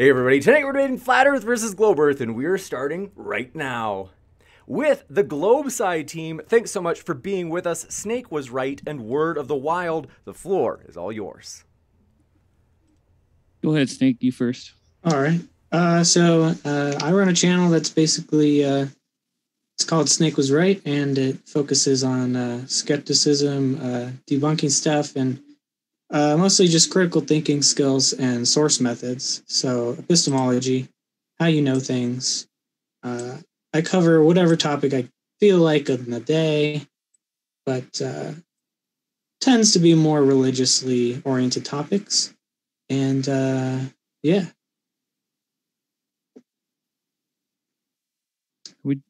Hey everybody, tonight we're debating Flat Earth versus Globe Earth, and we're starting right now. With the Globe side team, thanks so much for being with us. Snake was right, and Word of the Wild, the floor is all yours. Go ahead, Snake, you first. All right. Uh, so uh, I run a channel that's basically uh, it's called Snake Was Right, and it focuses on uh, skepticism, uh, debunking stuff, and uh, mostly just critical thinking skills and source methods. So, epistemology, how you know things. Uh, I cover whatever topic I feel like in the day, but uh, tends to be more religiously oriented topics. And uh, yeah, We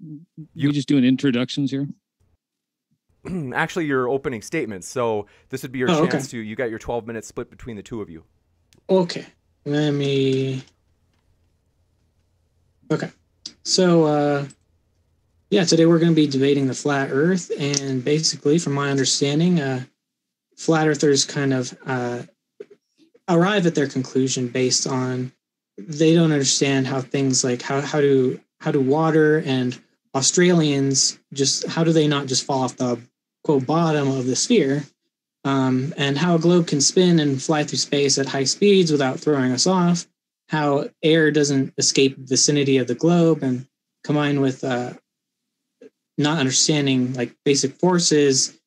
you just doing introductions here? Actually, your opening statements. So this would be your Oh, chance okay. to. You got your 12 minutes split between the two of you. Okay. Let me. Okay. So, uh, yeah, today we're going to be debating the flat Earth, and basically, from my understanding, uh, flat Earthers kind of uh, arrive at their conclusion based on they don't understand how things like how how do how do water and Australians just how do they not just fall off the quote bottom of the sphere um, and how a globe can spin and fly through space at high speeds without throwing us off, how air doesn't escape vicinity of the globe, and combined with uh, not understanding like basic forces,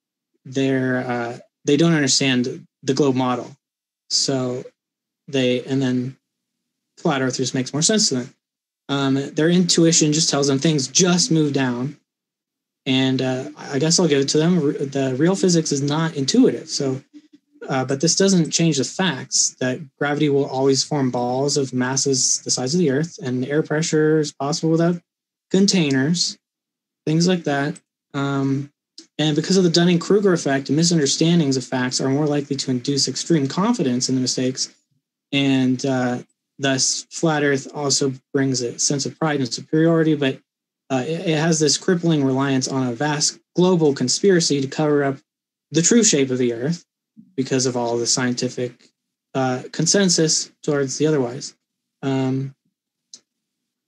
they're uh, they don't understand the globe model. So they and then flat earthers makes more sense to them. Um, their intuition just tells them things just move down and uh, I guess I'll give it to them. The real physics is not intuitive, so uh, but this doesn't change the facts that gravity will always form balls of masses the size of the Earth, and air pressure is possible without containers, things like that. Um, and because of the Dunning-Kruger effect, misunderstandings of facts are more likely to induce extreme confidence in the mistakes, and uh, thus flat Earth also brings a sense of pride and superiority, but uh, it, it has this crippling reliance on a vast global conspiracy to cover up the true shape of the Earth because of all the scientific uh, consensus towards the otherwise. Um,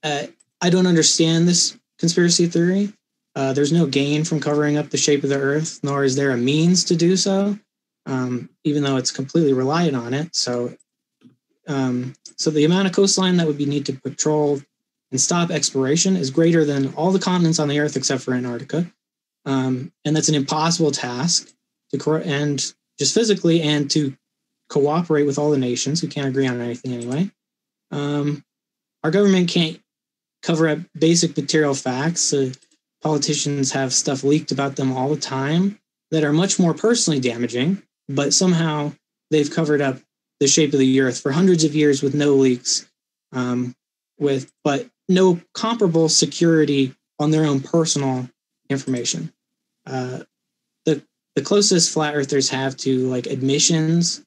uh, I don't understand this conspiracy theory. Uh, there's no gain from covering up the shape of the Earth, nor is there a means to do so, um, even though it's completely reliant on it. So, um, so the amount of coastline that would be need to patrol and stop exploration is greater than all the continents on the Earth except for Antarctica, um, and that's an impossible task to cor- and just physically and to cooperate with all the nations who can't agree on anything anyway. Um, our government can't cover up basic material facts. Uh, politicians have stuff leaked about them all the time that are much more personally damaging, but somehow they've covered up the shape of the Earth for hundreds of years with no leaks. Um, with but no comparable security on their own personal information. Uh, the the closest flat earthers have to like admissions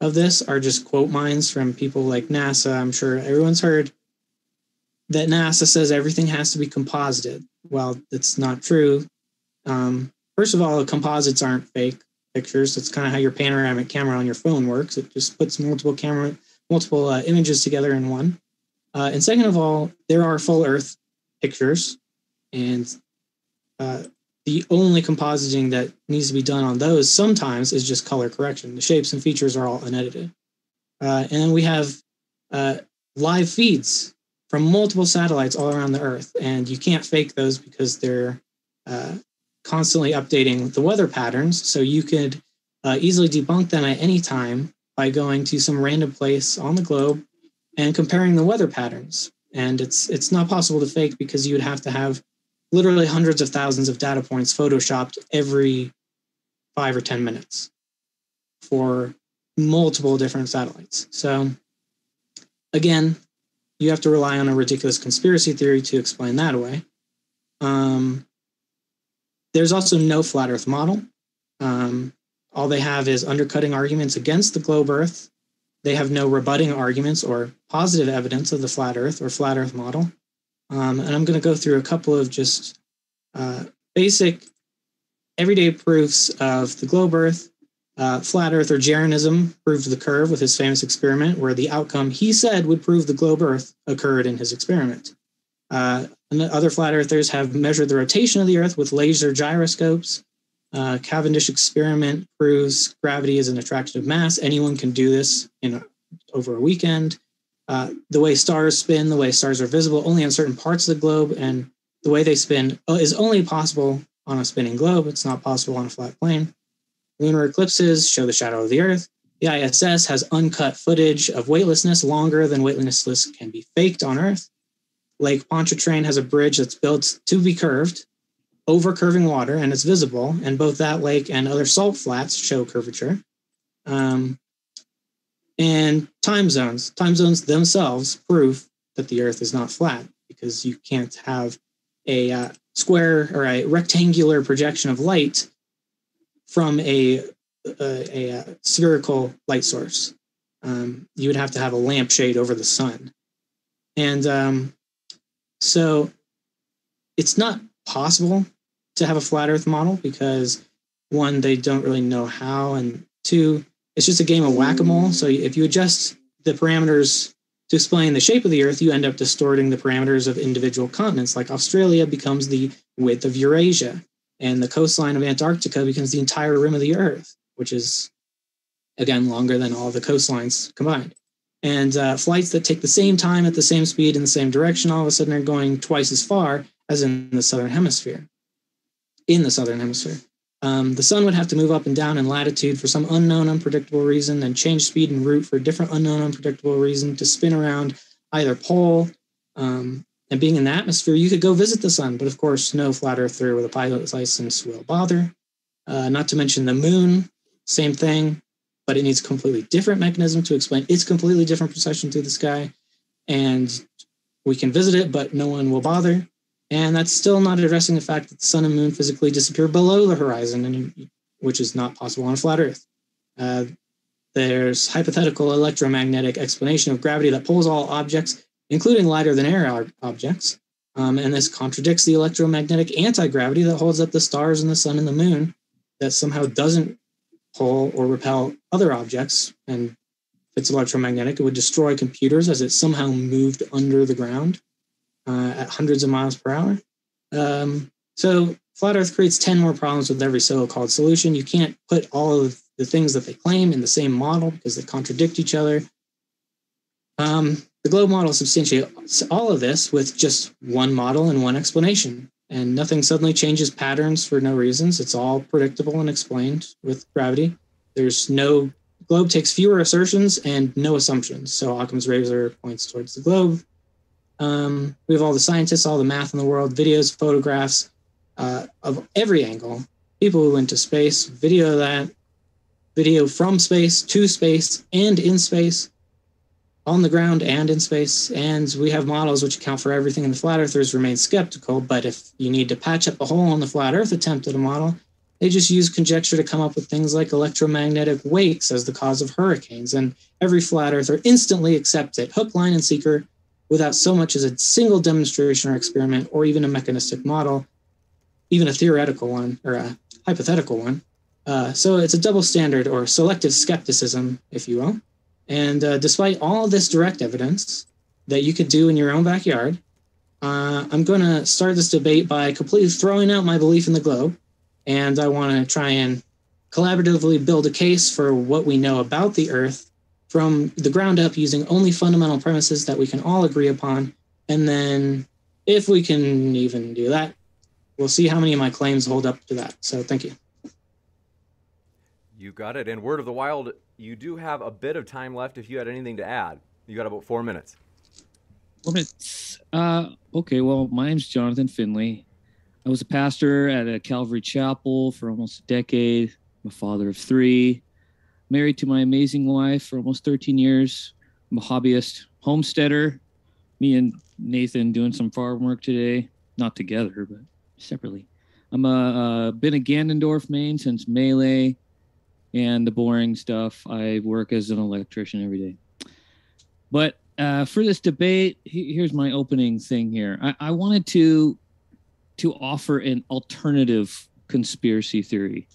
of this are just quote mines from people like NASA. I'm sure everyone's heard that NASA says everything has to be composited. Well, that's not true. Um, first of all, composites aren't fake pictures. That's kind of how your panoramic camera on your phone works. It just puts multiple camera, multiple uh, images together in one. Uh, and second of all, there are full Earth pictures, and uh, the only compositing that needs to be done on those sometimes is just color correction. The shapes and features are all unedited. Uh, and then we have uh, live feeds from multiple satellites all around the Earth, and you can't fake those because they're uh, constantly updating the weather patterns. So you could uh, easily debunk them at any time by going to some random place on the globe and comparing the weather patterns. And it's it's not possible to fake because you would have to have literally hundreds of thousands of data points photoshopped every five or ten minutes for multiple different satellites. So again, you have to rely on a ridiculous conspiracy theory to explain that away. Um, there's also no flat Earth model. Um, all they have is undercutting arguments against the globe Earth they have no rebutting arguments or positive evidence of the flat Earth or flat Earth model. Um, and I'm going to go through a couple of just uh, basic, everyday proofs of the globe Earth, Uh, flat Earth or Jeranism proved the curve with his famous experiment, where the outcome he said would prove the globe Earth occurred in his experiment. Uh, and other flat earthers have measured the rotation of the Earth with laser gyroscopes. Uh, Cavendish experiment proves gravity is an attraction of mass. Anyone can do this in over a weekend. Uh, the way stars spin, the way stars are visible only on certain parts of the globe, and the way they spin uh, is only possible on a spinning globe. It's not possible on a flat plane. Lunar eclipses show the shadow of the Earth. The ISS has uncut footage of weightlessness longer than weightlessness can be faked on Earth. Lake Pontchartrain has a bridge that's built to be curved over curving water and it's visible. And both that lake and other salt flats show curvature. Um, and time zones, time zones themselves prove that the Earth is not flat because you can't have a uh, square or a rectangular projection of light from a, a, a spherical light source. Um, you would have to have a lampshade over the sun. And um, so it's not possible to have a flat earth model because one, they don't really know how, and two, it's just a game of whack-a-mole. So if you adjust the parameters to explain the shape of the earth, you end up distorting the parameters of individual continents. Like Australia becomes the width of Eurasia, and the coastline of Antarctica becomes the entire rim of the earth, which is again longer than all the coastlines combined and uh, flights that take the same time at the same speed in the same direction all of a sudden are going twice as far as in the southern hemisphere. In the southern hemisphere. Um, the sun would have to move up and down in latitude for some unknown unpredictable reason and change speed and route for a different unknown unpredictable reason to spin around either pole. Um, and being in the atmosphere you could go visit the sun but of course no flat earther with a pilot's license will bother. Uh, not to mention the moon same thing but it needs a completely different mechanism to explain its completely different precession through the sky. And we can visit it, but no one will bother. And that's still not addressing the fact that the sun and moon physically disappear below the horizon, and, which is not possible on a flat Earth. Uh, there's hypothetical electromagnetic explanation of gravity that pulls all objects, including lighter than air objects. Um, and this contradicts the electromagnetic anti gravity that holds up the stars and the sun and the moon, that somehow doesn't pull or repel other objects. And if it's electromagnetic, it would destroy computers as it somehow moved under the ground uh, at hundreds of miles per hour. Um, so flat Earth creates 10 more problems with every so-called solution. You can't put all of the things that they claim in the same model because they contradict each other. Um, the globe model substantiates all of this with just one model and one explanation and nothing suddenly changes patterns for no reasons. It's all predictable and explained with gravity. There's no globe takes fewer assertions and no assumptions. So Occam's razor points towards the globe. Um, we have all the scientists, all the math in the world, videos, photographs uh, of every angle. People who went to space, video that, video from space to space and in space on the ground and in space. And we have models which account for everything, and the flat earthers remain skeptical. But if you need to patch up a hole in the flat earth attempt at a model, they just use conjecture to come up with things like electromagnetic wakes as the cause of hurricanes. And every flat earther instantly accepts it, hook, line, and seeker, without so much as a single demonstration or experiment or even a mechanistic model, even a theoretical one or a hypothetical one. Uh, so it's a double standard or selective skepticism, if you will. And uh, despite all this direct evidence that you could do in your own backyard, uh, I'm going to start this debate by completely throwing out my belief in the globe. And I want to try and collaboratively build a case for what we know about the Earth from the ground up using only fundamental premises that we can all agree upon. And then, if we can even do that, we'll see how many of my claims hold up to that. So, thank you. You got it. And Word of the Wild, you do have a bit of time left if you had anything to add. You got about four minutes. Four minutes. Uh, okay, well, my name's Jonathan Finley. I was a pastor at a Calvary Chapel for almost a decade. I'm a father of three, married to my amazing wife for almost 13 years. I'm a hobbyist homesteader. Me and Nathan doing some farm work today, not together, but separately. I'm a, uh, been a Ganondorf main since Melee and the boring stuff. I work as an electrician every day. But uh, for this debate, he, here's my opening thing here. I, I wanted to to offer an alternative conspiracy theory.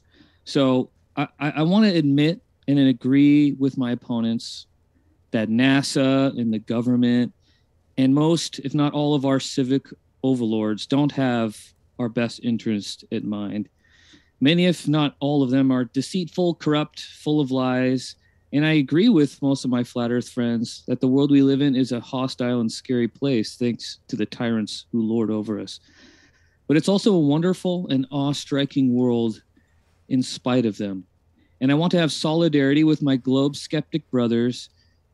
So I, I want to admit and agree with my opponents that NASA and the government and most, if not all, of our civic overlords don't have our best interest at mind. Many, if not all of them, are deceitful, corrupt, full of lies. And I agree with most of my flat earth friends that the world we live in is a hostile and scary place, thanks to the tyrants who lord over us. But it's also a wonderful and awe striking world in spite of them. And I want to have solidarity with my globe skeptic brothers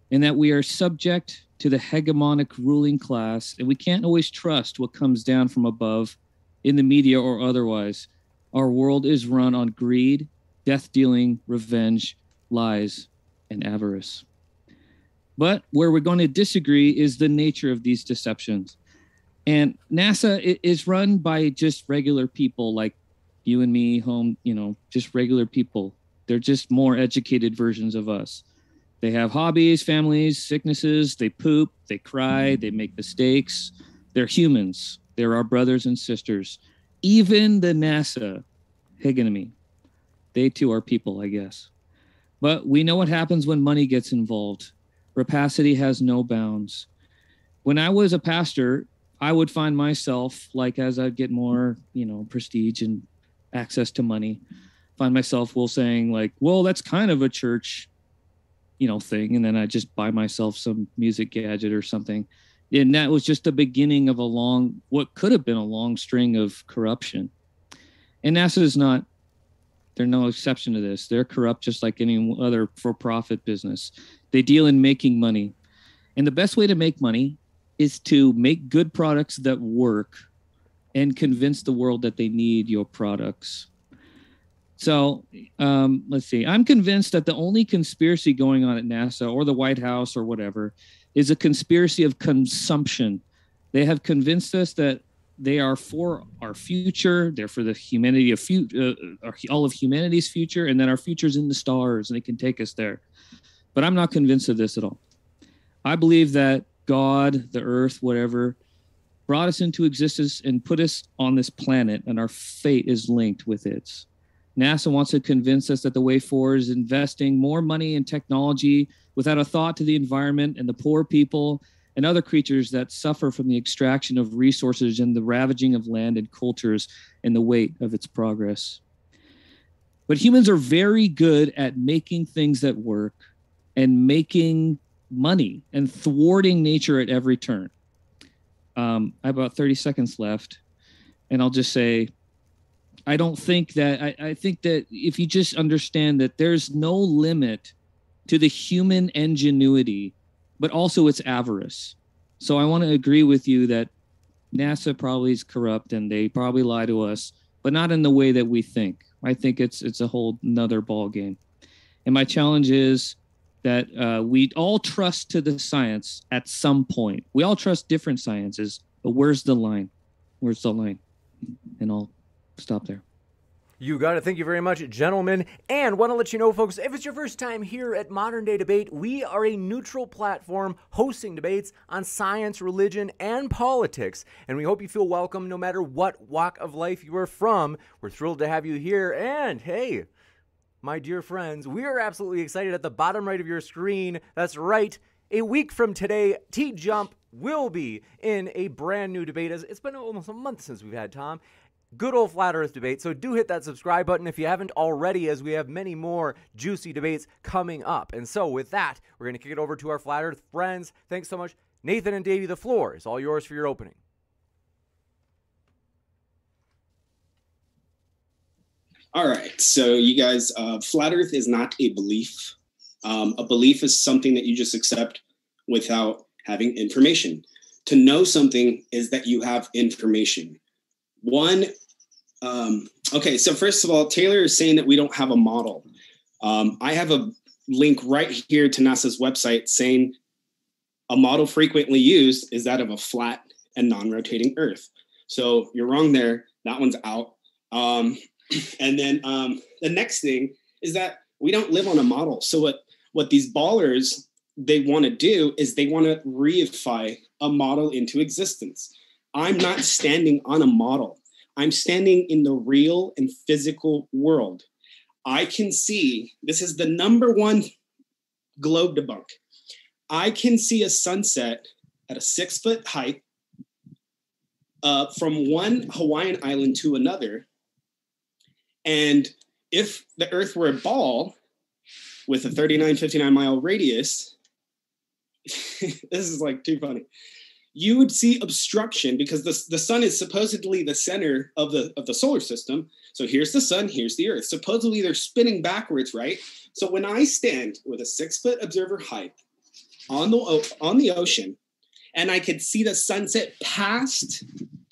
in that we are subject to the hegemonic ruling class and we can't always trust what comes down from above in the media or otherwise. Our world is run on greed, death dealing, revenge, lies, and avarice. But where we're going to disagree is the nature of these deceptions. And NASA is run by just regular people like you and me, home, you know, just regular people. They're just more educated versions of us. They have hobbies, families, sicknesses, they poop, they cry, they make mistakes. They're humans. They're our brothers and sisters. Even the NASA hegemony, they too are people, I guess. But we know what happens when money gets involved. Rapacity has no bounds. When I was a pastor, I would find myself like as I'd get more, you know, prestige and access to money, find myself will saying like, "Well, that's kind of a church, you know, thing," and then I just buy myself some music gadget or something, and that was just the beginning of a long, what could have been a long string of corruption. And NASA is not; they're no exception to this. They're corrupt just like any other for-profit business. They deal in making money, and the best way to make money is to make good products that work and convince the world that they need your products. So um, let's see. I'm convinced that the only conspiracy going on at NASA or the White House or whatever is a conspiracy of consumption. They have convinced us that they are for our future. They're for the humanity of future, uh, all of humanity's future, and then our future's in the stars, and they can take us there. But I'm not convinced of this at all. I believe that God, the earth, whatever, brought us into existence and put us on this planet, and our fate is linked with its. NASA wants to convince us that the way forward is investing more money in technology without a thought to the environment and the poor people and other creatures that suffer from the extraction of resources and the ravaging of land and cultures and the weight of its progress. But humans are very good at making things that work and making money and thwarting nature at every turn. Um, I have about 30 seconds left, and I'll just say, I don't think that I, I think that if you just understand that there's no limit to the human ingenuity, but also its avarice. So I want to agree with you that NASA probably is corrupt and they probably lie to us, but not in the way that we think. I think it's it's a whole another ball game. And my challenge is that uh, we all trust to the science at some point. We all trust different sciences, but where's the line? Where's the line? And I'll stop there. You got it. Thank you very much, gentlemen. And want to let you know, folks, if it's your first time here at Modern Day Debate, we are a neutral platform hosting debates on science, religion, and politics. And we hope you feel welcome no matter what walk of life you are from. We're thrilled to have you here. And hey, my dear friends, we are absolutely excited at the bottom right of your screen. That's right. A week from today, T Jump will be in a brand new debate. It's been almost a month since we've had Tom. Good old flat earth debate. So do hit that subscribe button if you haven't already, as we have many more juicy debates coming up. And so, with that, we're going to kick it over to our flat earth friends. Thanks so much. Nathan and Davey, the floor is all yours for your opening. All right. So, you guys, uh, flat Earth is not a belief. Um, a belief is something that you just accept without having information. To know something is that you have information. One, um, okay. So, first of all, Taylor is saying that we don't have a model. Um, I have a link right here to NASA's website saying a model frequently used is that of a flat and non rotating Earth. So, you're wrong there. That one's out. Um, and then um, the next thing is that we don't live on a model. So what what these ballers they want to do is they want to reify a model into existence. I'm not standing on a model. I'm standing in the real and physical world. I can see this is the number one globe debunk. I can see a sunset at a six foot height uh, from one Hawaiian island to another. And if the Earth were a ball with a 39, 59 mile radius, this is like too funny. You would see obstruction because the, the sun is supposedly the center of the of the solar system. So here's the sun, here's the earth. Supposedly they're spinning backwards, right? So when I stand with a six foot observer height on the on the ocean, and I could see the sunset past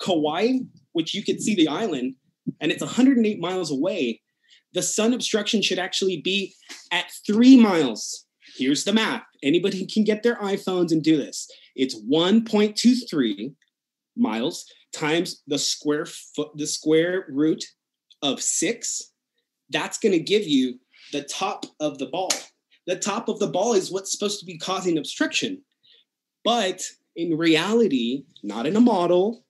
Kauai, which you could see the island, and it's 108 miles away. The sun obstruction should actually be at three miles. Here's the map Anybody can get their iPhones and do this. It's 1.23 miles times the square foot, the square root of six. That's going to give you the top of the ball. The top of the ball is what's supposed to be causing obstruction. But in reality, not in a model,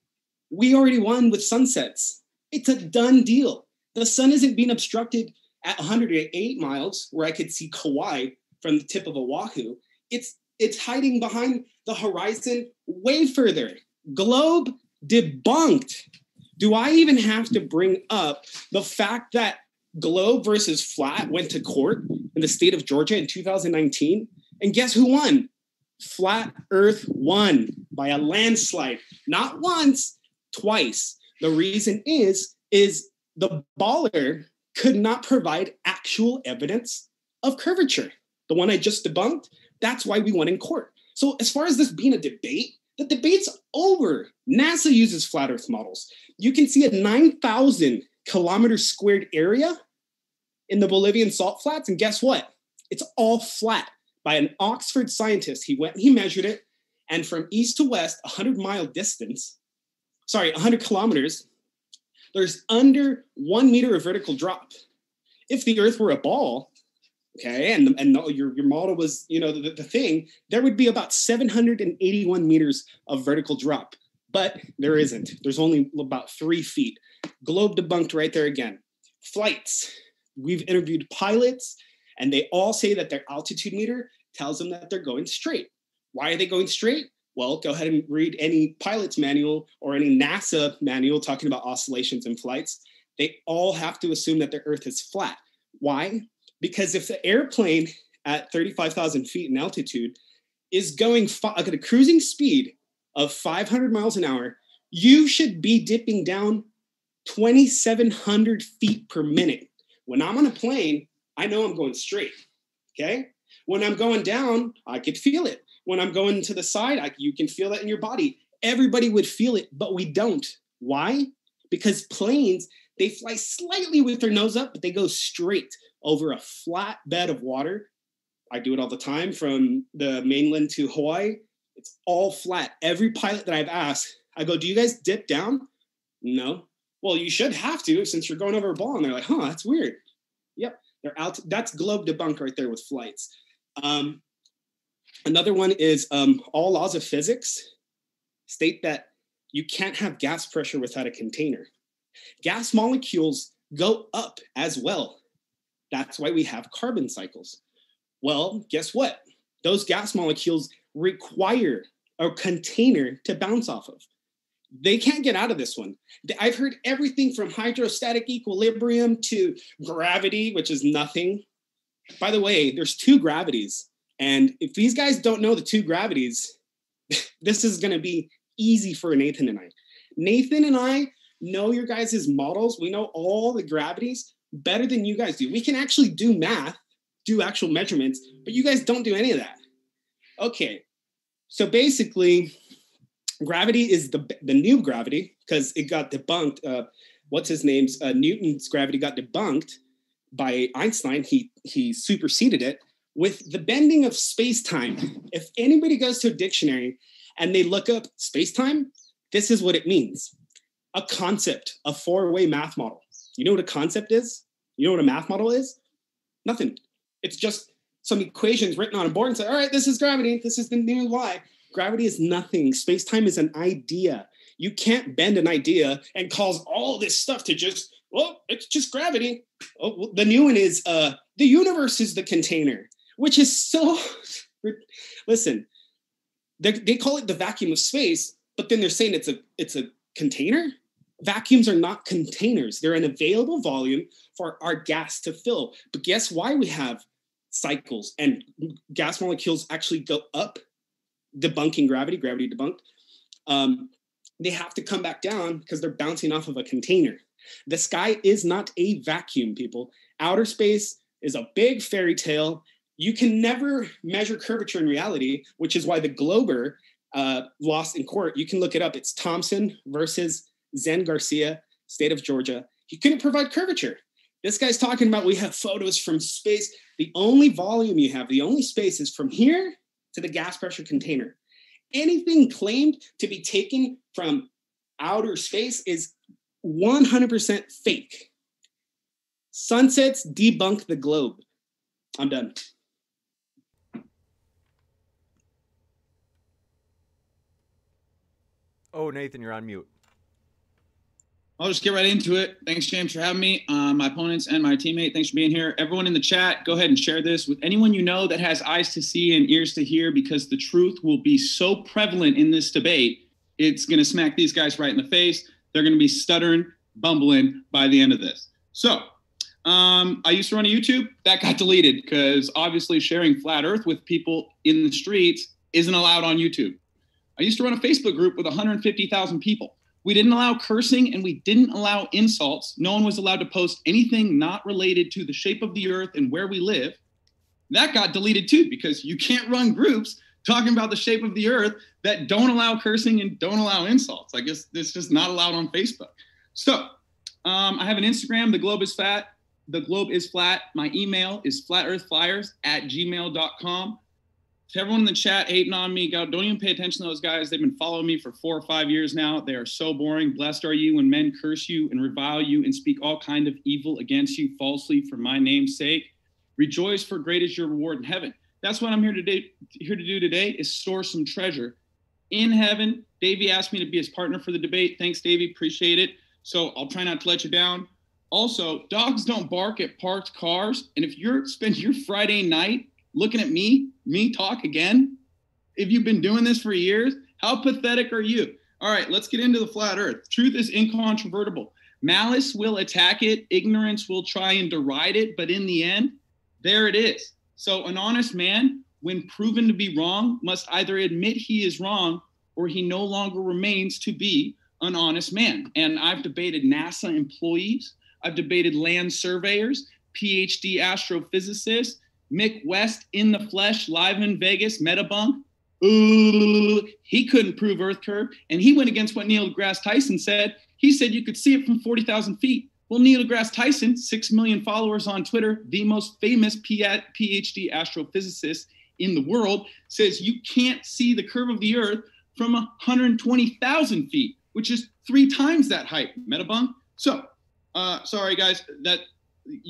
we already won with sunsets. It's a done deal. The sun isn't being obstructed at 108 miles, where I could see Kauai from the tip of Oahu. It's it's hiding behind the horizon way further. Globe debunked. Do I even have to bring up the fact that Globe versus Flat went to court in the state of Georgia in 2019? And guess who won? Flat Earth won by a landslide. Not once, twice. The reason is is the baller could not provide actual evidence of curvature. The one I just debunked, that's why we went in court. So as far as this being a debate, the debate's over. NASA uses flat earth models. You can see a 9,000 kilometer squared area in the Bolivian salt flats and guess what? It's all flat by an Oxford scientist. He went and he measured it and from east to west, 100 mile distance, sorry, 100 kilometers, there's under one meter of vertical drop. If the Earth were a ball, okay, and and your your model was you know the, the thing, there would be about 781 meters of vertical drop, but there mm-hmm. isn't. There's only about three feet. Globe debunked right there again. Flights. We've interviewed pilots, and they all say that their altitude meter tells them that they're going straight. Why are they going straight? Well, go ahead and read any pilot's manual or any NASA manual talking about oscillations and flights. They all have to assume that the Earth is flat. Why? Because if the airplane at 35,000 feet in altitude is going fi- at a cruising speed of 500 miles an hour, you should be dipping down 2,700 feet per minute. When I'm on a plane, I know I'm going straight. Okay. When I'm going down, I could feel it when I'm going to the side, I, you can feel that in your body. Everybody would feel it, but we don't. Why? Because planes, they fly slightly with their nose up, but they go straight over a flat bed of water. I do it all the time from the mainland to Hawaii. It's all flat. Every pilot that I've asked, I go, Do you guys dip down? No. Well, you should have to since you're going over a ball. And they're like, Huh, that's weird. Yep. They're out. That's globe debunk right there with flights. Um, Another one is um, all laws of physics state that you can't have gas pressure without a container. Gas molecules go up as well. That's why we have carbon cycles. Well, guess what? Those gas molecules require a container to bounce off of. They can't get out of this one. I've heard everything from hydrostatic equilibrium to gravity, which is nothing. By the way, there's two gravities and if these guys don't know the two gravities, this is going to be easy for Nathan and I. Nathan and I know your guys' models. We know all the gravities better than you guys do. We can actually do math, do actual measurements, but you guys don't do any of that. Okay. So basically, gravity is the, the new gravity because it got debunked. Uh, what's his name's uh, Newton's gravity got debunked by Einstein. He he superseded it with the bending of space time, if anybody goes to a dictionary and they look up space time, this is what it means a concept, a four way math model. You know what a concept is? You know what a math model is? Nothing. It's just some equations written on a board and say, all right, this is gravity. This is the new y. Gravity is nothing. Space time is an idea. You can't bend an idea and cause all this stuff to just well, it's just gravity. Oh, well, the new one is uh, the universe is the container, which is so. Listen, they, they call it the vacuum of space, but then they're saying it's a it's a container. Vacuums are not containers; they're an available volume for our gas to fill. But guess why we have cycles and gas molecules actually go up, debunking gravity. Gravity debunked. Um, they have to come back down because they're bouncing off of a container. The sky is not a vacuum, people. Outer space is a big fairy tale. You can never measure curvature in reality, which is why the Glober uh, lost in court. You can look it up. It's Thompson versus Zen Garcia, state of Georgia. He couldn't provide curvature. This guy's talking about we have photos from space. The only volume you have, the only space is from here to the gas pressure container. Anything claimed to be taken from outer space is 100% fake. Sunsets debunk the globe. I'm done. Oh, Nathan, you're on mute. I'll just get right into it. Thanks, James, for having me. Um, my opponents and my teammate, thanks for being here. Everyone in the chat, go ahead and share this with anyone you know that has eyes to see and ears to hear because the truth will be so prevalent in this debate. It's going to smack these guys right in the face. They're going to be stuttering, bumbling by the end of this. So, um, I used to run a YouTube that got deleted because obviously sharing flat Earth with people in the streets isn't allowed on YouTube. I used to run a Facebook group with 150,000 people. We didn't allow cursing and we didn't allow insults. No one was allowed to post anything not related to the shape of the earth and where we live. That got deleted too because you can't run groups talking about the shape of the earth that don't allow cursing and don't allow insults. I guess it's just not allowed on Facebook. So um, I have an Instagram, the globe is fat. The globe is flat. My email is flatearthflyers at gmail.com to everyone in the chat hating on me, don't even pay attention to those guys. They've been following me for four or five years now. They are so boring. Blessed are you when men curse you and revile you and speak all kind of evil against you falsely for my name's sake. Rejoice, for great is your reward in heaven. That's what I'm here today. Here to do today is store some treasure in heaven. Davey asked me to be his partner for the debate. Thanks, Davey. Appreciate it. So I'll try not to let you down. Also, dogs don't bark at parked cars. And if you're spending your Friday night looking at me, me talk again? If you've been doing this for years, how pathetic are you? All right, let's get into the flat earth. Truth is incontrovertible. Malice will attack it, ignorance will try and deride it, but in the end, there it is. So, an honest man, when proven to be wrong, must either admit he is wrong or he no longer remains to be an honest man. And I've debated NASA employees, I've debated land surveyors, PhD astrophysicists, Mick West in the flesh, live in Vegas, Metabunk. Ooh, he couldn't prove Earth curve, and he went against what Neil deGrasse Tyson said. He said you could see it from 40,000 feet. Well, Neil deGrasse Tyson, six million followers on Twitter, the most famous PhD astrophysicist in the world, says you can't see the curve of the Earth from 120,000 feet, which is three times that height. Metabunk. So, uh, sorry guys, that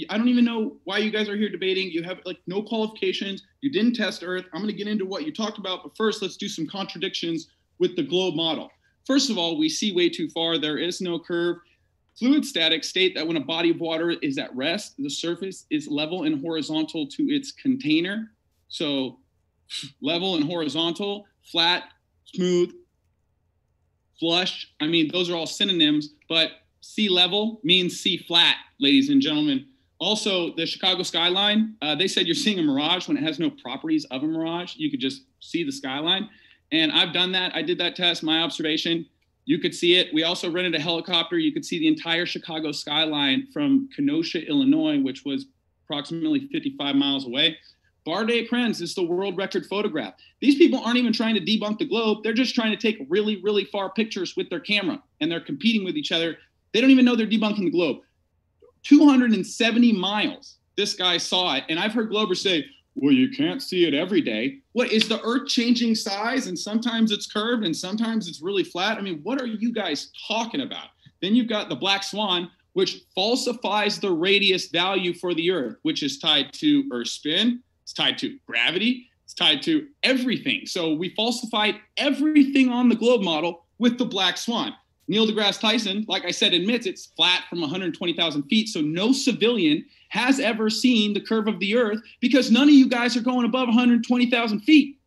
I don't even know why you guys are here debating. You have like no qualifications. You didn't test Earth. I'm going to get into what you talked about, but first, let's do some contradictions with the globe model. First of all, we see way too far. There is no curve. Fluid statics state that when a body of water is at rest, the surface is level and horizontal to its container. So, level and horizontal, flat, smooth, flush. I mean, those are all synonyms, but sea level means sea flat, ladies and gentlemen. Also, the Chicago skyline, uh, they said you're seeing a mirage when it has no properties of a mirage. You could just see the skyline. And I've done that. I did that test, my observation. You could see it. We also rented a helicopter. You could see the entire Chicago skyline from Kenosha, Illinois, which was approximately 55 miles away. Bardet Krenz is the world record photograph. These people aren't even trying to debunk the globe. They're just trying to take really, really far pictures with their camera, and they're competing with each other. They don't even know they're debunking the globe. 270 miles. This guy saw it. And I've heard Globers say, well, you can't see it every day. What is the earth changing size? And sometimes it's curved and sometimes it's really flat. I mean, what are you guys talking about? Then you've got the black swan, which falsifies the radius value for the earth, which is tied to earth spin, it's tied to gravity, it's tied to everything. So we falsified everything on the globe model with the black swan. Neil deGrasse Tyson, like I said, admits it's flat from 120,000 feet. So no civilian has ever seen the curve of the earth because none of you guys are going above 120,000 feet.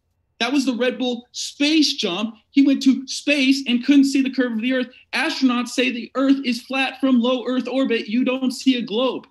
That was the Red Bull space jump. He went to space and couldn't see the curve of the earth. Astronauts say the earth is flat from low earth orbit. You don't see a globe.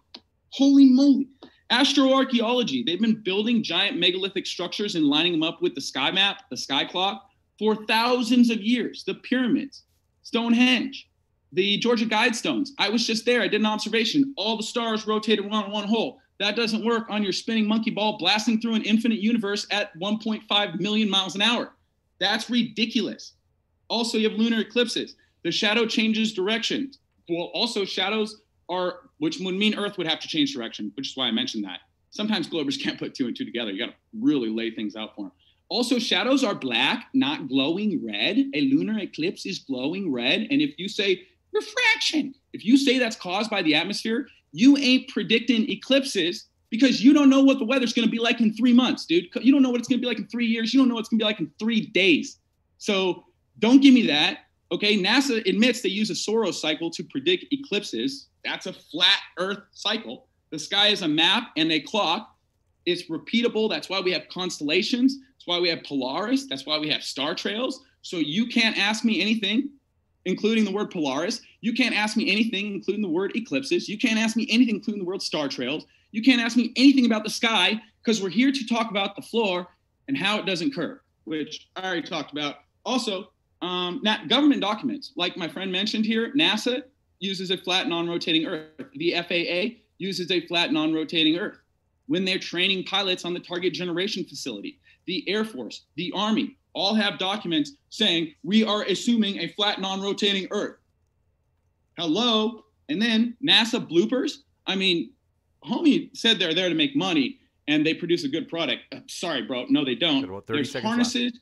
Holy moly. Astroarchaeology, they've been building giant megalithic structures and lining them up with the sky map, the sky clock, for thousands of years. The pyramids, Stonehenge, the Georgia Guidestones. I was just there. I did an observation. All the stars rotated around one hole. That doesn't work on your spinning monkey ball blasting through an infinite universe at 1.5 million miles an hour. That's ridiculous. Also, you have lunar eclipses. The shadow changes direction. Well, also, shadows are, which would mean Earth would have to change direction, which is why I mentioned that. Sometimes Globers can't put two and two together. You got to really lay things out for them. Also, shadows are black, not glowing red. A lunar eclipse is glowing red. And if you say refraction, if you say that's caused by the atmosphere, you ain't predicting eclipses because you don't know what the weather's going to be like in three months, dude. You don't know what it's going to be like in three years. You don't know what it's going to be like in three days. So don't give me that. Okay, NASA admits they use a Saros cycle to predict eclipses. That's a flat Earth cycle. The sky is a map and a clock. It's repeatable. That's why we have constellations. Why we have Polaris. That's why we have star trails. So you can't ask me anything including the word Polaris. You can't ask me anything, including the word eclipses. You can't ask me anything, including the word star trails. You can't ask me anything about the sky because we're here to talk about the floor and how it doesn't curve, which I already talked about. Also, um, government documents, like my friend mentioned here, NASA uses a flat, non rotating Earth. The FAA uses a flat, non rotating Earth. When they're training pilots on the target generation facility, the Air Force, the Army, all have documents saying we are assuming a flat, non rotating Earth. Hello. And then NASA bloopers. I mean, homie said they're there to make money and they produce a good product. Uh, sorry, bro. No, they don't. There's harnesses, left.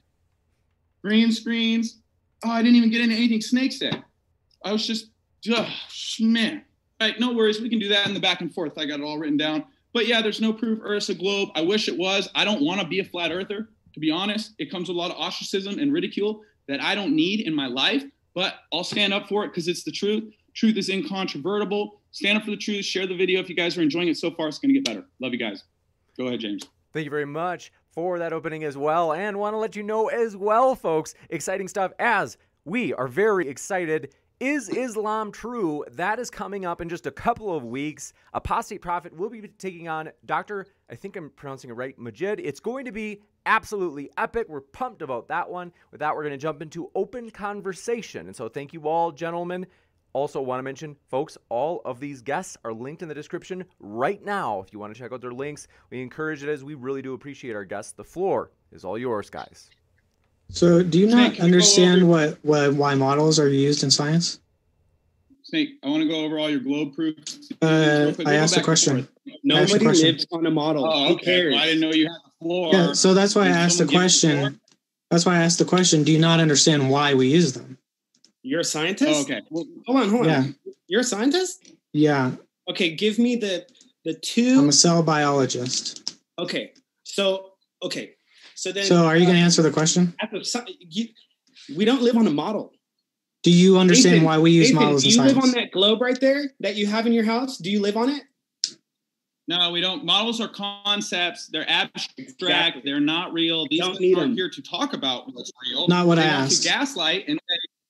green screens. Oh, I didn't even get into anything Snake said. I was just, ugh, man. All right, no worries. We can do that in the back and forth. I got it all written down. But yeah, there's no proof Earth's a globe. I wish it was. I don't want to be a flat earther to be honest, it comes with a lot of ostracism and ridicule that I don't need in my life, but I'll stand up for it because it's the truth. Truth is incontrovertible. Stand up for the truth. Share the video if you guys are enjoying it so far. It's going to get better. Love you guys. Go ahead, James. Thank you very much for that opening as well. And want to let you know as well, folks, exciting stuff as we are very excited is Islam true? That is coming up in just a couple of weeks. Apostate Prophet will be taking on Dr. I think I'm pronouncing it right, Majid. It's going to be absolutely epic. We're pumped about that one. With that, we're going to jump into open conversation. And so, thank you all, gentlemen. Also, want to mention, folks, all of these guests are linked in the description right now. If you want to check out their links, we encourage it as we really do appreciate our guests. The floor is all yours, guys. So, do you not Snake, understand what, what why models are used in science? Snake, I want to go over all your globe proofs. Uh, I asked a question. Nobody lives on a model. Oh, okay. Well, I didn't know you had the floor. Yeah, so that's why Did I asked the question. That's why I asked the question. Do you not understand why we use them? You're a scientist. Oh, okay. Well, hold on, hold on. Yeah. You're a scientist. Yeah. Okay. Give me the the two. I'm a cell biologist. Okay. So okay. So then. So are you uh, going to answer the question? You, we don't live on a model. Do you understand Nathan, why we use Nathan, models? Do you science? live on that globe right there that you have in your house? Do you live on it? No, we don't. Models are concepts. They're abstract. Exactly. They're not real. These don't are them. here to talk about what's real. Not what they I asked. To gaslight and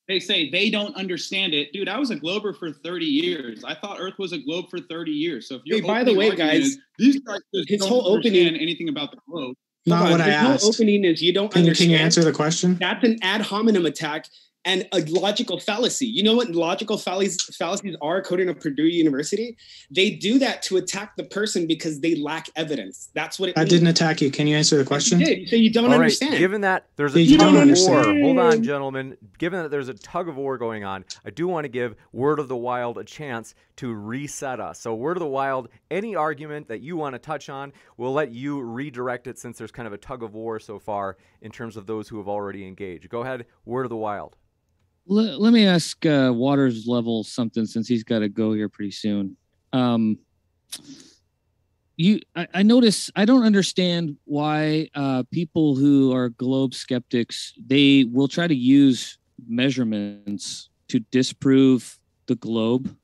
they say they don't understand it. Dude, I was a glober for 30 years. I thought Earth was a globe for 30 years. So if you're hey, by the way, guys, is, these guys his whole opening anything about the globe. Not what I asked. Whole opening is you don't can, understand. Can you answer the question? That's an ad hominem attack and a logical fallacy. You know what logical fallacies, fallacies are according to Purdue University? They do that to attack the person because they lack evidence. That's what it I means. didn't attack you. Can you answer the question? You did. You say you don't All understand. Right. Given that there's a you tug of war, hold on, gentlemen. Given that there's a tug of war going on, I do want to give Word of the Wild a chance to reset us. So, Word of the Wild, any argument that you want to touch on, we'll let you redirect it since there's kind of a tug of war so far in terms of those who have already engaged. Go ahead, Word of the Wild. Let, let me ask uh, Waters Level something since he's got to go here pretty soon. Um, you, I, I, notice I don't understand why uh, people who are globe skeptics they will try to use measurements to disprove the globe?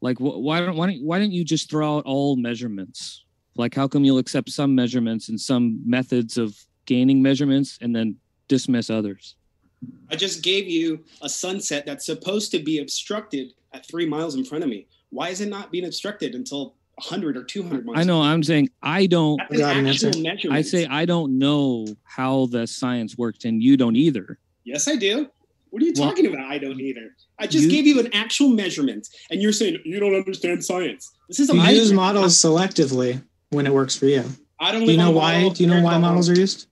Like, wh- why don't why don't why don't you just throw out all measurements? Like, how come you'll accept some measurements and some methods of gaining measurements and then dismiss others? I just gave you a sunset that's supposed to be obstructed at three miles in front of me. Why is it not being obstructed until 100 or 200 miles? I know. I'm saying I don't. An an actual answer. I say I don't know how the science works, and you don't either. Yes, I do. What are you Well, talking about? I don't either. I just you- gave you an actual measurement, and you're saying you don't understand science. This is a You use models selectively when it works for you. I don't Do you know why? Do you know why models are used?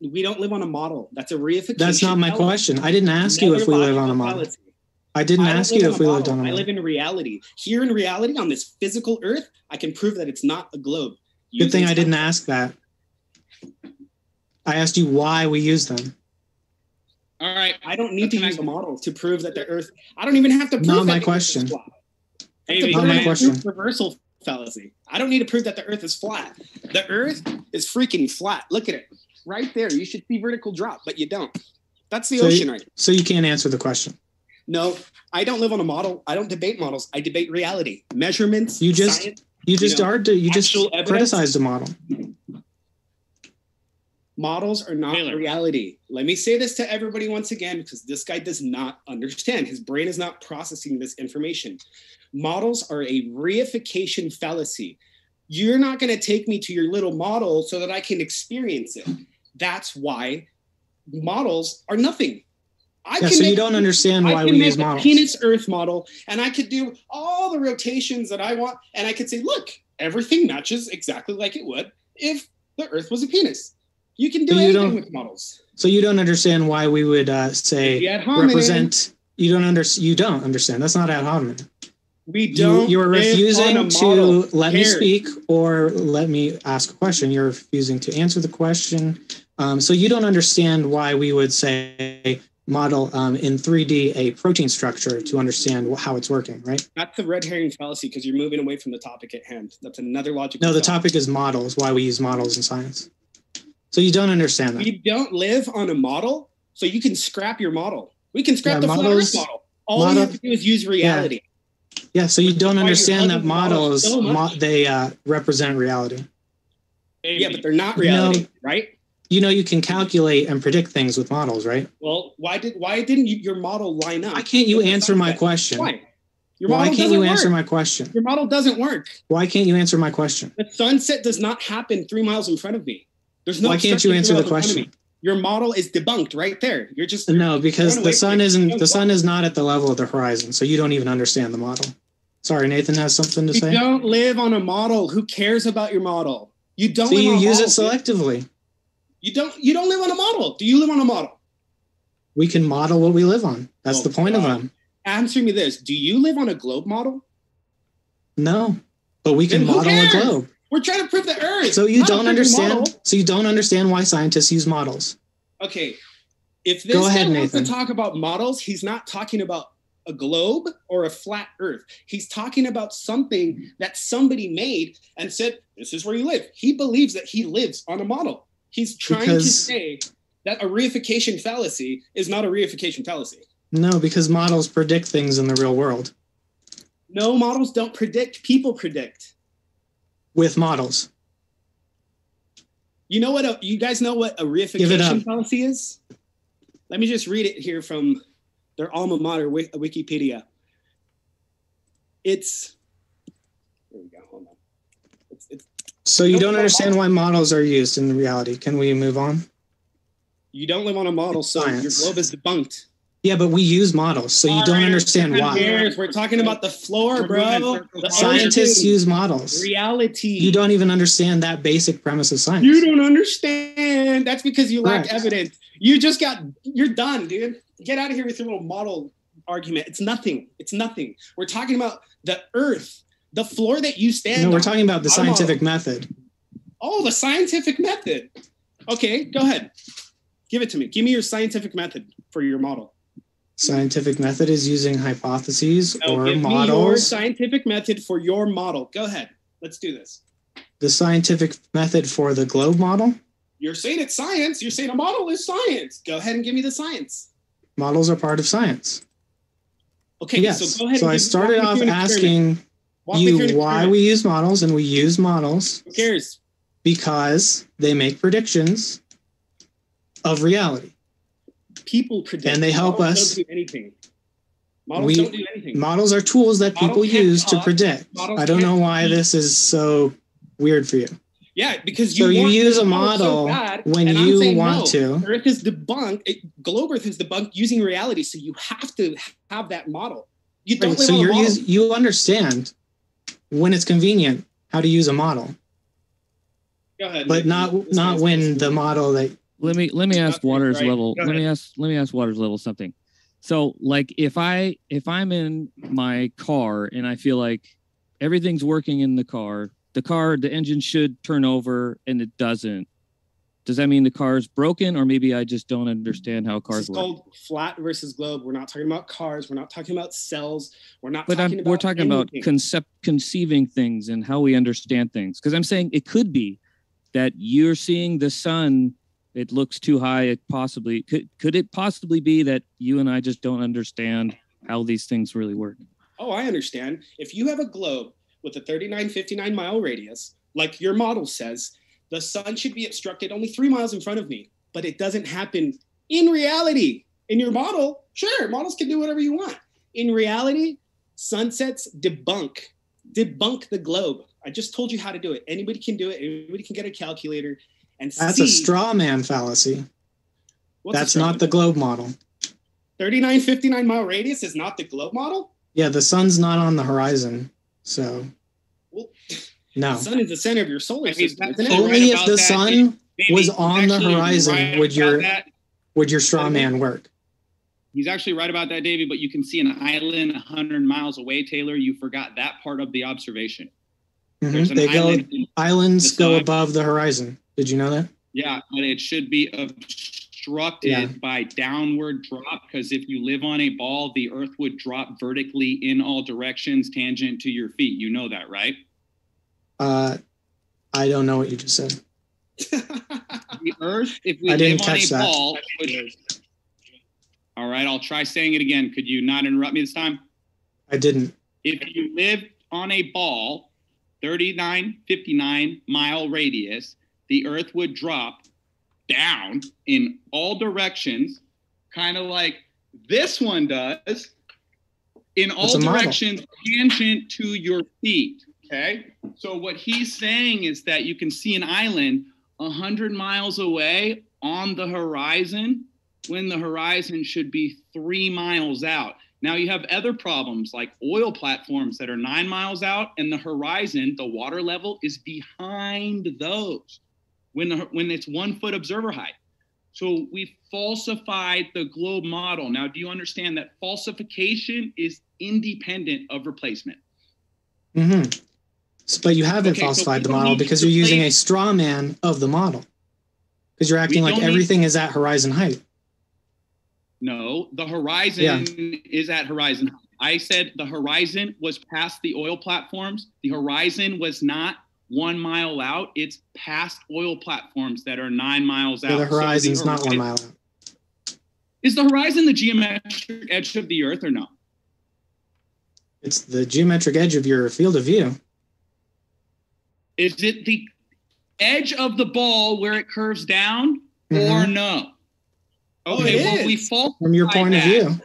We don't live on a model. That's a reification. That's not my fallacy. question. I didn't ask you if we live on a model. fallacy. I didn't I ask you if a we lived on a model. I live in reality. Here in reality, on this physical Earth, I can prove that it's not a globe. Good thing Using I didn't ask that. I asked you why we use them. All right. I don't need to use a model to prove that the Earth. I don't even have to prove Not that my the Earth is question. flat. I have Davey, to Not my prove question. Reversal fallacy. I don't need to prove that the Earth is flat. The Earth is freaking flat. Look at it, right there. You should see vertical drop, but you don't. That's the So you- ocean, right? So you can't answer the question. No, I don't live on a model. I don't debate models. I debate reality, measurements. You just- science. You just know, are you just actual evidence? criticized a model. models are not Taylor. reality. Let me say this to everybody once again because this guy does not understand. His brain is not processing this information. Models are a reification fallacy. You're not going to take me to your little model so that I can experience it. That's why models are nothing. I Yeah, so you don't understand why can we make use models. penis Earth model, and I could do all the rotations that I want, and I could say, look, everything matches exactly like it would if the Earth was a penis. You can do So anything with models. So you don't understand why we would uh, say you represent. You don't under, You don't understand. That's not ad hominem. we You, don't. you're refusing to let me speak or let me ask a question. You're refusing to answer the question. Um, so you don't understand why we would say model um, in 3D a protein structure to understand how it's working, right? That's the red herring fallacy because you're moving away from the topic at hand. That's another logical. No, the topic is models. Why we use models in science. So you don't understand that. We don't live on a model, so you can scrap your model. We can scrap Yeah, the flat models- Earth model. All model- you have to do is use reality. Yeah, so you don't understand that models models so mo- they uh, represent reality. Yeah, but they're not No. reality, right? You know, you can calculate and predict things with models, right? Well, why did why didn't you, your model line up? Why can't you answer my question? Why? Your Why can't you doesn't answer my question? Your model doesn't work. Why can't you answer my question? The sunset does not happen three miles in front of me. There's no. Why can't you answer the miles in front of question? Your model is debunked right there. You're just No, because the sun it. isn't the sun is not at the level of the horizon, so you don't even understand the model. Sorry, Nathan has something to you say. You don't live on a model. Who cares about your model? You don't. So you use it model, dude. selectively. You don't. You don't live on a model. Do you live on a model? We can model what we live on. That's Oh, the point of them. Answer me this: Do you live on a globe model? No, but we can model a globe. We're trying to prove the Earth. So you not don't understand. So you don't understand why scientists use models. Okay, if this Go ahead, guy wants to talk about models, he's not talking about a globe or a flat Earth. He's talking about something that somebody made and said, "This is where you live." He believes that he lives on a model. He's trying to say that a reification fallacy is not a reification fallacy. No, because models predict things in the real world No, models don't predict; people predict. with models. You know what? A, you guys know what a reification fallacy is? Let me just read it here from their alma mater, Wikipedia. It's. There we go. Hold on. It's, it's, So you No, don't no, understand why models are used in reality. Can we move on? you don't live on a model, so your Science. globe is debunked. Yeah, but we use models, so you don't Alright, understand who Who why. cares? We're talking about the floor, bro. moving in circles. The Scientists ocean. use models. reality. You don't even understand that basic premise of science. You don't understand. That's because you lack Correct. evidence. You just got. You're done, dude. Get out of here with your little model argument. It's nothing. It's nothing. We're talking about the Earth, the floor that you stand. No, we're on. talking about the Not a model. scientific method. Oh, the scientific method. Okay, go ahead. Give it to me. Give me your scientific method for your model. Scientific method is using hypotheses No, or give me your scientific method for your model. Go ahead. Let's do this. The scientific method for the globe model. You're saying it's science. You're saying a model is science. Go ahead and give me the science. Models are part of science. Okay, yes. so go ahead. So I started off asking. experiment. Walk you why we use models, and we use models Who cares? because they make predictions of reality. People predict, And they help Models us. Don't do anything. Models We- don't do anything. Models are tools that people use to predict. Models I don't know why speak. this is so weird for you. yeah, because you So you use a model so bad, when you want no. to. Earth is debunked. Eh, it, Globe Earth is debunked using reality, so you have to have that model. You don't Right, so you're use, you understand when it's convenient how to use a model, Go ahead, but Nick. not not when the model that let me let me ask Okay, waters right. level let me ask let me ask waters level something so like if i if i'm in my car and i feel like everything's working in the car the car the engine should turn over and it doesn't does that mean the car is broken or maybe i just don't understand how This cars is work called flat versus globe. We're not talking about cars. We're not talking about cells. We're not but I'm, talking about we're talking about concept conceiving things and how we understand things because i'm saying it could be that you're seeing the sun it looks too high it possibly could could it possibly be that you and i just don't understand how these things really work Oh, I understand. If you have a globe with a 39, 59 mile radius, like your model says, the sun should be obstructed only three miles in front of me. But it doesn't happen in reality. In your model, sure, models can do whatever you want. In reality, sunsets debunk, debunk the globe. I just told you how to do it. Anybody can do it. Anybody can get a calculator and that's see. a straw man fallacy. What's That's not the globe model. 39, 59 mile radius is not the globe model? Yeah, the sun's not on the horizon, so Well, no. the sun is the center of your solar I mean, system, that's isn't it? right Only if the sun Maybe was on the horizon right would your- that. would your straw man work. He's actually right about that, Davey. But you can see an island 100 miles away, Taylor. You forgot that part of the observation. Mhm. There's an They island. in- islands the go sun. above the horizon. Did you know that? yeah, but it should be obstructed Yeah. by downward drop because if you live on a ball, the Earth would drop vertically in all directions, tangent to your feet. You know that, right? Uh, I don't know what you just said. The Earth, if we I didn't live on a catch that. ball, would- all right. I'll try saying it again. Could you not interrupt me this time? I didn't. if you lived on a ball 39 59 mile radius the earth would drop down in all directions kind of like this one does in all model. directions tangent to your feet okay so what he's saying is that you can see an island 100 miles away on the horizon when the horizon should be three miles out now you have other problems like oil platforms that are nine miles out, and the horizon, the water level is behind those when the, when it's one foot observer height. So we falsified the globe model. Now, do you understand that falsification is independent of replacement? hmm but you haven't Okay, falsified we the model because you're using a straw man of the model. Because you're acting like everything is at horizon height. No, the horizon Yeah. is at horizon. I said the horizon was past the oil platforms. The horizon was not one mile out. It's past oil platforms that are nine miles So out. the So horizon's not one mile out. Is the horizon the geometric edge of the Earth or no? It's the geometric edge of your field of view. Is it the edge of the ball where it curves down or Mhm. no? Oh, Okay, it well, we is. falsified From your point of view.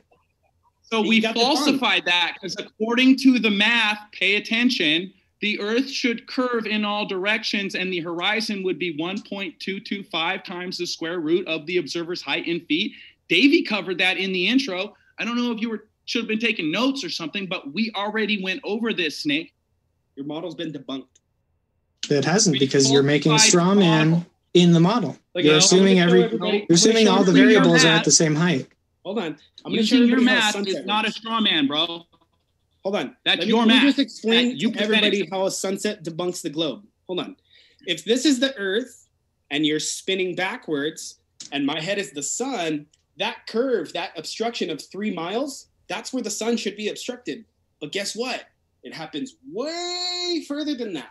So You we got the point. falsified that because according to the math, pay attention, the Earth should curve in all directions and the horizon would be 1.225 times the square root of the observer's height in feet. Davey covered that in the intro. I don't know if you were should have been taking notes or something, but we already went over this, Snake. Your model's been debunked. It hasn't We because you're making a straw man model. in the model. Like, you're assuming every you're gonna assuming all the variables are at the same height. Hold on. I'm going to show Using your math is not a straw man, bro. Hold on. That's let me, your let me math. just explain That you to everybody presented. how a sunset debunks the globe. Hold on. If this is the Earth and you're spinning backwards, and my head is the sun, that curve, that obstruction of three miles, that's where the sun should be obstructed. But guess what? It happens way further than that.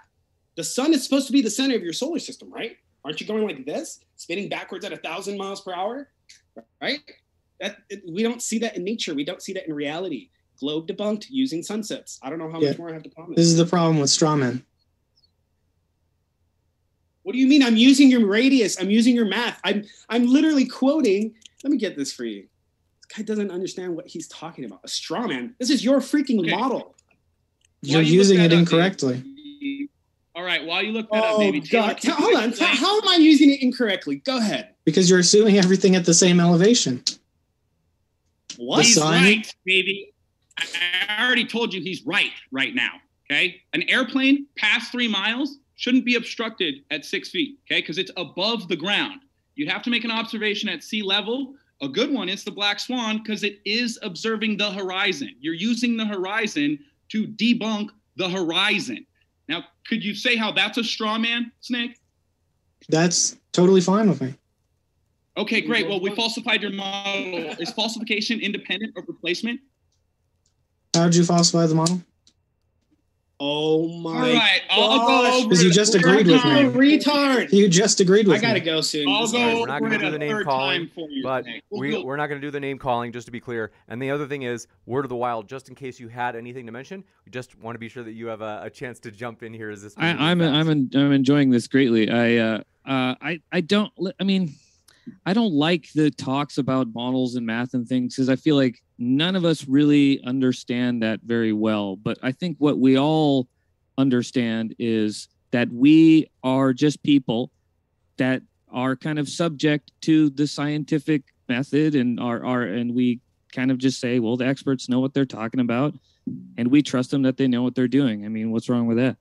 The sun is supposed to be the center of your solar system, right? Aren't you going like this, spinning backwards at a thousand miles per hour? Right? That it- we don't see that in nature. We don't see that in reality. globe debunked using sunsets. I don't know how Yeah. much more I have to promise. This is the problem with strawmen. What do you mean? I'm using your radius. I'm using your math. I'm I'm literally quoting. Let me get this for you. This guy doesn't understand what he's talking about. A straw man. This is your freaking Okay. model. You're you using it up, incorrectly. Dave- All right, while you look that up, Oh baby. Taylor, God! can you Hold on. explain- How am I using it incorrectly? Go ahead. Because you're assuming everything at the same elevation. What? He's sun? right, baby. I I already told you he's right right now. Okay. An airplane past three miles shouldn't be obstructed at six feet. Okay. Because it's above the ground. You'd have to make an observation at sea level. A good one is the black swan because it is observing the horizon. You're using the horizon to debunk the horizon. Now, could you say how that's a straw man, Snake? That's totally fine with me. Okay, great. Well, we falsified your model. Is falsification independent of replacement? How did you falsify the model? Oh my! All right, I'll, I'll gosh. go over 'Cause you it a just third agreed with time. me. Retard. You just agreed with me. I gotta me. go soon. I'll go guy's- We're not gonna do the name third calling, time for you. But we'll we, we're not going to do the name calling, just to be clear. And the other thing is, word of the wild, just in case you had anything to mention, we just want to be sure that you have a, a chance to jump in here as this. I, moves I'm fast. I'm en- I'm enjoying this greatly. I uh, uh I I don't I mean I don't like the talks about models and math and things because I feel like none of us really understand that very well. But I think what we all understand is that we are just people that are kind of subject to the scientific method and are are and we kind of just say, well, the experts know what they're talking about, and we trust them that they know what they're doing. I mean, what's wrong with that?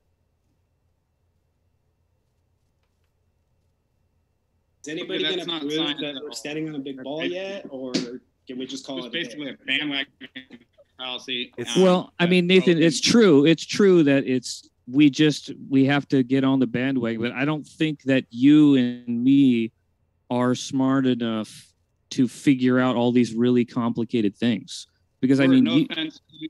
Is anybody Okay, gonna that's prove that we're standing on a big ball yet, or can we just call It's it? a day? basically a bandwagon policy. It's- um, Well, I mean, Nathan, it's true. It's true that it's we just we have to get on the bandwagon, but I don't think that you and me are smart enough to figure out all these really complicated things. Because I mean, no you, offense, you,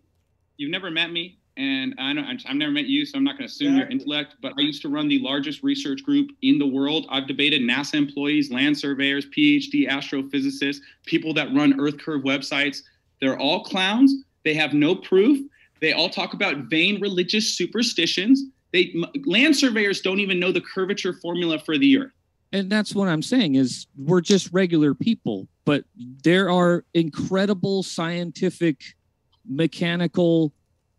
you've never met me, and I know I've never met you, so I'm not going to assume your intellect. But I used to run the largest research group in the world. I've debated NASA employees, land surveyors, PhD astrophysicists, people that run Earth Curve websites. They're all clowns. They have no proof. They all talk about vain religious superstitions. They m- land surveyors don't even know the curvature formula for the Earth. and that's what I'm saying is we're just regular people, but there are incredible scientific, mechanical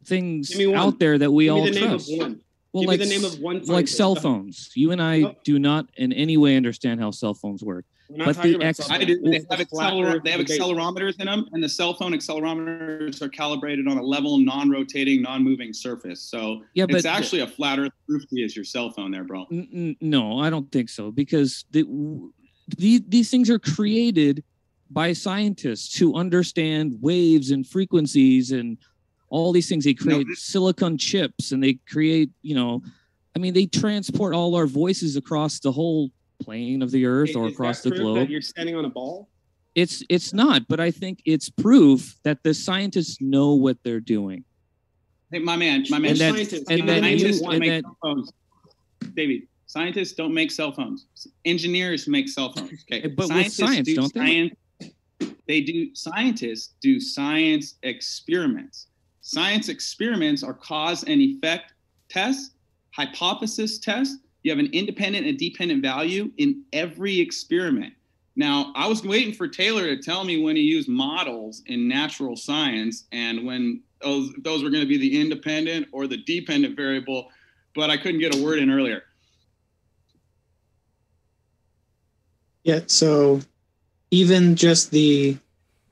things Give me one. out there that we Give all me the name trust. of one. Well, Give like me the name of one. like cell phones. You and I Nope. do not in any way understand how cell phones work. We're But the about ex- I do. They have, acceler- they have accelerometers in them, and the cell phone accelerometers are calibrated on a level, non-rotating, non-moving surface. So Yeah, but it's actually a flat Earth proof to is your cell phone there, bro. N- n- no, I don't think so because the, w- the, these things are created by scientists who understand waves and frequencies and all these things. They create this- silicon chips and they create, you know, I mean, they transport all our voices across the whole plane of the Earth or across the globe. You're standing on a ball. It's it's not, but I think it's proof that the scientists know what they're doing. Hey, my man, my man. And scientists. and Give me the then name of you- scientists and make phones. David, scientists don't make cell phones. Engineers make cell phones. Okay, But with science, do don't they? science, they do. Scientists do science experiments. Science experiments are cause and effect tests, hypothesis tests. You have an independent and dependent value in every experiment. Now, I was waiting for Taylor to tell me when he used models in natural science and when those, those were going to be the independent or the dependent variable, but I couldn't get a word in earlier. Yeah. So even just the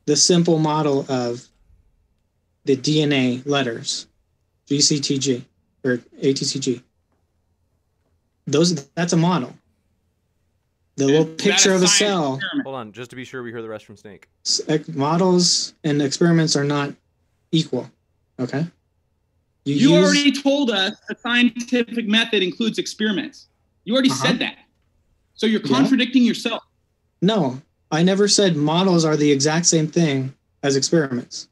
the simple model of the DNA letters, GCTG or ATCG, those that's a model. The little Is that picture of a cell. experiment? Hold on, just to be sure we hear the rest from Snake. models and experiments are not equal. Okay. You use- already told us the scientific method includes experiments. You already Uh-huh. said that. So you're Yeah. contradicting yourself. no. I never said models are the exact same thing as experiments.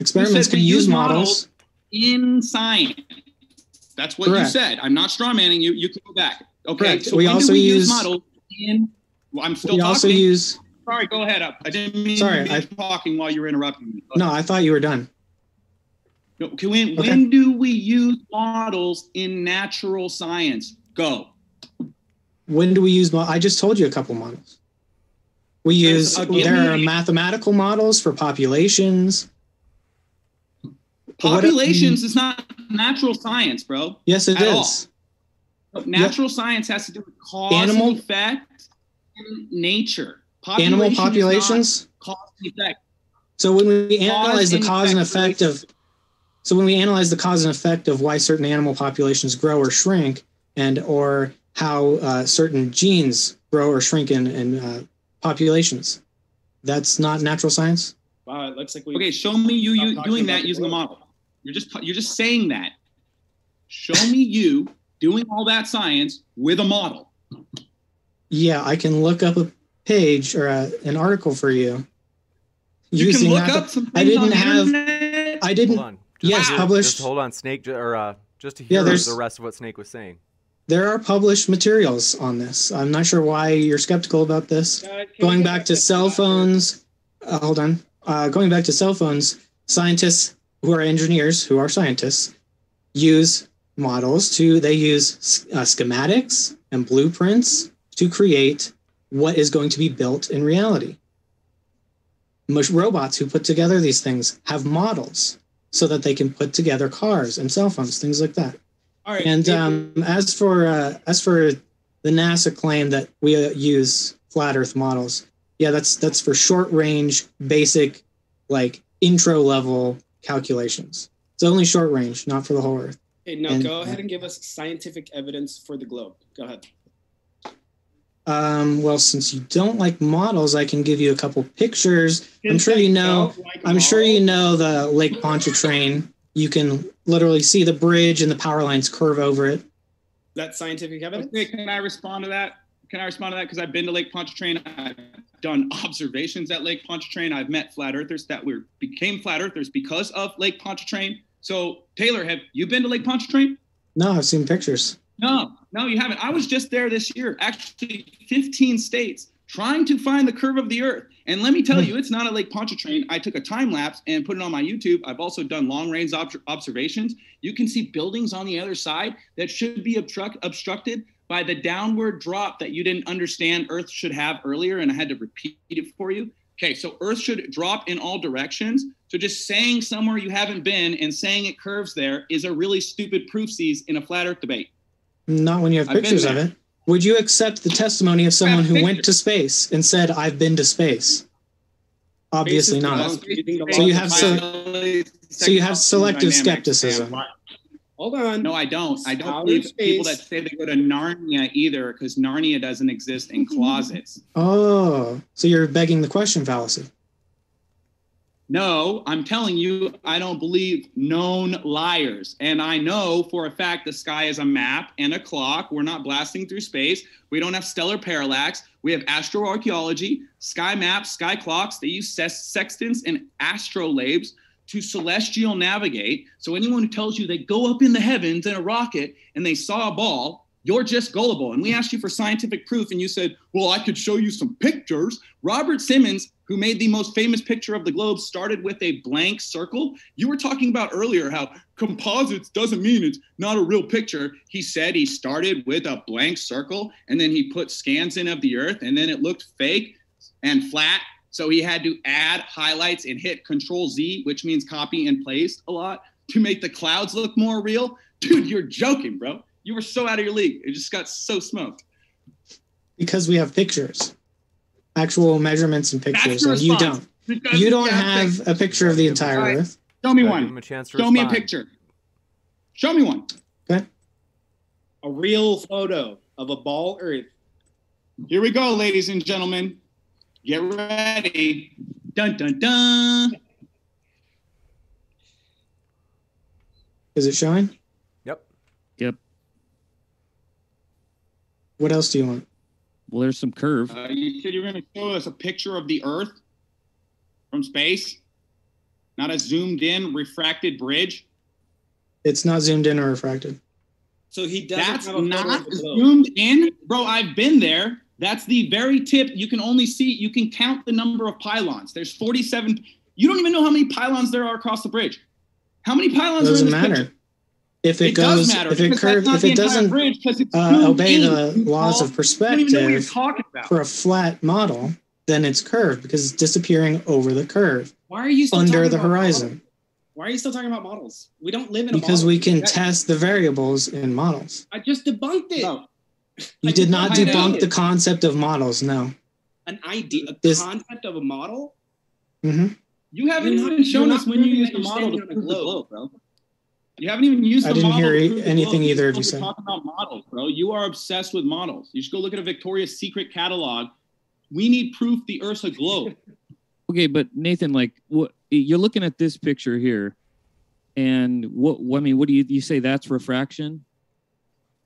Experiments can use use models. in science. That's what Correct. you said. I'm not strawmanning you. You can go back. Okay. Correct. So We also we use, use- models in? Well, I'm still We talking. also use. Sorry, go ahead up. I didn't mean Sorry, to be I- talking while you were interrupting me. No, I thought you were done. No, can we, Okay. When do we use models in natural science? Go. When do we use? Mo- I just told you a couple models. We use. there are mathematical models for populations. What- Populations is not natural science, bro. Yes, it is. All. is. Natural science has to do with cause Animal- and effect in nature. Animal Population is not populations. Cause and effect. So when we analyze the cause and effect effect of, so when we analyze the cause and effect of why certain animal populations grow or shrink, and or how uh, certain genes grow or shrink in, in uh, populations, that's not natural science. Wow, it looks like we. Okay, show me you, you doing that using a model. You're just you're just saying that. Show me you doing all that science with a model. Yeah, I can look up a page or a, an article for you. You using can look up some I didn't on have- internet. I didn't. Hold on. Just, Yes, Wow. published. Just hold on, Snake, or uh, just to hear there's- the rest of what Snake was saying. There are published materials on this. I'm not sure why you're skeptical about this. Uh, Going back to cell phones, uh, hold on. Uh, going back to cell phones, scientists who are engineers, who are scientists, use models to, they use uh, schematics and blueprints to create what is going to be built in reality. Most robots who put together these things have models so that they can put together cars and cell phones, things like that. All right. And um, as for uh, as for the NASA claim that we uh, use flat Earth models, yeah, that's that's for short range, basic, like intro level calculations. It's only short range, not for the whole Earth. okay, now and- go ahead and give us scientific evidence for the globe. Go ahead. Um, well, since you don't like models, I can give you a couple pictures. I'm sure you know. I'm sure you know the Lake Pontchartrain. You can literally see the bridge and the power lines curve over it. That's scientific evidence. Okay, can I respond to that? Can I respond to that? Because I've been to Lake Pontchartrain. I've done observations at Lake Pontchartrain. I've met flat earthers that were became flat earthers because of Lake Pontchartrain. So Taylor, have you been to Lake Pontchartrain? No, I've seen pictures. No, no, you haven't. I was just there this year, actually 15 states, trying to find the curve of the earth. And let me tell you, it's not a Lake Pontchartrain. I took a time lapse and put it on my YouTube. I've also done long range ob- observations. You can see buildings on the other side that should be obstruct- obstructed by the downward drop that you didn't understand Earth should have earlier, and I had to repeat it for you. Okay, so Earth should drop in all directions. So just saying somewhere you haven't been and saying it curves there is a really stupid proof. proofsies in a flat Earth debate. Not when you have I've pictures of it. Would you accept the testimony of someone who went to space and said, "I've been to space"? Obviously Basically, not. that's- you think the So you have of se- So you have selective skepticism. and- Hold on. No, I don't. I don't Outer believe people that say they go to Narnia either, because Narnia doesn't exist in mm-hmm. closets. Oh, so you're begging the question fallacy. No, I'm telling you, I don't believe known liars. And I know for a fact the sky is a map and a clock. We're not blasting through space. We don't have stellar parallax. We have astroarchaeology, sky maps, sky clocks. They use sextants and astrolabes to celestial navigate. So anyone who tells you they go up in the heavens in a rocket and they saw a ball, you're just gullible. And we asked you for scientific proof, and you said, Well, I could show you some pictures. Robert Simmons, who made the most famous picture of the globe, started with a blank circle. You were talking about earlier how composites doesn't mean it's not a real picture. He said he started with a blank circle and then he put scans in of the earth, and then it looked fake and flat. So he had to add highlights and hit Control Z, which means copy and paste a lot to make the clouds look more real. Dude, you're joking, bro. You were so out of your league. It just got so smoked. Because we have pictures, actual measurements and pictures, and you don't. Because You don't have have a picture of the entire Alright. Earth. Show me Gotta give him one. a chance to Show me a picture. Show me one. Okay. A real photo of a ball Earth. Here we go, ladies and gentlemen. Get ready. Dun dun dun. Is it showing? Yep. Yep. What else do you want? Well, there's some curve. Uh, you said you were going to show us a picture of the Earth from space, not a zoomed in refracted bridge. It's not zoomed in or refracted. So he doesn't That's have a not of the globe. zoomed in, bro. I've been there. That's the very tip. You can only see. You can count the number of pylons. There's 47. You don't even know how many pylons there are across the bridge. How many pylons doesn't are in this matter. picture? If it, It, goes, does matter. if it curves, if it doesn't bridge, 'cause it's uh, obey in, the laws fall. of I don't even know what you're perspective talking about. for a flat model, then it's curved because it's disappearing over the curve Why are you still under talking the about horizon. models? Why are you still talking about models? We don't live in a Because model. we can That- test the variables in models. I just debunked it. No. You did not debunk the concept of models. No. An idea, a This- concept of a model. hmm You haven't You're not- even shown us when you use the model to standing on a prove the globe. globe, bro. You haven't even used I the didn't model hear to prove anything globe. either You're of you said. Talk about models, bro. You are obsessed with models. You should go look at a Victoria's Secret catalog. We need proof the Earth's a globe. Okay, but Nathan, like, what you're looking at this picture here, and what? I mean, what do you you say that's refraction?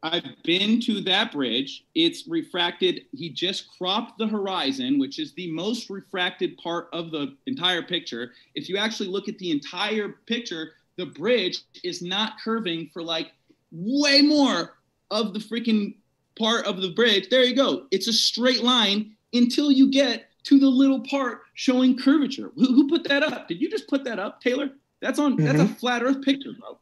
I've been to that bridge. It's refracted. He just cropped the horizon, which is the most refracted part of the entire picture. If you actually look at the entire picture, the bridge is not curving for like way more of the freaking part of the bridge. There you go. It's a straight line until you get to the little part showing curvature. Who, who put that up? Did you just put that up, Taylor? That's on. That's a mm-hmm. flat Earth picture, bro.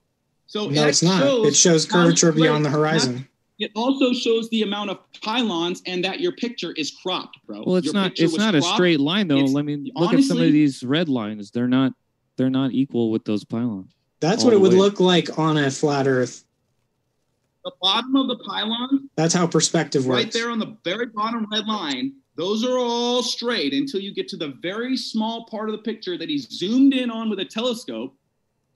So No, it's not. shows It shows curvature beyond the horizon. it also shows the amount of pylons and that your picture is cropped, bro. Well, it's Your not. it's was not a straight line though. It's- Let me look at some of these red lines. They're not. They're not equal with those pylons. That's what it would way. look like on a flat Earth. The bottom of the pylon, That's how perspective works. right there on the very bottom red line, those are all straight until you get to the very small part of the picture that he's zoomed in on with a telescope.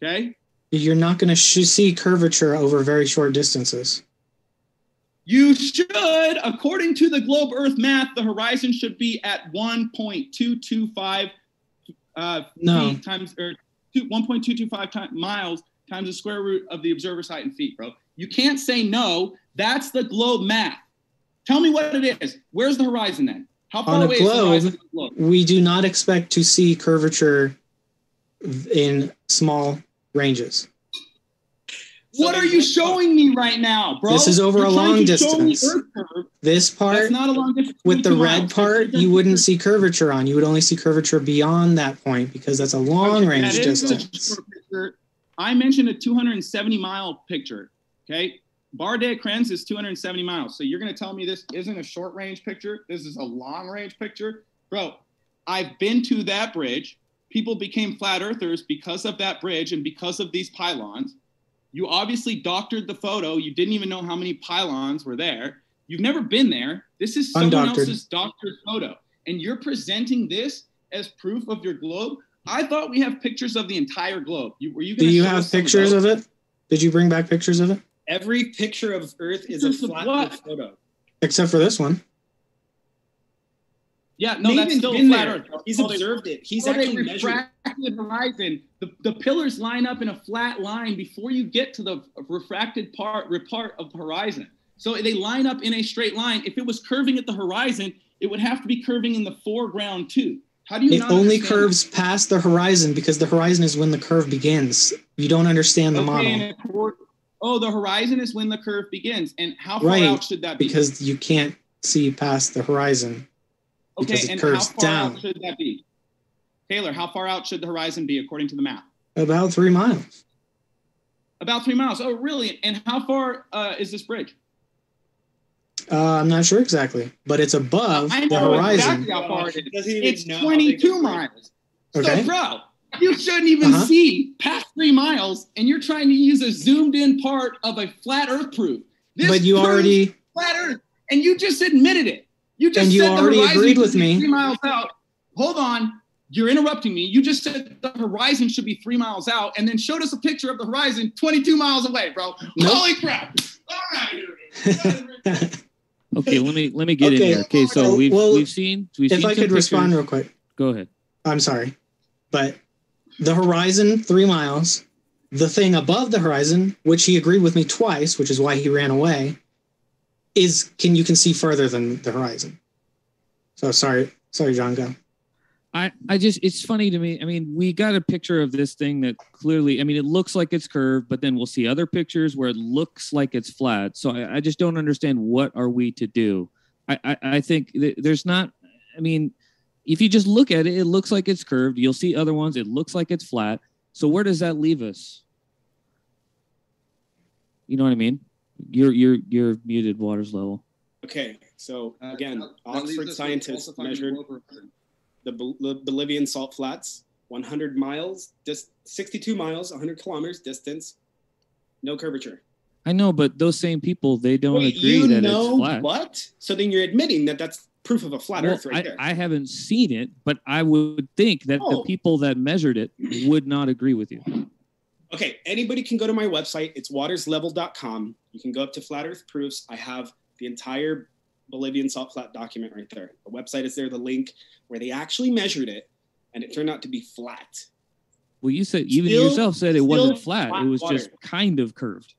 Okay. You're not going to sh- see curvature over very short distances. You should, according to the globe Earth math, the horizon should be at 1.225 uh, No. times or two, 1.225 ti- miles times the square root of the observer's height in feet, bro. You can't say no. That's the globe math. Tell me what it is. Where's the horizon then? How far On away is the globe, horizon the globe? We do not expect to see curvature in small ranges. So What are you showing me right now, bro? This is over You're a long to show me distance. This part That's not a long distance. with the red miles. part, you wouldn't see curvature on. You would only see curvature beyond that point because that's a long range That is distance. I mentioned a 270 mile picture. Okay. Bar de Krenz is 270 miles. So you're going to tell me this isn't a short range picture? This is a long range picture? Bro, I've been to that bridge. People became flat earthers because of that bridge and because of these pylons. You obviously doctored the photo. You didn't even know how many pylons were there. You've never been there. This is someone Undoctored. else's doctored photo. And you're presenting this as proof of your globe. I thought we have pictures of the entire globe. You, were you Do you have pictures of it? Did you bring back pictures of it? Every picture of Earth is a Pictures of flat? Earth photo. Except for this one. Yeah, no, that's Nathan's still a been flat there. Earth. He's Called a- observed it. He's called a actually measured. The horizon. The, the pillars line up in a flat line before you get to the refracted part part of the horizon. So they line up in a straight line. If it was curving at the horizon, it would have to be curving in the foreground too. How do you It not only understand curves past the horizon because the horizon is when the curve begins. You don't understand the Okay, model and Oh, the horizon is when the curve begins. And how far Right, out should that be? because you can't see past the horizon. Okay, because it and curves how far down. out should that be? Taylor, how far out should the horizon be according to the map? About three miles. About three miles. Oh, really? And how far uh, is this bridge? Uh, I'm not sure exactly, but it's above I the horizon. exactly how far it is. It's know how big 22 miles. Okay. So, bro, you shouldn't even Uh-huh. see past three miles, and you're trying to use a zoomed in part of a flat Earth proof. This But you already flat Earth, and you just admitted it. You just And you said the already horizon agreed should with be me. Three miles out. Hold on. You're interrupting me. You just said the horizon should be three miles out, and then showed us a picture of the horizon 22 miles away, bro. Nope. Holy crap! All right. Okay, let me let me get Okay, in here. Okay, so we've well, we've seen we've if seen I some could respond real quick. Go ahead. I'm sorry, but the horizon, three miles. The thing above the horizon, which he agreed with me twice, which is why he ran away, is can you can see further than the horizon. So sorry, sorry, John. Go. I, I just it's funny to me. I mean, we got a picture of this thing that clearly, I mean, it looks like it's curved, but then we'll see other pictures where it looks like it's flat. So I, I just don't understand what are we to do. I, I, I think th- there's not. I mean, if you just look at it, it looks like it's curved. You'll see other ones. It looks like it's flat. So where does that leave us? You know what I mean? You're you're you're muted. Water's level. Okay, so again, that- that Oxford us scientists measured the Bolivian salt flats, 100 miles, dis- 62 miles, 100 kilometers distance, no curvature. I know, but those same people they don't Wait, agree you that know it's flat. what? So then you're admitting that that's proof of a flat Well, Earth right I, there. I haven't seen it, but I would think that Oh. the people that measured it would not agree with you. Okay, anybody can go to my website. It's waterslevel.com. You can go up to Flat Earth Proofs. I have the entire Bolivian salt flat document right there. The website is there, the link where they actually measured it, and it turned out to be flat. Well, you said even Still- yourself said it wasn't flat; flat it was water. just kind of curved.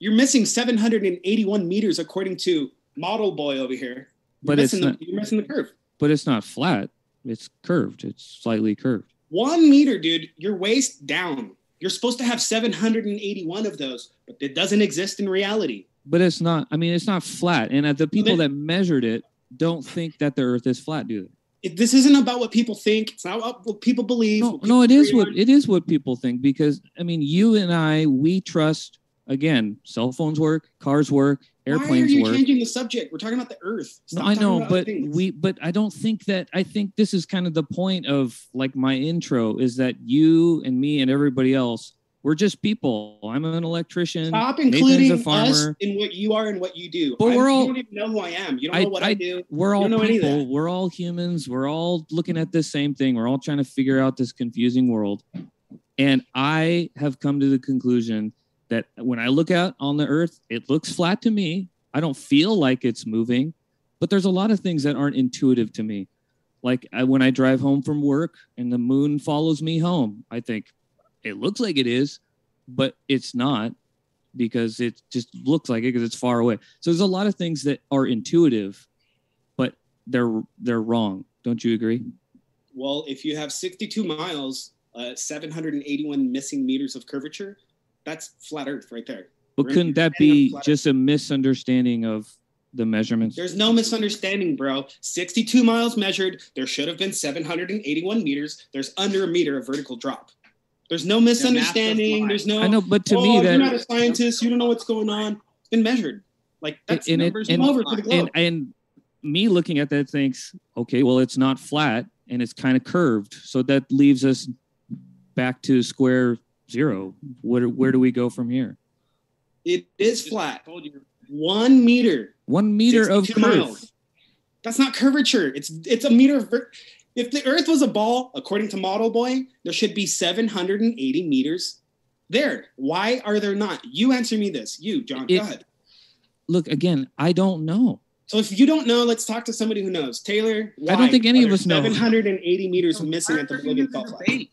You're missing 781 meters according to Model Boy over here. You're But it's not. the, you're missing the curve. But it's not flat; it's curved. It's slightly curved. One meter, dude, your waist down. You're supposed to have 781 of those, but it doesn't exist in reality. But it's not. I mean, it's not flat. And the people that measured it don't think that the Earth is flat, do they? It, this isn't about what people think. It's not about what people believe. No, what no, it is what on. it is what people think because I mean, you and I, we trust again. Cell phones work, cars work, Why are airplanes you work. changing the subject? We're talking about the Earth. No, I know, but we, but I don't think that. I think this is kind of the point of like my intro is that you and me and everybody else, we're just people. I'm an electrician. stop including a us in what you are and what you do. But I- we're all- You don't even know who I am. You don't I- know what I, I- do. We're all don't know any of people. We're all humans. We're all looking at the same thing. We're all trying to figure out this confusing world. And I have come to the conclusion that when I look out on the earth, it looks flat to me. I don't feel like it's moving, but there's a lot of things that aren't intuitive to me. Like I, when I drive home from work and the moon follows me home, I think it looks like it is, but it's not because it just looks like it because it's far away. So there's a lot of things that are intuitive, but they're they're wrong. Don't you agree? Well, if you have 62 miles, uh, 781 missing meters of curvature, that's flat Earth right there. But Right. couldn't that be just a misunderstanding of the measurements? There's no misunderstanding, bro. 62 miles measured. There should have been 781 meters. There's under a meter of vertical drop. There's no misunderstanding. There's no. I know, but to oh, me you're not that a scientist. You don't know what's going on. It's been measured. Like that's and it- numbers and- over for the globe. and and me looking at that thinks, okay, well it's not flat and it's kind of curved, so that leaves us back to square zero. Where where do we go from here? it is flat. One meter. One meter of 62 curve. miles. That's not curvature. It's it's a meter of. If the Earth was a ball, according to Model Boy, there should be 780 meters there. Why are there not? You answer me this. You, John. It- go ahead. Look again. I don't know. So if you don't know, let's talk to somebody who knows. Taylor, I don't think any are of there us know. 780 meters missing at the Why are Bolivian you salt in a flats. debate?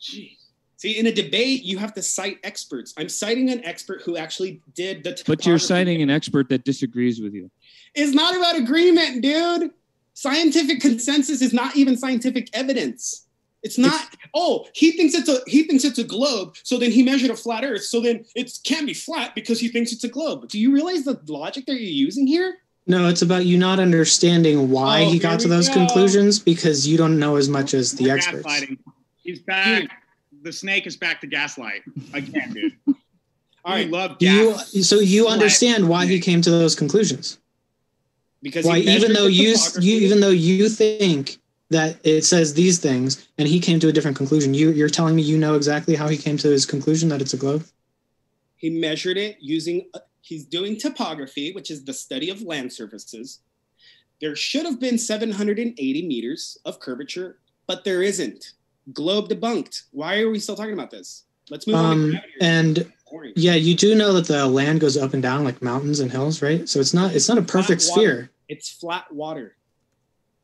Jeez. See, in a debate, you have to cite experts. I'm citing an expert who actually did the. But you're citing an expert that disagrees with you. It's not about agreement, dude. Scientific consensus is not even scientific evidence. It's not. oh, he thinks it's a he thinks it's a globe. So then he measured a flat Earth. So then it can't be flat because he thinks it's a globe. Do you realize the logic that you're using here? No, it's about you not understanding why Oh, he got to those go. conclusions because you don't know as much as the We're experts. He's back. The snake is back to gaslight again, dude. All right, You love You so you understand why he came to those conclusions. because Why even though you you even though you think that it says these things and he came to a different conclusion, you you're telling me you know exactly how he came to his conclusion that it's a globe? he measured it using uh, he's doing topography which is the study of land surfaces there should have been 780 meters of curvature but there isn't globe debunked why are we still talking about this let's move on Um, gravity. and yeah, you do know that the land goes up and down like mountains and hills, right? So it's not it's not a perfect water. sphere. it's flat water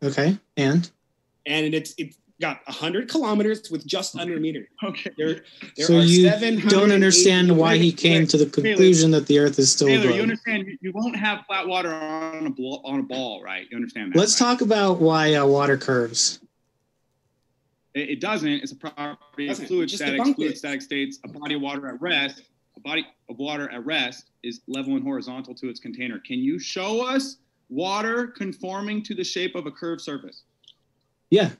Okay, and and it's it's got 100 kilometers with just under a meter Okay. there, there so are you don't understand why he came to the conclusion that the Earth is still a Taylor, you understand? you- You won't have flat water on a ball, on a ball, right? You understand that? Let's right? talk about why uh, water curves. It, it doesn't. It's a property of fluid Just statics. Fluid it. static states a body of water at rest. A body of water at rest is level and horizontal to its container. Can you show us water conforming to the shape of a curved surface? Yeah.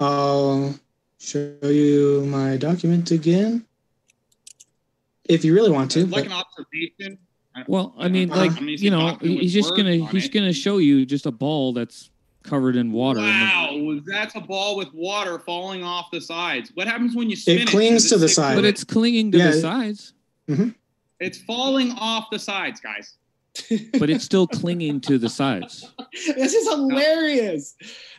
I'll show you my document again. If you really want to. like but- an observation. Well, I mean, Uh-huh. like I'm gonna see you know, he's just gonna he's it. gonna show you just a ball that's covered in water. Wow, that's a ball with water falling off the sides. What happens when you spin it? clings Does to the stick side. But it's clinging to Yeah. the sides. Mm-hmm. it's falling off the sides, guys. But it's still clinging to the sides. this is hilarious.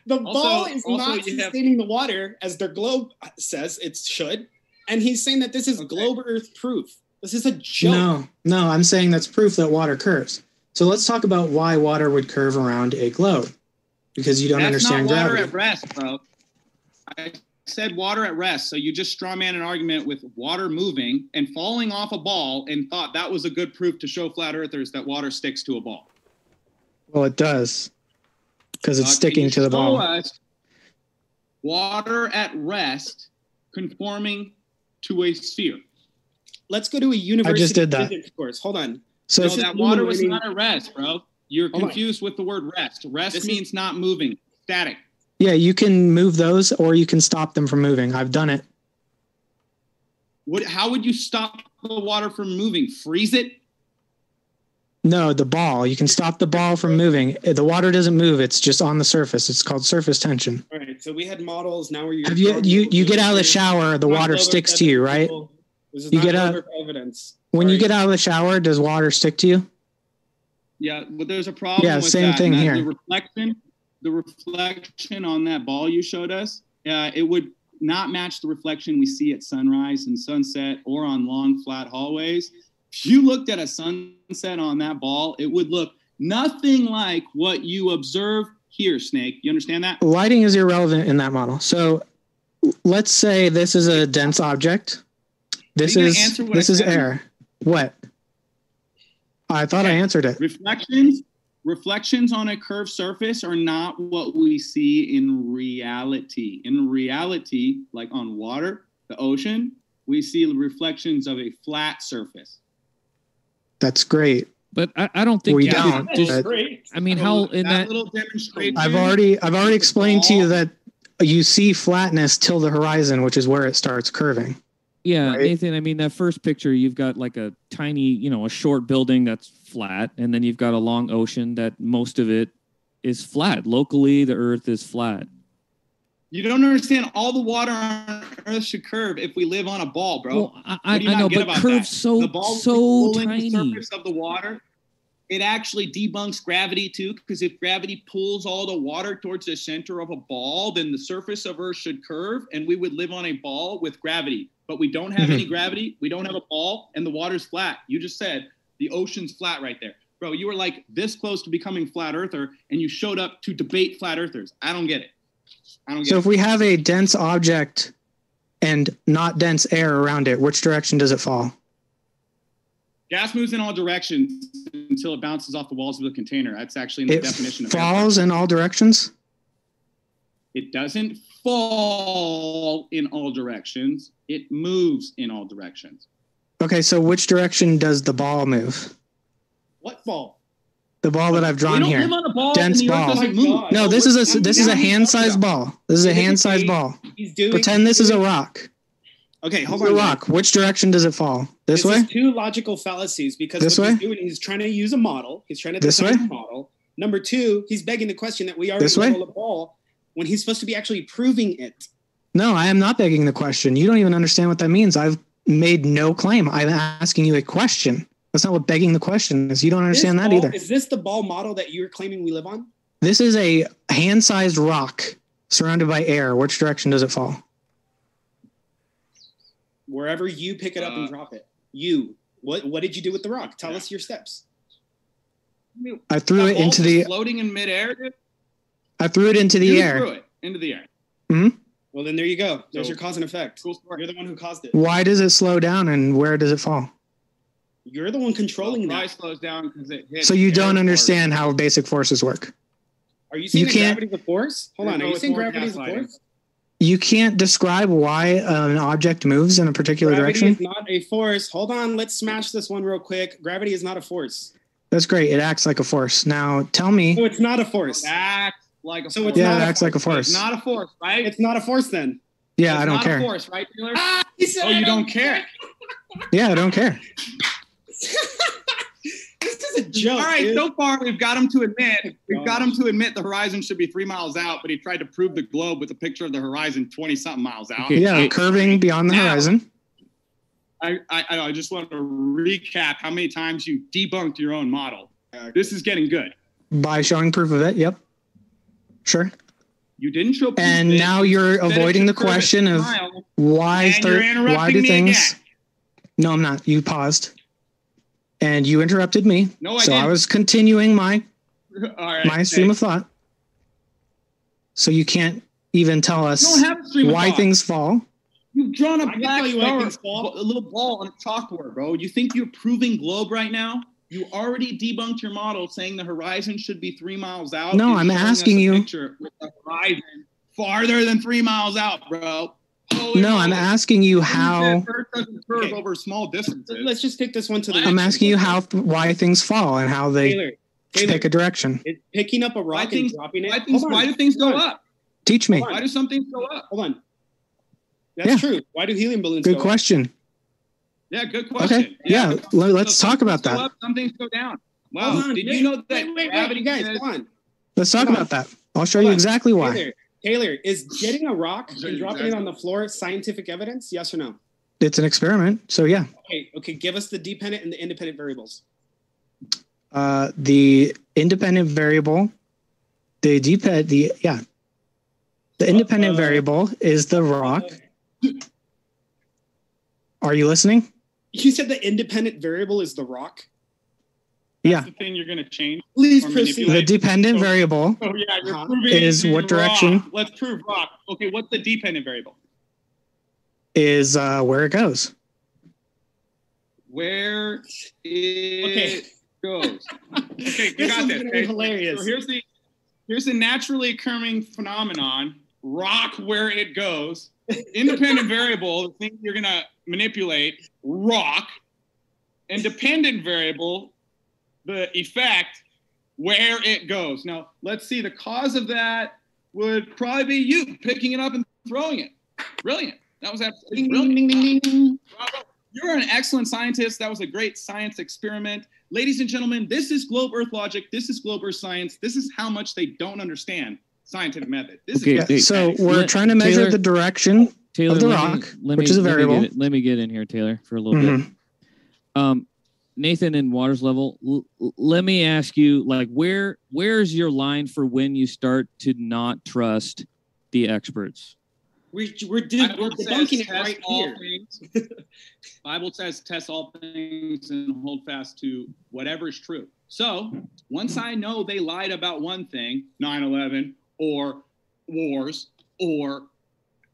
The Also- ball is not you have- sustaining the water as their globe says it should, and he's saying that this is Okay. globe Earth proof. This is a joke. No, no, I'm saying that's proof that water curves. So let's talk about why water would curve around a globe. Because you don't That's understand not water gravity. at rest, bro. I said water at rest. So you just straw man an argument with water moving and falling off a ball and thought that was a good proof to show flat earthers that water sticks to a ball. Well, it does. Because it's Uh, sticking to the ball. us water at rest conforming to a sphere. Let's go to a university I just did that. physics course. Hold on. So No, that water was illuminating- not at rest, bro. You're Hold on. confused with the word rest. Rest This is- means not moving, static. yeah, you can move those or you can stop them from moving. I've done it. What? How would you stop the water from moving? Freeze it? No, the ball. You can stop the ball from moving. The water doesn't move. It's just on the surface. It's called surface tension. All right, so we had models. Now we're Have you you you get out of the shower, the water sticks to you, right? This is You not get out- evidence. When you get out of the shower, does water stick to you? Yeah, but there's a problem. Yeah, with same that, thing here. The reflection, the reflection on that ball you showed us, uh, it would not match the reflection we see at sunrise and sunset or on long flat hallways. If you looked at a sunset on that ball, it would look nothing like what you observe here, Snake. You understand that? Lighting is irrelevant in that model. So let's say this is a dense object. This is gonna answer what this is air. What? I thought I answered it. Reflections, reflections on a curved surface are not what we see in reality. In reality, like on water, the ocean, we see reflections of a flat surface. That's great. But I, I don't think We you don't, could just. Great. I mean, how in that? little demonstration? I've already I've already explained to you that you see flatness till the horizon, which is where it starts curving. Yeah, right? Nathan. I mean, that first picture, you've got like a tiny, you know, a short building that's flat, and then you've got a long ocean that most of it is flat. Locally, the Earth is flat. You don't understand. All the water on Earth should curve if we live on a ball, bro. Well, I, I, What do you I know, but curves that? so the ball so tiny. the surface of the water. It actually debunks gravity too, because if gravity pulls all the water towards the center of a ball, then the surface of Earth should curve, and we would live on a ball with gravity. But we don't have any mm-hmm. gravity. We don't have a ball, and the water's flat. You just said the ocean's flat right there, bro. You were like this close to becoming flat earther, and you showed up to debate flat earthers. I don't get it. I don't get So it. if we have a dense object and not dense air around it, which direction does it fall? Gas moves in all directions until it bounces off the walls of the container. That's actually in the It definition of falls in all directions. It doesn't fall in all directions. It moves in all directions. Okay, so which direction does the ball move? What ball? The ball that I've drawn don't here. live on a ball Dense and the Earth ball. doesn't Oh my move. God. No, this is a this is a hand-sized ball. This is a It is a hand-sized ball. He's doing. Pretend this is a rock. Okay, hold is on. a rock. Which direction does it fall? This way? is two logical fallacies because This what way? he's doing, he's trying to use a model. He's trying to This design way? a model. Number two, he's begging the question that we already This way? level a ball when he's supposed to be actually proving it. No, I am not begging the question. You don't even understand what that means. I've made no claim. I'm asking you a question. That's not what begging the question is. You don't understand This that ball- either. Is this the ball model that you're claiming we live on? This is a hand-sized rock surrounded by air. Which direction does it fall? Wherever you pick it up and Uh, drop it. You. What what did you do with the rock? Tell Yeah. us your steps. I threw That it into the floating in midair. Dude. I threw it into the You air. threw it into the air. Hmm? Well, then there you go. There's So- your cause and effect. Cool story. You're the one who caused it. Why does it slow down and where does it fall? You're the one controlling Well, that. slows down because it hits So you don't force. understand how basic forces work. Are you saying You that can't- gravity's a force? Hold on. Are you saying more gravity is a force? You can't describe why uh, an object moves in a particular Gravity direction. is not a force. Hold on. Let's smash this one real quick. Gravity is not a force. That's great. It acts like a force. Now tell me. So it's not a force. Acts like a So force. it's Yeah, not it a acts like a But it's force. not a force, right? It's not a force then. Yeah, It's I don't not a care. force, right, Taylor? Ah, he said Oh, I you don't care. Yeah, I don't care. this is a joke. All right, dude. so far we've got him to admit we've got him to admit the horizon should be three miles out, but he tried to prove the globe with a picture of the horizon twenty something miles out. Okay, Yeah, Hey, curving beyond the now- horizon. I, I I I just want to recap how many times you debunked your own model. This is getting good. by showing proof of it. Yep. Sure. You didn't show. proof And that now you you're said it avoiding the should curve at question of miles, why thir- why do things again. No, I'm not. You paused. And you interrupted me. No, I so I didn't. was continuing my All right. my stream of thought. So you can't even tell us don't have a stream of why things fall. You've drawn a I can black tell you why star, things a little ball on a chalkboard, bro. You think you're proving globe right now? You already debunked your model saying the horizon should be three miles out. No, I'm asking you- picture with the horizon farther than three miles out, bro. Holy No, I'm asking you You said how Earth doesn't curve Okay. over small distances. Let's just take this one to the. I'm asking you how why things fall and how they Taylor. Taylor, take a direction. is picking up a Why rock things- and dropping it. why, things, why do things go up? Teach me. Why do some things go up? Hold on. That's Yeah. true. Why do helium balloons Good go up? Question. Yeah, good question. Okay. Yeah, So le- let's some talk about that. Up, some things go down. Wow. Hold on, Did wait, you know that wait, wait, wait, gravity guys, says- on. Let's talk Hold on. about that. I'll show Hold you on. exactly why. Taylor, Taylor, is getting a rock and you dropping it on the floor scientific evidence? Yes or no? It's an experiment. So yeah. Okay, okay. Give us the dependent and the independent variables. Uh, the independent variable, the depend the yeah. The independent Uh, variable is the rock. Are you listening? You said the independent variable is the rock. Yeah. The thing you're going to change. Please Or proceed. The dependent So- variable Oh yeah, you're Uh-huh. proving Is what rock. direction? Let's prove rock. Okay, what's the dependent variable? is uh, where it goes. Where it Okay. goes. Okay, you This got is this. gonna be okay? hilarious. So here's the here's the naturally occurring phenomenon. Rock where it goes. Independent variable, the thing you're gonna manipulate, rock. And dependent variable, the effect, where it goes. Now let's see. The cause of that would probably be you picking it up and throwing it. Brilliant. That was absolutely brilliant. ding, ding, ding, ding. You're an excellent scientist. That was a great science experiment. Ladies and gentlemen, this is Globe Earth logic. This is Globe Earth science. This is how much they don't understand scientific method. This Okay, is Hey, so we're let- trying to measure Taylor- the direction. Taylor, the let rock, me, let which me, is a let me get Let me get in here, Taylor, for a little Mhm. bit. Um, Nathan and Waters level. L- l- let me ask you, like, where where's your line for when you start to not trust the experts? We, we're, did, we're debunking it right all here. things. Bible says test all things and hold fast to whatever is true. So once I know they lied about one thing, 9/11 or wars or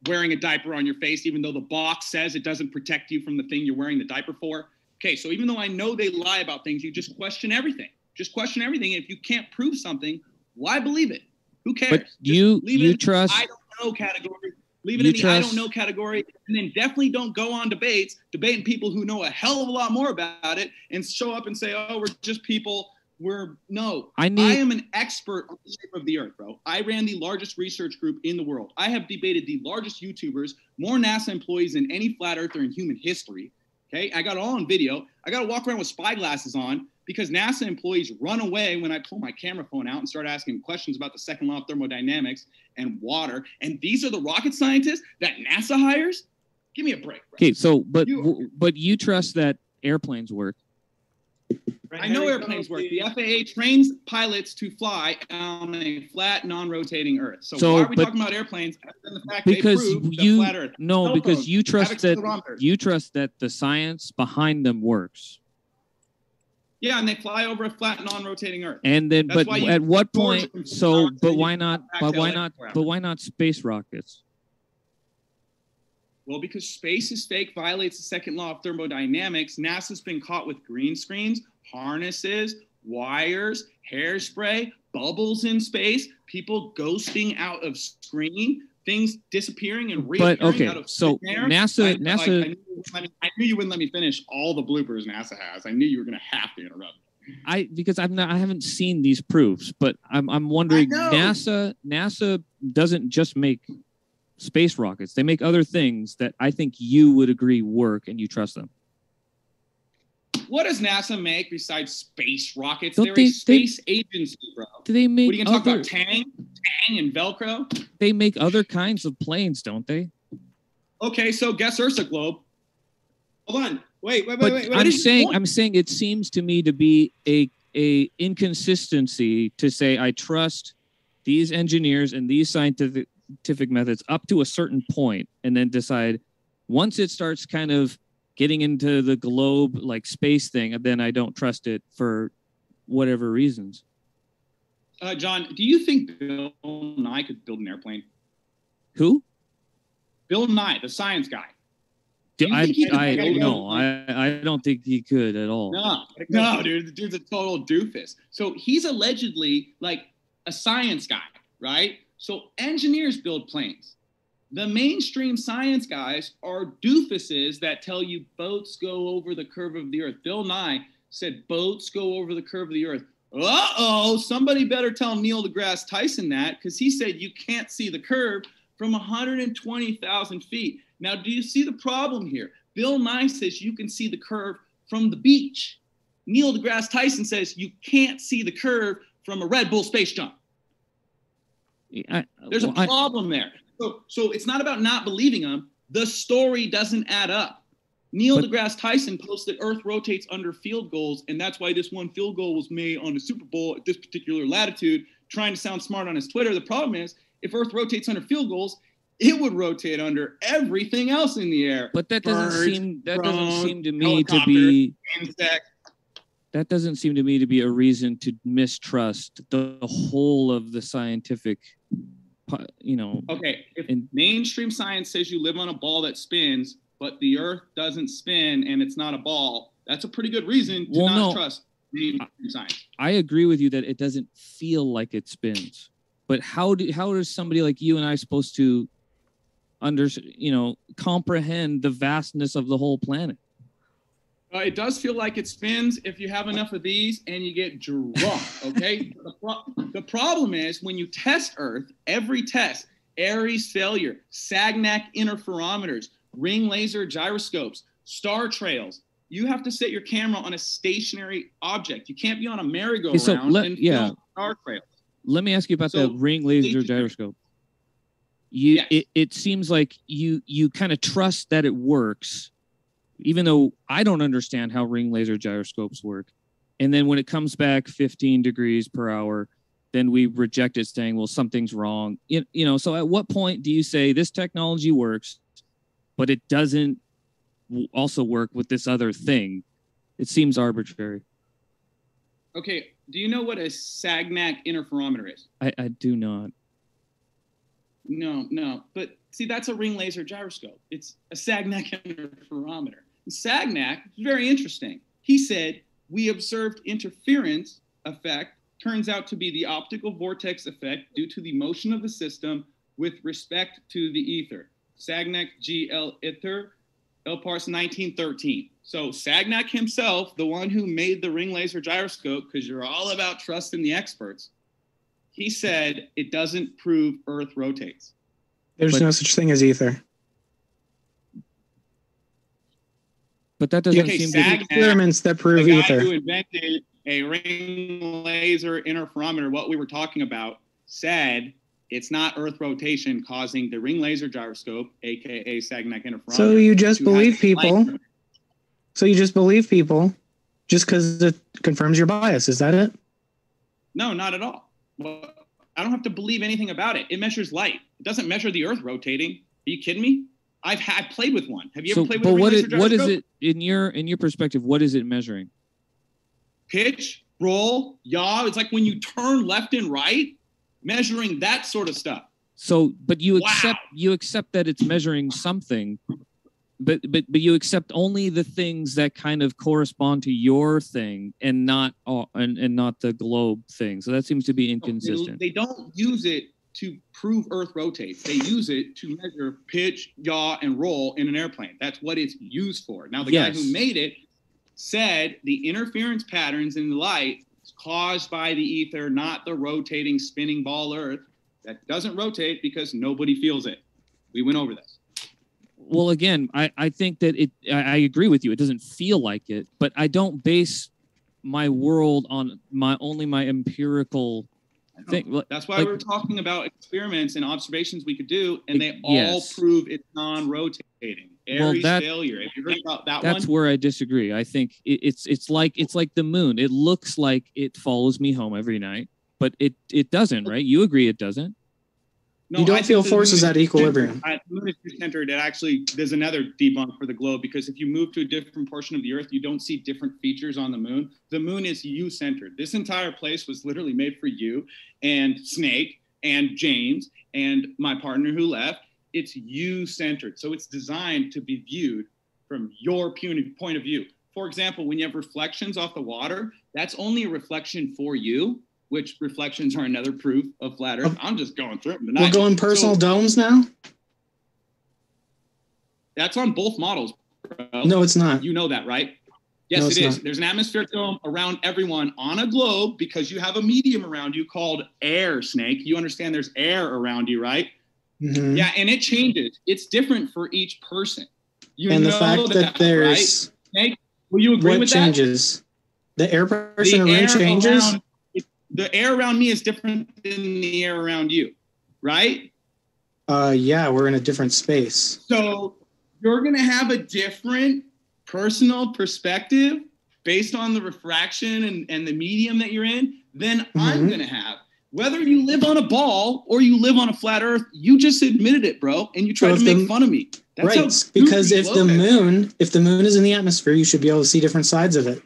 wearing a diaper on your face, even though the box says it doesn't protect you from the thing you're wearing the diaper for. Okay, so even though I know they lie about things, you just question everything. Just question everything. If you can't prove something, why believe it? Who cares? But Just you leave you it trust I don't know category. Leave it You in the I don't know category, and then definitely don't go on debates, debating people who know a hell of a lot more about it, and show up and say, "Oh, we're just people." We're no. I I am an expert on the shape of the earth, bro. I ran the largest research group in the world. I have debated the largest YouTubers, more NASA employees than any flat earther in human history. Okay, I got it all on video. I got to walk around with spy glasses on because NASA employees run away when I pull my camera phone out and start asking questions about the second law of thermodynamics and water. And these are the rocket scientists that NASA hires? Give me a break. Bro. okay. So, but You- but you trust that airplanes work. I know airplanes work. The FAA trains pilots to fly on a flat, non-rotating Earth. So, So, why are we but- talking about airplanes? than the fact Because they prove the you flat Earth. no, Cell because phones you trust that you trust that the science behind them works. Yeah, and they fly over a flat, non-rotating Earth. And then, That's but at what point? So, but why not? But why not? But why not space rockets? Well, because space is fake, violates the second law of thermodynamics. NASA's been caught with green screens, harnesses, wires, hairspray, bubbles in space, people ghosting out of screen, things disappearing and reappearing But okay, out of so air. NASA, I, like, NASA, I, knew you wouldn't let me, I knew you wouldn't let me finish all the bloopers NASA has. I knew you were going to have to interrupt. I because I'm not I haven't seen these proofs, but I'm I'm wondering. NASA NASA doesn't just make space rockets. They make other things that I think you would agree work and you trust them. What does NASA make besides space rockets? Don't They're they- a they- space agency, bro. Do they make What are you gonna talk about? Tang, Tang, and Velcro. they make other kinds of planes, don't they? Okay, so guess Ursa Globe. Hold on. Wait, wait, wait, But wait. wait. I'm saying? I'm saying it seems to me to be a a inconsistency to say I trust these engineers and these scientific methods up to a certain point and then decide once it starts kind of getting into the globe like space thing then I don't trust it for whatever reasons. Uh, John, do you think Bill Nye could build an airplane? Who? Bill Nye, the science guy. Do I, could I no, I, I don't think he could at all. No, no, dude, the dude's a total doofus. So he's allegedly like a science guy, right? So engineers build planes. The mainstream science guys are doofuses that tell you boats go over the curve of the earth. Bill Nye said boats go over the curve of the earth. Uh oh, somebody better tell Neil deGrasse Tyson that because he said you can't see the curve from 120,000 feet. Now, do you see the problem here? Bill Nye says you can see the curve from the beach. Neil deGrasse Tyson says you can't see the curve from a Red Bull space jump. I, There's well, a I- problem there. So, so it's not about not believing him. The story doesn't add up. Neil But- deGrasse Tyson posted Earth rotates under field goals, and that's why this one field goal was made on the Super Bowl at this particular latitude, trying to sound smart on his Twitter. The problem is, if Earth rotates under field goals, it would rotate under everything else in the air. but that doesn't seem that doesn't seem to me to be Insects. that doesn't seem to me to be a reason to mistrust the whole of the scientific you know Okay, if And- mainstream science says you live on a ball that spins, but the Earth doesn't spin and it's not a ball, that's a pretty good reason to Well, not no. trust mainstream science. i agree with you that it doesn't feel like it spins but how do how is somebody like you and i supposed to under you know comprehend the vastness of the whole planet Uh, it does feel like it spins if you have enough of these and you get drunk. Okay. the, pro- the problem is when you test Earth, every test, Airy's failure, Sagnac interferometers, ring laser gyroscopes, star trails. You have to set your camera on a stationary object. You can't be on a merry-go-round so let- and yeah. star trails. let me ask you about So, the ring laser gyroscope you Yes. it, it seems like you you kind of trust that it works even though i don't understand how ring laser gyroscopes work and then when it comes back 15 degrees per hour then we reject it saying well something's wrong you, you know so at what point do you say this technology works but it doesn't also work with this other thing it seems arbitrary Okay. Do you know what a Sagnac interferometer is? i, I do not No, no. But see, that's a ring laser gyroscope. It's a Sagnac interferometer. And Sagnac very interesting. He said, We observed interference effect turns out to be the optical vortex effect due to the motion of the system with respect to the ether. Sagnac GL Ether, Elpars 1913. So Sagnac himself, the one who made the ring laser gyroscope, because you're all about trusting the experts, he said it doesn't prove Earth rotates. There's But- no such thing as ether. But that doesn't Okay, seem to Sag- Experiments that The prove guy ether. who invented a ring laser interferometer, what we were talking about, said it's not Earth rotation causing the ring laser gyroscope, aka Sagnac interferometer. So you just believe people. light- So you just believe people just because it confirms your bias. Is that it? No, not at all. Well, I don't have to believe anything about it. It measures light. It doesn't measure the Earth rotating. Are you kidding me? I've had played with one. Have you so, ever played with but a what is, what is it in your in your perspective? What is it measuring? Pitch, roll, yaw. It's like when you turn left and right, measuring that sort of stuff. So, but you Wow. accept you accept that it's measuring something, but but but you accept only the things that kind of correspond to your thing, and not all and and not the globe thing. So that seems to be inconsistent. They don't use it to prove Earth rotates. They use it to measure pitch, yaw, and roll in an airplane. That's what it's used for. Now, the guy who made it said the interference patterns in the light caused by the ether, not the rotating, spinning ball Earth that doesn't rotate because nobody feels it. We went over this. Well, again, I, I think that it, I, I agree with you. It doesn't feel like it, but I don't base my world on my only my empirical thing. Like- That's why like- we're talking about experiments and observations we could do, and they all prove it's non-rotating. Well, that- failure. Have you heard about that That's one? where I disagree. I think it, it's it's like it's like the moon. It looks like it follows me home every night, but it it doesn't, right? You agree it doesn't? No, You don't feel the forces at equilibrium. centered. I- The moon is centered. It actually there's another debunk for the globe because if you move to a different portion of the Earth, you don't see different features on the moon. The moon is you centered. This entire place was literally made for you and Snake and James and my partner who left. It's you centered, so it's designed to be viewed from your point of view. For example, when you have reflections off the water, that's only a reflection for you. Which reflections are another proof of flat Earth. I'm just going through them tonight. We're going personal So- domes now? That's on both models, bro. No, it's not. You know that, right? Yes, No, it's not. There's an atmospheric dome around everyone on a globe because you have a medium around you called air, Snake. You understand there's air around you, right? Mhm. Yeah, and it changes. It's different for each person. You and the fact that right? there's Snake, will you agree what with changes? The air that? pressure in a room changes? around, the air around me is different than the air around you, right? Uh, yeah, we're in a different space. So you're going to have a different personal perspective based on the refraction and, and the medium that you're in than I'm Mhm. going to have. Whether you live on a ball or you live on a flat earth, you just admitted it, bro, and you tried So to make the- fun of me. That's right, because if the is. moon, if the moon is in the atmosphere, you should be able to see different sides of it.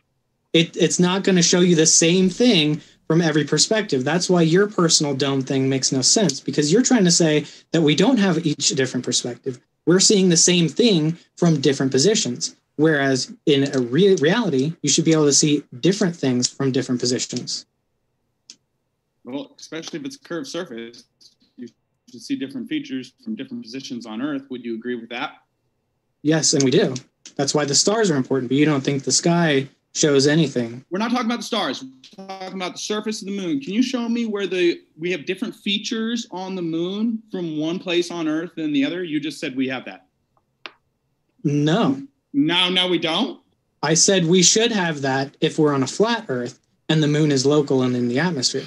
It it's not going to show you the same thing from every perspective. That's why your personal dome thing makes no sense because you're trying to say that we don't have each a different perspective. We're seeing the same thing from different positions. Whereas in a re- reality, you should be able to see different things from different positions. Well, especially if it's a curved surface, you should see different features from different positions on Earth. Would you agree with that? Yes, and we do. That's why the stars are important, but you don't think the sky shows anything. We're not talking about the stars. We're talking about the surface of the moon. Can you show me where the we have different features on the moon from one place on Earth than the other? You just said we have that. No, No, no, we don't. I said we should have that if we're on a flat Earth and the moon is local and in the atmosphere.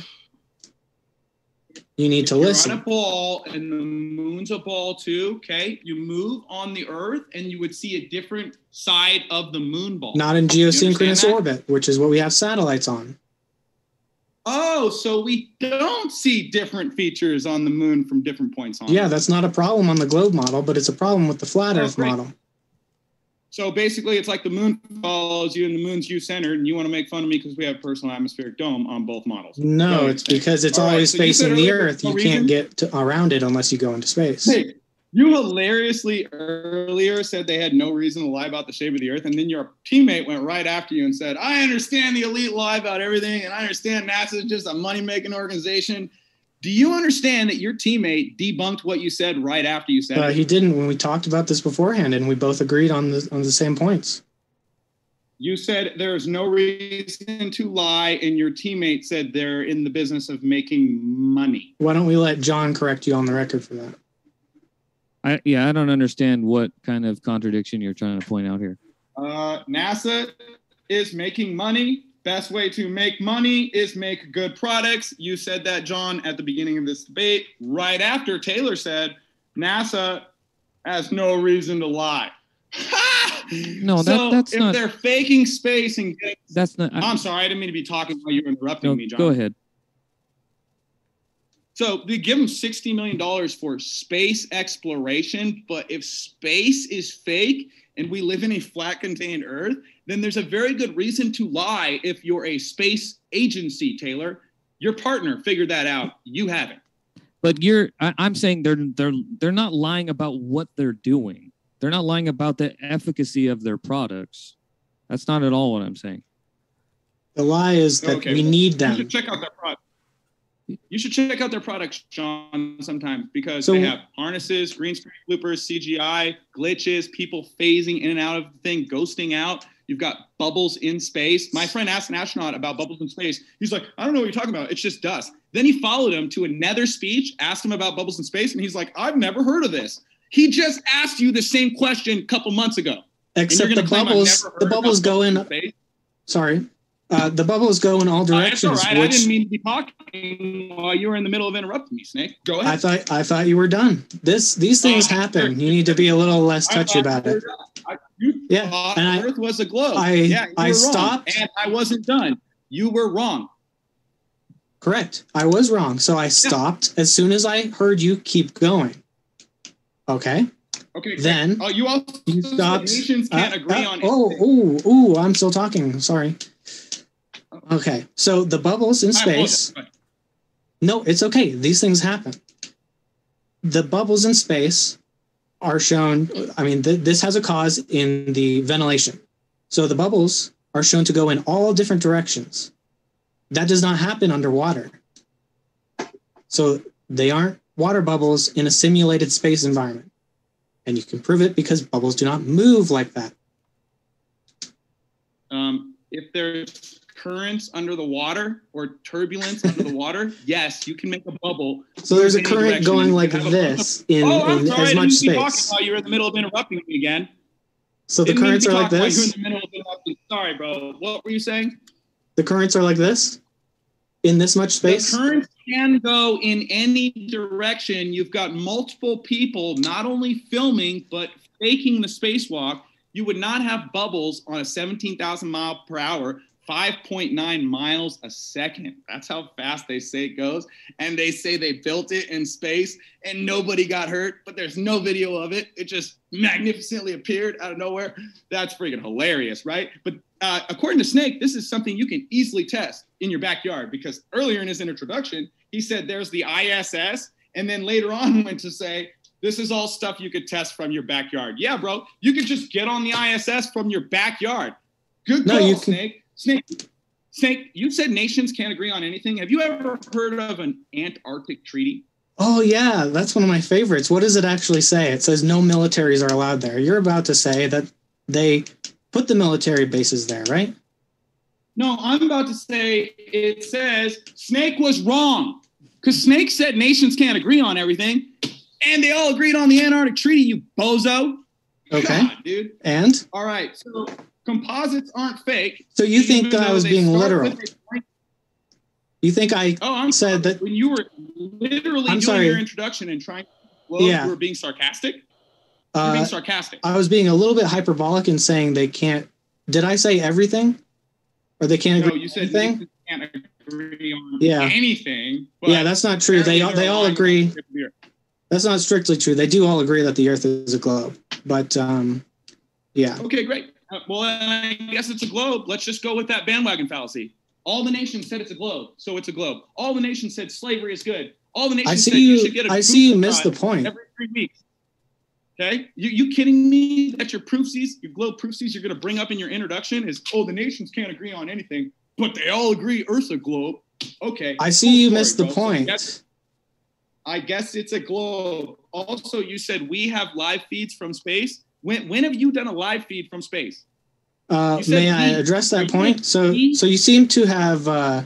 You need to you're listen. on a ball and the moon's a ball too. Okay, you move on the Earth and you would see a different side of the moon ball. Not in geosynchronous orbit, which is what we have satellites on. Oh, so we don't see different features on the moon from different points on. Yeah, Earth. that's not a problem on the globe model, but it's a problem with the flat Oh, Earth great. model. So basically, it's like the moon follows you and the moon's you centered, and you want to make fun of me because we have personal atmospheric dome on both models. No, Go it's because it's always so said facing the Earth. You can't reason- get to, around it unless you go into space. Hey, you hilariously earlier said they had no reason to lie about the shape of the Earth, and then your teammate went right after you and said, "I understand the elite lie about everything, and I understand NASA is just a money-making organization." Do you understand that your teammate debunked what you said right after you said Uh, it? he didn't when we talked about this beforehand, and we both agreed on the on the same points. You said there's no reason to lie, and your teammate said they're in the business of making money. Why don't we let John correct you on the record for that? I yeah, I don't understand what kind of contradiction you're trying to point out here. Uh, NASA is making money. Best way to make money is make good products. You said that, John, at the beginning of this debate, right after Taylor said NASA has no reason to lie. No, that- so that's if not- they're faking space and getting, That's not. I, I'm sorry, I didn't mean to be talking while you were interrupting no, me, John. go ahead. So they give them sixty million dollars for space exploration, but if space is fake and we live in a flat contained Earth, then there's a very good reason to lie if you're a space agency, Taylor. Your partner figured that out. You haven't. But you're. I, I'm saying they're they're they're not lying about what they're doing. They're not lying about the efficacy of their products. That's not at all what I'm saying. The lie is that Okay, we well, need You should check out their product. You should check out their products, Sean, sometimes because So- they have harnesses, green screen bloopers, CGI, glitches, people phasing in and out of the thing, ghosting out. You've got bubbles in space. My friend asked an astronaut about bubbles in space. He's like, I don't know what you're talking about. It's just dust. Then he followed him to another speech, asked him about bubbles in space, and he's like, I've never heard of this. He just asked you the same question a couple months ago. Except the gonna claim I've bubbles, the bubbles go in. space? Sorry, uh, the bubbles go in all Uh, that's all directions. I didn't mean to be talking while you were in the middle of interrupting me, Snake. Go ahead. I thought I thought you were done. This these things Uh, happen. You need to be a little less touchy about it. I- Yeah, and I- Earth was a globe. I- yeah, I wrong. stopped. and I wasn't done. You were wrong. Correct. I was wrong. So I stopped as soon as I heard you keep going. Okay. Okay. Then oh, you also you stopped. Nations can't Uh, agree on. oh, oh, oh, I'm still talking. Sorry. Okay. So the bubbles in space. No, it's okay. These things happen. The bubbles in space are shown. I mean, th- this has a cause in the ventilation. So the bubbles are shown to go in all different directions. That does not happen underwater. So they aren't water bubbles in a simulated space environment. And you can prove it because bubbles do not move like that. Um, if there's currents under the water or turbulence under the water, yes, you can make a bubble. So there's a current going like can have a this in, oh, I'm in sorry. as I much didn't mean to be space. talking while you were in the middle of interrupting me again. So the Didn't currents are like talking you were this. in the middle of. Sorry, bro. What were you saying? The currents are like this in this much space. The currents can go in any direction. You've got multiple people not only filming but faking the spacewalk. You would not have bubbles on a 17,000 mile per hour, 5.9 miles a second. That's how fast they say it goes. And they say they built it in space and nobody got hurt, but there's no video of it. It just magnificently appeared out of nowhere. That's freaking hilarious, right? But uh, according to Snake, this is something you can easily test in your backyard because earlier in his introduction, he said there's the ISS, and then later on went to say, this is all stuff you could test from your backyard. Yeah, bro, you could just get on the ISS from your backyard. Good No, call, you can- Snake. Snake, you said nations can't agree on anything. Have you ever heard of an Antarctic treaty? Oh yeah, that's one of my favorites. What does it actually say? It says no militaries are allowed there. You're about to say that they put the military bases there, right? No, I'm about to say it says Snake was wrong because Snake said nations can't agree on everything, and they all agreed on the Antarctic Treaty. You bozo. Okay. God, dude. And All right. So composites aren't fake. so you think I was being literal? a- You think I Oh, I'm said sorry. that- when you were literally I'm doing sorry. your introduction and trying to Yeah. you were being sarcastic. You're being uh, sarcastic. I was being a little bit hyperbolic in saying they can't did I say everything? Or they can't no, agree you on said anything? can't agree on Yeah. anything. But Yeah, that's not true. They all they all agree. the tip of the earth. That's not strictly true. They do all agree that the earth is a globe. But um yeah. Okay, great. Well, I guess it's a globe. Let's just go with that bandwagon fallacy. All the nations said it's a globe, so it's a globe. All the nations said slavery is good. All the nations I said see you you should get a I see you missed the point. every three weeks. Okay, you you kidding me that your proofsies, your globe proofsies, you're going to bring up in your introduction is oh the nations can't agree on anything, but they all agree Earth's a globe. Okay, I see you missed the bro. So I point. guess- I guess it's a globe. Also, you said we have live feeds from space. When when have you done a live feed from space? Uh, may I we. address that point? So, we? so you seem to have uh,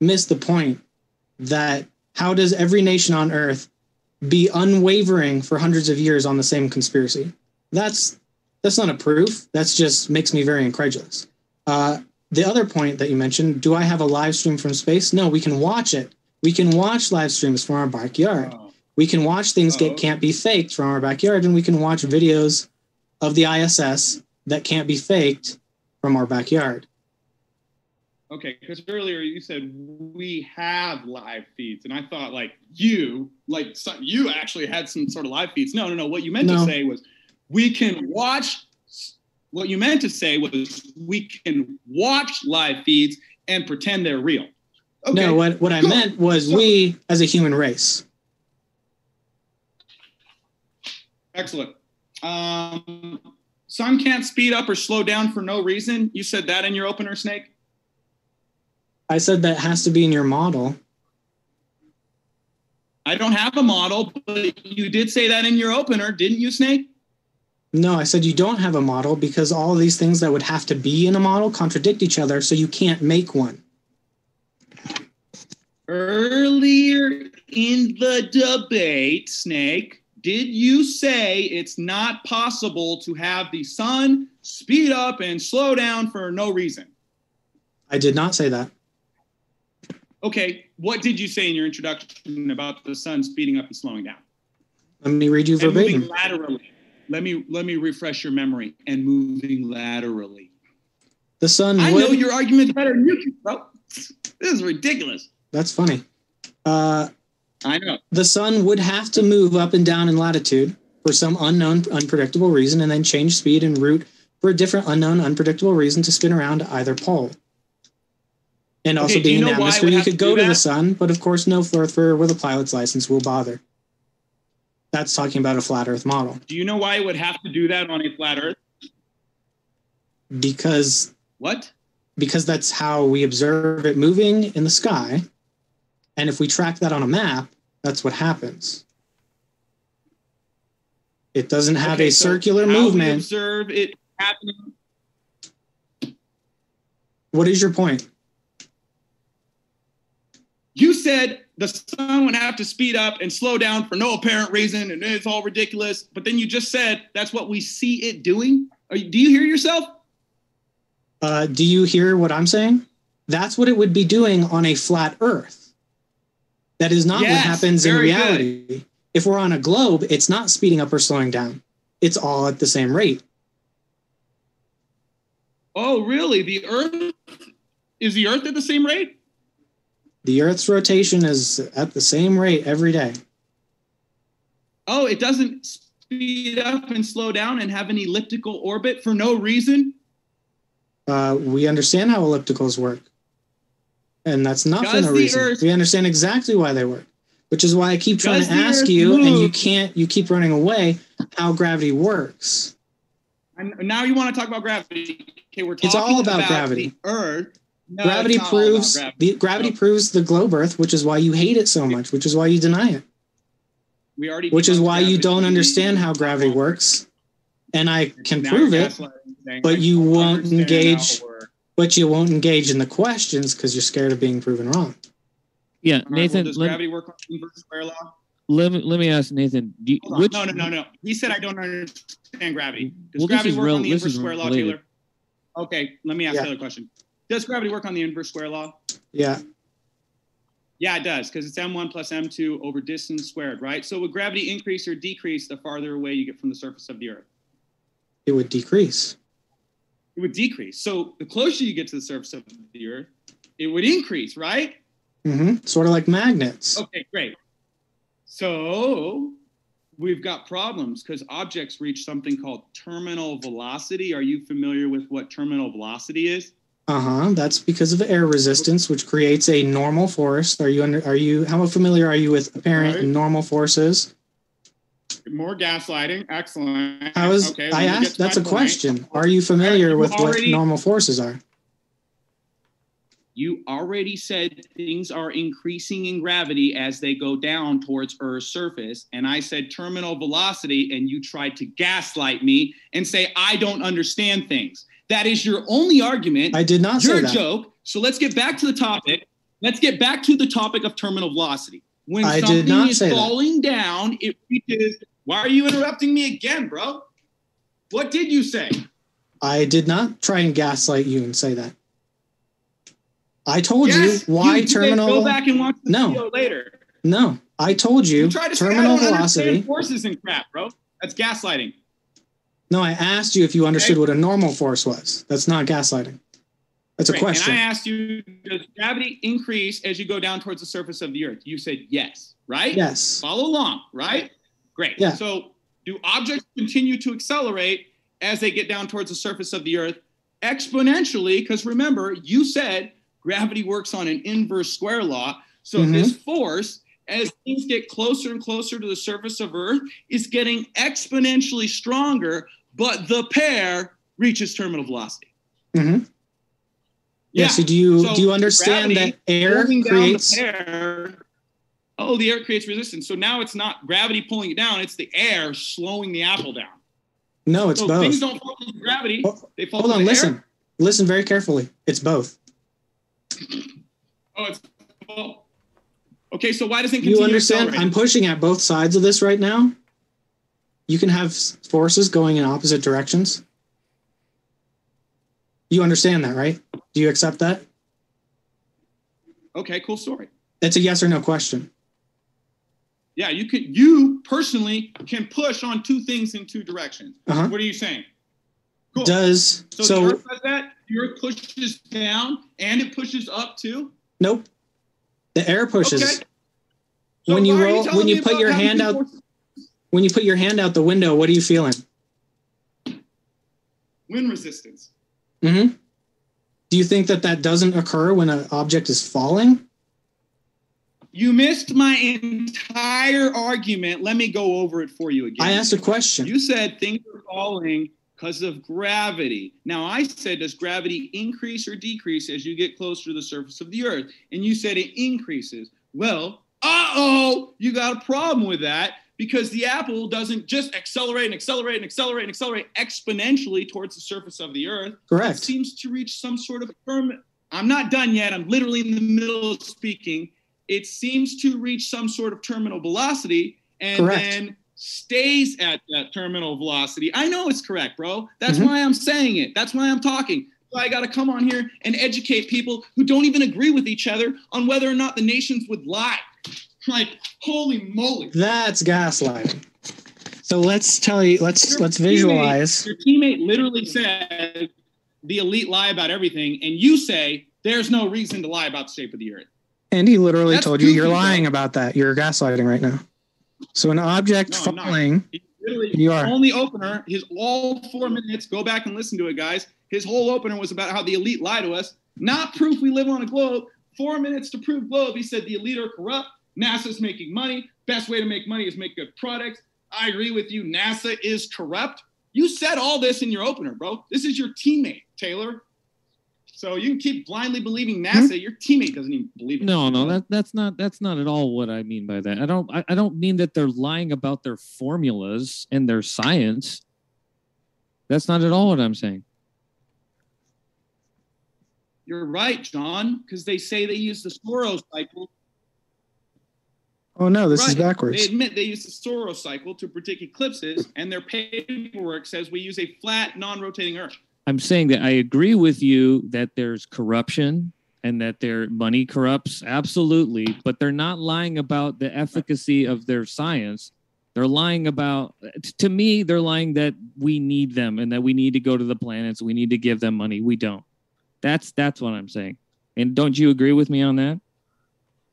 missed the point that how does every nation on Earth be unwavering for hundreds of years on the same conspiracy? That's that's not a proof. That's just makes me very incredulous. Uh, the other point that you mentioned: Do I have a live stream from space? No, we can watch it. We can watch live streams from our backyard. Oh. We can watch things Oh, get can't be faked from our backyard, and we can watch videos of the ISS that can't be faked from our backyard. Okay, because earlier you said we have live feeds, and I thought like you, like some, you actually had some sort of live feeds. No, no, no. What you meant No. to say was we can watch. What you meant to say was we can watch live feeds and pretend they're real. Okay. No, what, what I meant was So- we as a human race. Excellent. Um, sun can't speed up or slow down for no reason. You said that in your opener, Snake. I said that has to be in your model. I don't have a model, but you did say that in your opener, didn't you, Snake? No, I said you don't have a model because all these things that would have to be in a model contradict each other, so you can't make one. Earlier in the debate, Snake, Did you say it's not possible to have the sun speed up and slow down for no reason? I did not say that. Okay, what did you say in your introduction about the sun speeding up and slowing down? Let me read you And moving verbatim. laterally. Let me let me refresh your memory and moving laterally. The sun I would. know your argument's better than you, can, bro. This is ridiculous. That's funny. Uh, I know. the sun would have to move up and down in latitude for some unknown, unpredictable reason, and then change speed and route for a different, unknown, unpredictable reason to spin around to either pole. And also, Okay, you being in the atmosphere, you could to go to the sun, but of course, no flerfer with a pilot's license will bother. That's talking about a flat Earth model Do you know why it would have to do that on a flat Earth? because What? because that's how we observe it moving in the sky. And if we track that on a map, that's what happens. It doesn't have Okay, a circular movement. observe it happening. What is your point? You said the sun would have to speed up and slow down for no apparent reason, and it's all ridiculous. But then you just said that's what we see it doing. Are you, do you hear yourself? Uh, do you hear what I'm saying? That's what it would be doing on a flat Earth. That is not what happens in very good. reality. If we're on a globe, it's not speeding up or slowing down. It's all at the same rate. Oh, really? The Earth is the Earth at the same rate? The Earth's rotation is at the same rate every day. Oh, it doesn't speed up and slow down and have an elliptical orbit for no reason. Uh, we understand how ellipticals work. And that's not for no the reason. Earth- we understand exactly why they work, which is why I keep trying to ask you, and you can't, you keep running away, how gravity works. And now you want to talk about gravity. Okay, we're talking It's all about gravity. the Earth. No, gravity it's not all about proves gravity. the gravity No. proves the globe Earth, which is why you hate it so much, which is why you deny it, We already which is why you don't understand how gravity works. And I can Now prove it, but you won't engage- how it works. But you won't engage in the questions because you're scared of being proven wrong. Yeah, All right, well, Nathan. does let, gravity work on inverse square law? let, me, let me ask Nathan. Do you, which, No, no, no, no. He said I don't understand gravity. Does Well, gravity is work real- on the inverse is square law. Taylor? Okay, let me ask Yeah. the other question. Does gravity work on the inverse square law? Yeah, Yeah, it does, because it's m1 plus m2 over distance squared, right? So would gravity increase or decrease the farther away you get from the surface of the Earth? it would decrease. It would decrease. So the closer you get to the surface of the Earth, it would increase, right? Mm-hmm. Sort of like magnets. Okay, great. So we've got problems because objects reach something called terminal velocity. Are you familiar with what terminal velocity is? Uh huh. That's because of air resistance, which creates a normal force. Are you under? Are you? How familiar are you with apparent Right. and normal forces? More gaslighting. Excellent. How is? Okay, I asked. That's a point. question. Are you familiar You with what normal forces are? You already said things are increasing in gravity as they go down towards Earth's surface. And I said terminal velocity, and you tried to gaslight me and say, I don't understand things. That is your only argument. I did not You're say a that. joke. So let's get back to the topic. Let's get back to the topic of terminal velocity. When I did something not is say that. falling down, it reaches. Why are you interrupting me again, bro? What did you say? I did not try and gaslight you and say that. I told Yes, you why you terminal. Go back and watch the No. video later. No, I told you, You tried to say I terminal velocity. forces and crap, bro. That's gaslighting. No, I asked you if you understood Okay. what a normal force was. That's not gaslighting. That's a question. And I asked you, does gravity increase as you go down towards the surface of the Earth? You said yes, right? yes. Follow along, right? Great. Yeah. So, do objects continue to accelerate as they get down towards the surface of the Earth exponentially? Because remember, you said gravity works on an inverse square law. So, Mhm. this force, as things get closer and closer to the surface of Earth, is getting exponentially stronger, but the pair reaches terminal velocity. Mm-hmm. Yeah. So do you So do you understand that air creates? pair. Oh, the air creates resistance. So now it's not gravity pulling it down; it's the air slowing the apple down. No, it's so both. things don't fall to gravity; Oh, they fall Hold on, listen. air. Listen very carefully. It's both. Oh, it's oh. okay. So why doesn't You understand? I'm pushing at both sides of this right now. you can have forces going in opposite directions. You understand that, right? Do you accept that? Okay, cool story. It's a yes or no question. Yeah, you can. You personally can push on two things in two directions. Uh-huh. What are you saying? Cool. Does so, so, does that. Earth pushes down and it pushes up too. nope. The air pushes. Okay. So when you roll, telling when you put your hand out, forces? when you put your hand out the window, what are you feeling? wind resistance. hmm Do you think that that doesn't occur when an object is falling? You missed my entire argument. Let me go over it for you again. I asked a question. You said things are falling because of gravity. Now I said, does gravity increase or decrease as you get closer to the surface of the Earth? And you said it increases. Well, uh oh, you got a problem with that because the apple doesn't just accelerate and accelerate and accelerate and accelerate exponentially towards the surface of the Earth. Correct. It seems to reach some sort of term. I'm not done yet. I'm literally in the middle of speaking. It seems to reach some sort of terminal velocity and Correct. then stays at that terminal velocity. I know it's correct, bro. That's Mhm. why I'm saying it. That's why I'm talking. So I got to come on here and educate people who don't even agree with each other on whether or not the nations would lie. Like, holy moly. That's gaslighting. So let's tell you. Let's Your let's teammate- visualize. Your teammate literally said the elite lie about everything, and you say there's no reason to lie about the shape of the earth. And he literally That's told you you're lying about that. You're gaslighting right now. So an object No, falling. You are. only opener, his all four minutes, go back and listen to it, guys. His whole opener was about how the elite lie to us, not proof we live on a globe. Four minutes to prove globe. He said the elite are corrupt. NASA's making money. Best way to make money is make good products. I agree with you. NASA is corrupt. You said all this in your opener, bro. This is your teammate, Taylor. So you can keep blindly believing hmm? NASA. Your teammate doesn't even believe it. No, no, that that's not that's not at all what I mean by that. I don't I, I don't mean that they're lying about their formulas and their science. That's not at all what I'm saying. You're right, John, because they say they use the Saros cycle Oh no, this is backwards. They admit they use the Saros cycle to predict eclipses, and their paperwork says we use a flat, non-rotating Earth. I'm saying that I agree with you that there's corruption and that their money corrupts absolutely, but they're not lying about the efficacy of their science. They're lying about to me they're lying that we need them and that we need to go to the planets, we need to give them money. We don't. That's that's what I'm saying. And don't you agree with me on that?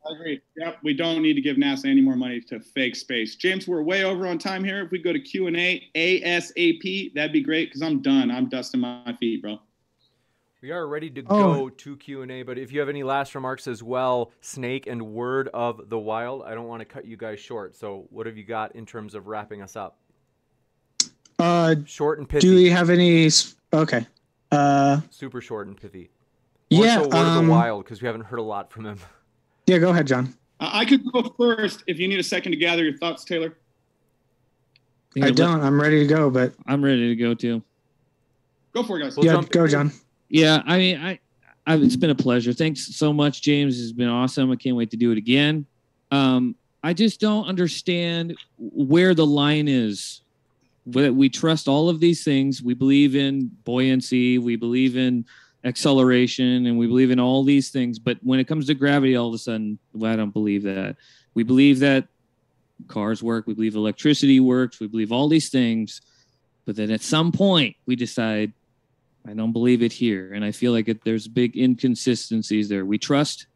I agree. Yep, we don't need to give NASA any more money to fake space. James, we're way over on time here. If we go to Q and A ASAP, that'd be great because I'm done. I'm dusting my feet, bro. We are ready to Oh. go to Q&A, but if you have any last remarks as well, Snake and Word of the Wild, I don't want to cut you guys short. So what have you got in terms of wrapping us up? Uh, Short and pithy. do we have any? Okay. Uh, Super short and pithy. More yeah. so Word of Um, the Wild because we haven't heard a lot from him. yeah. Go ahead, John. I I could go first if you need a second to gather your thoughts, Taylor. Yeah, I don't. I'm ready to go, but I'm ready to go too. Go for it, guys. We'll yeah, go, in. John. Yeah, I mean, I, I, it's been a pleasure. Thanks so much, James. It's been awesome. I can't wait to do it again. Um, I just don't understand where the line is. That we trust all of these things. We believe in buoyancy. We believe in acceleration, and we believe in all these things. But when it comes to gravity, all of a sudden, well, I don't believe that. We believe that cars work. We believe electricity works. We believe all these things. But then at some point, we decide I don't believe it here. And I feel like it, there's big inconsistencies there. We trust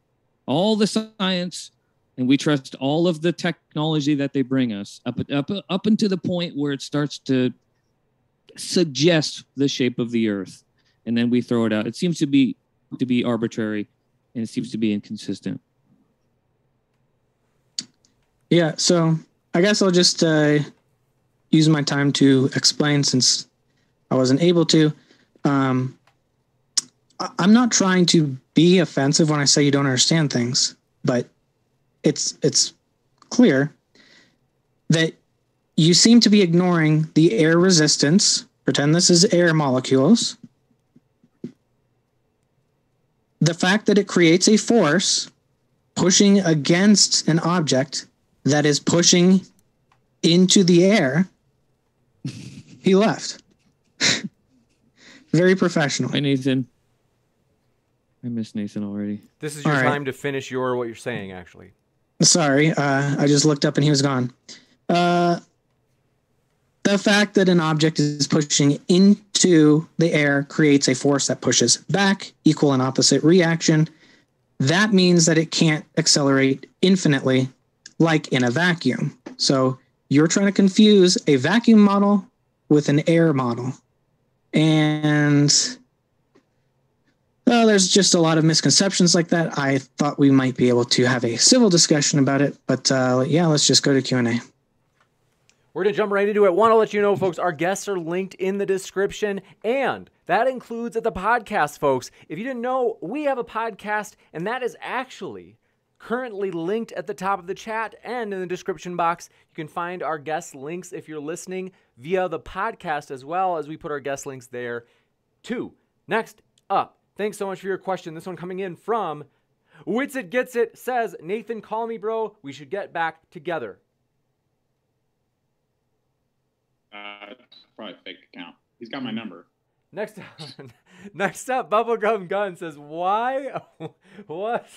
all the science and we trust all of the technology that they bring us up, up, up until the point where it starts to suggest the shape of the earth. And then we throw it out. It seems to be to be arbitrary and it seems to be inconsistent. Yeah. So I guess I'll just uh, use my time to explain since I wasn't able to. Um, I'm not trying to be offensive when I say you don't understand things, but it's it's clear that you seem to be ignoring the air resistance. Pretend this is air molecules. The fact that it creates a force pushing against an object that is pushing into the air he left. Very professional. Hi, Nathan. I miss Nathan already. This is your All right. time to finish your what you're saying. Actually, Sorry, uh, I just looked up and he was gone. Uh, the fact that an object is pushing into the air creates a force that pushes back, equal and opposite reaction. That means that it can't accelerate infinitely like in a vacuum. So you're trying to confuse a vacuum model with an air model. And well, there's just a lot of misconceptions like that. I thought we might be able to have a civil discussion about it, but uh, yeah, let's just go to Q and A. We're going to jump right into it. Want to let you know, folks, our guests are linked in the description, and that includes at the podcast, folks. If you didn't know, we have a podcast, and that is actually currently linked at the top of the chat and in the description box. You can find our guest links if you're listening via the podcast as well as we put our guest links there too. Next up, thanks so much for your question. This one coming in from Wits It Gets It says, Nathan, call me, bro. We should get back together. Uh, probably fake account. He's got my number. Next up, next up, Bubblegum Gun says, "Why? what?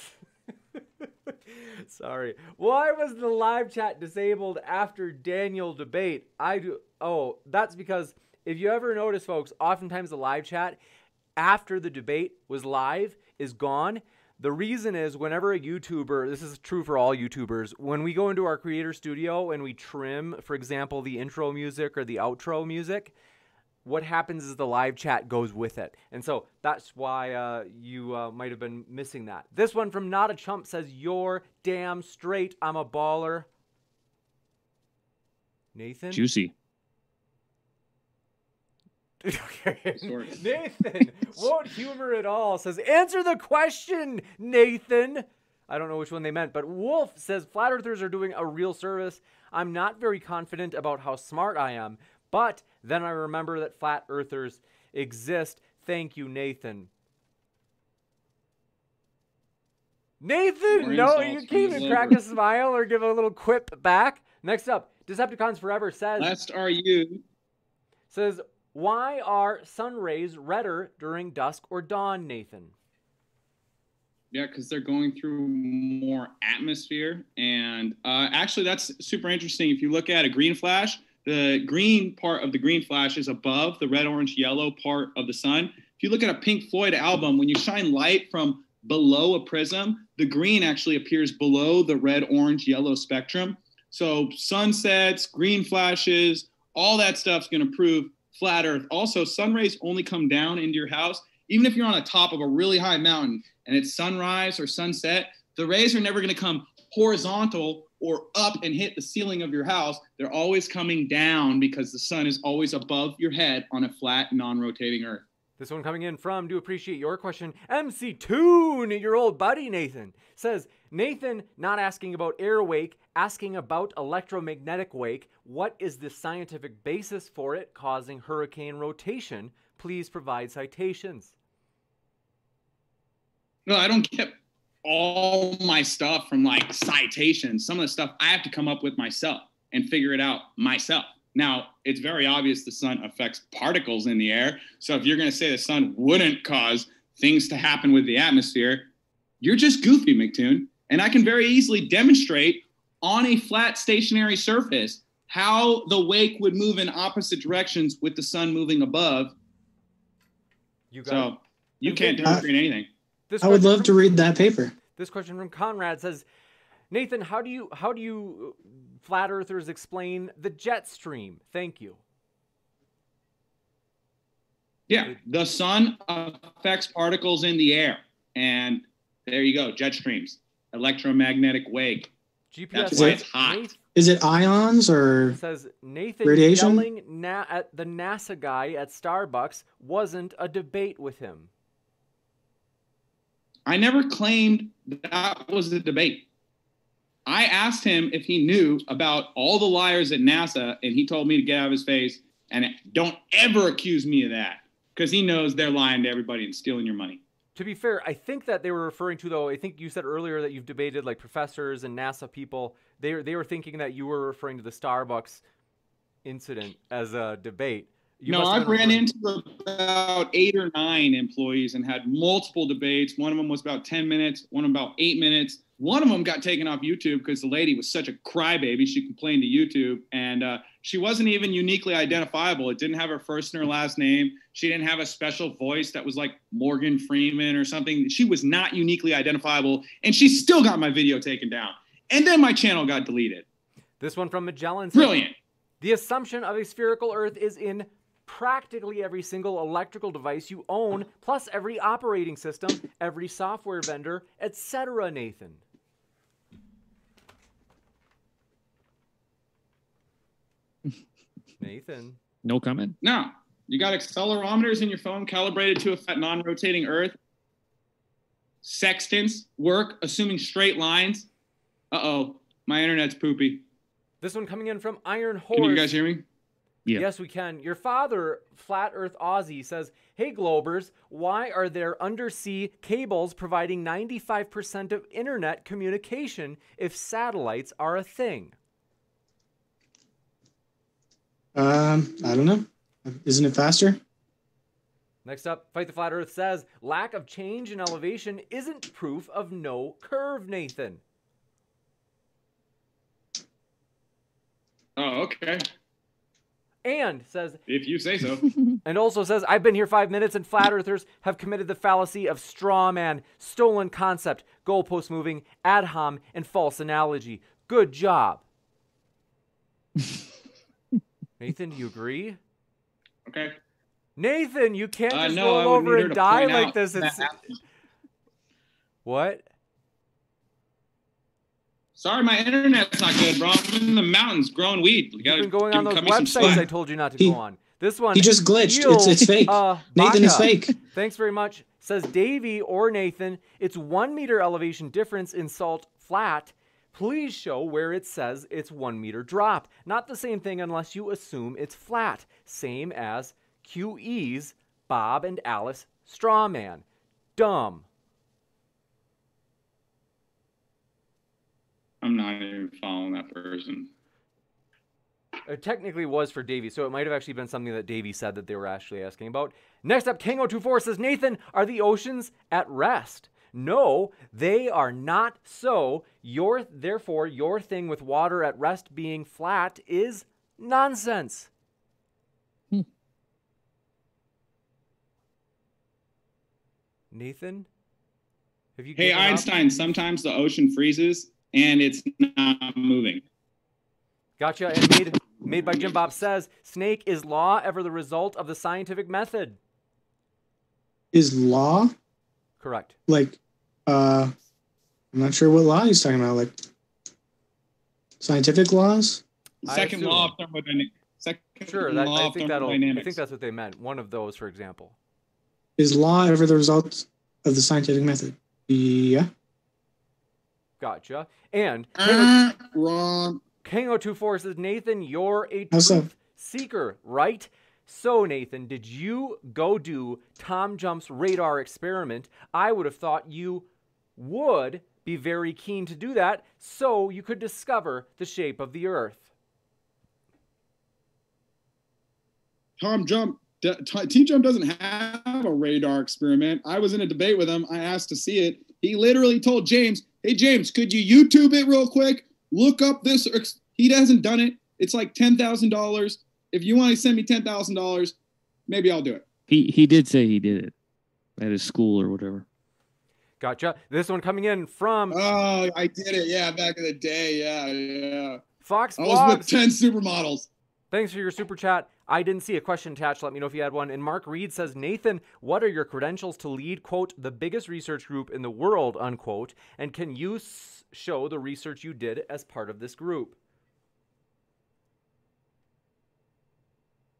Sorry. Why was the live chat disabled after Daniel debate? I do. Oh, that's because if you ever notice, folks, oftentimes the live chat after the debate was live is gone. The reason is whenever a YouTuber, this is true for all YouTubers, when we go into our creator studio and we trim, for example, the intro music or the outro music, what happens is the live chat goes with it. And so that's why uh, you uh, might have been missing that. This one from Not a Chump says, You're damn straight. I'm a baller. Nathan? Juicy. Nathan won't humor at all. Says, answer the question, Nathan. I don't know which one they meant, but Wolf says, flat earthers are doing a real service. I'm not very confident about how smart I am, but then I remember that flat earthers exist. Thank you, Nathan. Nathan, More no, you can't even crack a smile or give a little quip back. Next up, Decepticons Forever says, Last are you? says, why are sun rays redder during dusk or dawn, Nathan? Yeah, because they're going through more atmosphere. And uh, actually, that's super interesting. If you look at a green flash, the green part of the green flash is above the red, orange, yellow part of the sun. If you look at a Pink Floyd album, when you shine light from below a prism, the green actually appears below the red, orange, yellow spectrum. So sunsets, green flashes, all that stuff's going to prove flat Earth. Also, sun rays only come down into your house, even if you're on the top of a really high mountain and it's sunrise or sunset. The rays are never going to come horizontal or up and hit the ceiling of your house. They're always coming down because the sun is always above your head on a flat, non-rotating Earth. This one coming in from, do appreciate your question. MC Toon, your old buddy Nathan, says, Nathan, not asking about air wake, asking about electromagnetic wake. What is the scientific basis for it causing hurricane rotation? Please provide citations. No, I don't get all my stuff from like citations. Some of the stuff I have to come up with myself and figure it out myself. Now, it's very obvious the sun affects particles in the air. So if you're going to say the sun wouldn't cause things to happen with the atmosphere, you're just goofy, McToon. And I can very easily demonstrate on a flat stationary surface how the wake would move in opposite directions with the sun moving above. You got So you can't Uh, demonstrate anything. this I would love from- to read that paper. This question from Conrad says, Nathan, how do you how do you uh, flat earthers explain the jet stream? Thank you. Yeah, the sun affects particles in the air, and there you go, jet streams, electromagnetic wave. GPS That's why it's hot. Nathan- Is it ions or says Nathan Radiation? yelling na- at the NASA guy at Starbucks wasn't a debate with him. I never claimed that was a debate. I asked him if he knew about all the liars at NASA, and he told me to get out of his face and don't ever accuse me of that because he knows they're lying to everybody and stealing your money. To be fair, I think that they were referring to though. I think you said earlier that you've debated like professors and NASA people. They they were thinking that you were referring to the Starbucks incident as a debate. You no, I've ran been- into about eight or nine employees and had multiple debates. One of them was about 10 minutes, one about eight minutes. One of them got taken off YouTube because the lady was such a crybaby. She complained to YouTube and uh, she wasn't even uniquely identifiable. It didn't have her first and her last name. She didn't have a special voice that was like Morgan Freeman or something. She was not uniquely identifiable and she still got my video taken down. And then my channel got deleted. This one from Magellan. Brilliant. The assumption of a spherical Earth is in practically every single electrical device you own, plus every operating system, every software vendor, etc. Nathan. Nathan. No comment. No, you got accelerometers in your phone calibrated to a flat non-rotating Earth. Sextants work, assuming straight lines. Uh oh, my internet's poopy. This one coming in from Iron Horse. Can you guys hear me? Yeah. Yes, we can. Your father, Flat Earth Aussie, says, Hey Globers, why are there undersea cables providing 95% of internet communication if satellites are a thing? Um, I don't know. Isn't it faster? Next up, Fight the Flat Earth says, Lack of change in elevation isn't proof of no curve, Nathan. Oh, okay. And says, If you say so. and also says, I've been here five minutes and flat earthers have committed the fallacy of straw man, stolen concept, goalpost moving, ad hom, and false analogy. Good job. Nathan, do you agree? Okay. Nathan, you can't Uh, just no, roll over and die like this. It's what? Sorry, my internet's not good, bro. I'm in the mountains growing weed. You You've been going on those cut me some websites. I told you not to He- go on. This one He just glitched. It's it's fake. Uh, Nathan is fake. Thanks very much. Says Davey or Nathan, it's one meter elevation difference in salt flat. Please show where it says it's one meter drop. Not the same thing unless you assume it's flat. Same as QE's Bob and Alice Strawman. Dumb. I'm not even following that person. It technically was for Davey, so it might have actually been something that Davey said that they were actually asking about. Next up, King024 says, Nathan, are the oceans at rest? No, they are not so. Your therefore your thing with water at rest being flat is nonsense. Hmm. Nathan? Have you Hey, given up? Einstein, sometimes the ocean freezes and it's not moving. Gotcha. And made made by Jim Bob says, Snake is law ever the result of the scientific method? Is law Correct. like? Uh, I'm not sure what law he's talking about. Like scientific laws. Second law of thermodynamics. Second Sure, that, law I think that'll. I think that's what they meant. One of those, for example. Is law ever the result of the scientific method? Yeah. Gotcha. And Uh, wrong. King024 says, Nathan, you're a truth seeker, right? So, Nathan, did you go do Tom Jump's radar experiment? I would have thought you would be very keen to do that so you could discover the shape of the Earth. Tom Jump, T Jump doesn't have a radar experiment. I was in a debate with him. I asked to see it. He literally told James, "Hey James, could you YouTube it real quick? Look up this." ex-" He hasn't done it. It's like ten thousand dollars. If you want to send me ten thousand dollars, maybe I'll do it. He he did say he did it at his school or whatever. Gotcha. This one coming in from Oh, I did it. Yeah, back in the day. Yeah, yeah. Fox I was with Blogs. ten supermodels. Thanks for your super chat. I didn't see a question attached. Let me know if you had one. And Mark Reed says, Nathan, what are your credentials to lead, quote, the biggest research group in the world, unquote? And can you s- show the research you did as part of this group?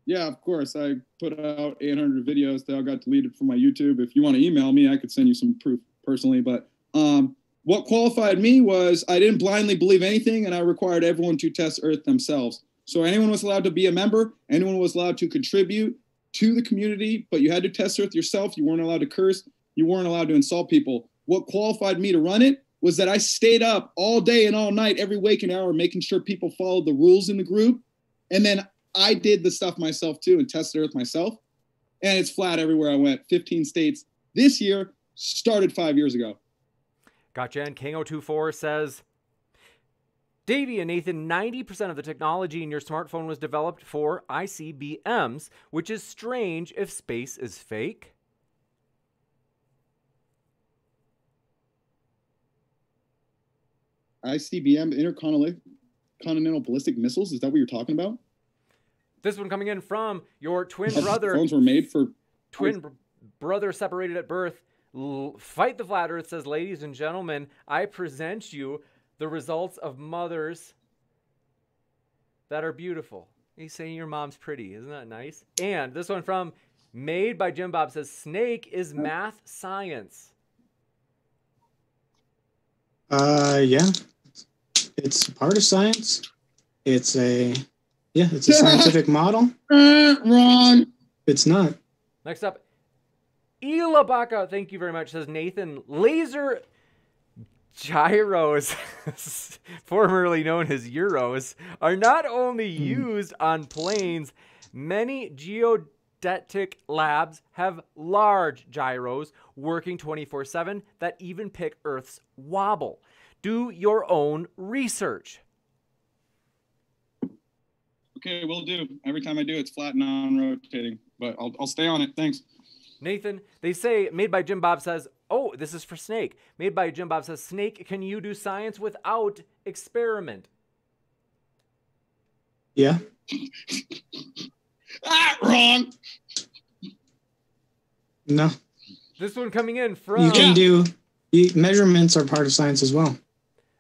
Yeah, of course. I put out 800 videos. They all got deleted from my YouTube. If you want to email me, I could send you some proof personally. But um, what qualified me was I didn't blindly believe anything, and I required everyone to test Earth themselves. So anyone was allowed to be a member, anyone was allowed to contribute to the community, but you had to test Earth yourself. You weren't allowed to curse. You weren't allowed to insult people. What qualified me to run it was that I stayed up all day and all night, every waking hour, making sure people followed the rules in the group. And then I did the stuff myself too and tested Earth myself, and it's flat everywhere I went. 15 states this year started five years ago. Gotcha. And King024 says, Davey and Nathan, 90% of the technology in your smartphone was developed for ICBMs, which is strange if space is fake. ICBM, intercontinental ballistic missiles. Is that what you're talking about? This one coming in from your twin brother. Phones were made for. twin br- brother separated at birth. L- fight the flat earth says, ladies and gentlemen, I present you the results of mothers that are beautiful. He's saying your mom's pretty. Isn't that nice? And this one from Made by Jim Bob says, Snake is math science. Uh, yeah, it's part of science. It's a yeah, it's a scientific model. Wrong. It's not. Next up, Ilabaka, thank you very much, says Nathan. Laser gyros, formerly known as Euros, are not only hmm. used on planes, many geodetic labs have large gyros working 24 7 that even pick Earth's wobble. Do your own research. Okay, we'll do. Every time I do, it's flat and non-rotating, but I'll, I'll stay on it. Thanks. Nathan, they say, made by Jim Bob says, oh, this is for Snake. Made by Jim Bob says, Snake, can you do science without experiment? Yeah. Ah, wrong. No. This one coming in from You can do you, measurements are part of science as well.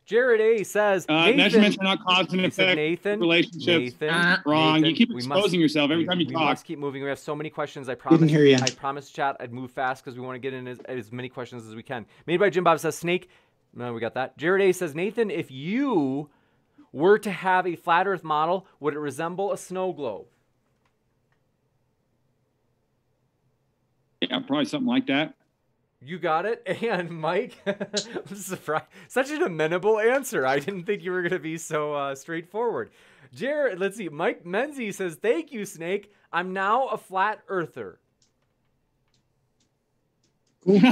Jared A says, Uh, measurements are not cause and effect. Nathan, relationships. Nathan, Ah, wrong. Nathan, you keep exposing must- yourself every we- time you we talk. must keep moving. We have so many questions. I promise. hear ya. I promise, chat. I'd move fast because we want to get in as, as many questions as we can. Made by Jim Bob says Snake. No, we got that. Jared A says Nathan, if you were to have a flat Earth model, would it resemble a snow globe? Yeah, probably something like that. You got it. And Mike, I'm surprised. Such an amenable answer. I didn't think you were going to be so uh, straightforward. Jared, let's see. Mike Menzie says, Thank you, Snake. I'm now a flat earther. Wow.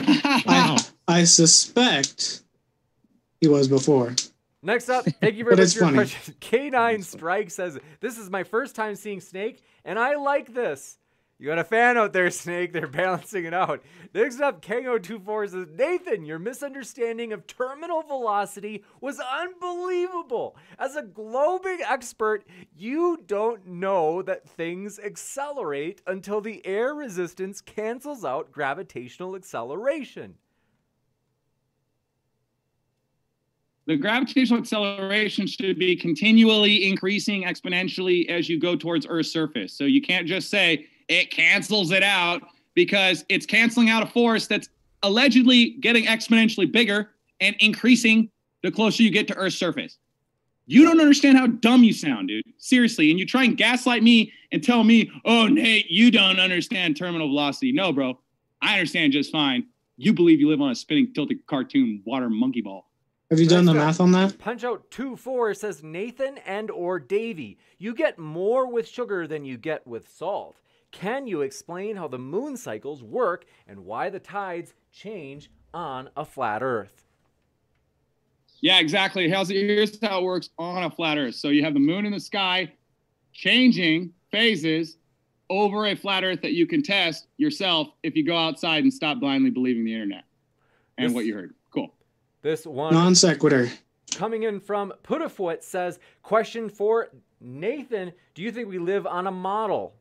I, I suspect he was before. Next up, thank you very But much it's for your funny. question. K9 Strike says, This is my first time seeing Snake, and I like this. You got a fan out there, Snake. They're balancing it out. Next up, Kango24 says, Nathan, your misunderstanding of terminal velocity was unbelievable. As a globing expert, you don't know that things accelerate until the air resistance cancels out gravitational acceleration. The gravitational acceleration should be continually increasing exponentially as you go towards Earth's surface. So you can't just say it cancels it out because it's canceling out a force that's allegedly getting exponentially bigger and increasing the closer you get to Earth's surface. You don't understand how dumb you sound, dude. Seriously. And you try and gaslight me and tell me, oh, Nate, you don't understand terminal velocity. No, bro. I understand just fine. You believe you live on a spinning tilted cartoon water monkey ball. Have you done the math on that? Punch out two four says Nathan and or Davy. You get more with sugar than you get with salt. Can you explain how the moon cycles work and why the tides change on a flat Earth? Yeah, exactly. How's it, here's how it works on a flat Earth. So you have the moon in the sky changing phases over a flat Earth that you can test yourself if you go outside and stop blindly believing the internet and This- what you heard. Cool. This one Non sequitur. coming in from Putafoot says, question for Nathan, do you think we live on a model?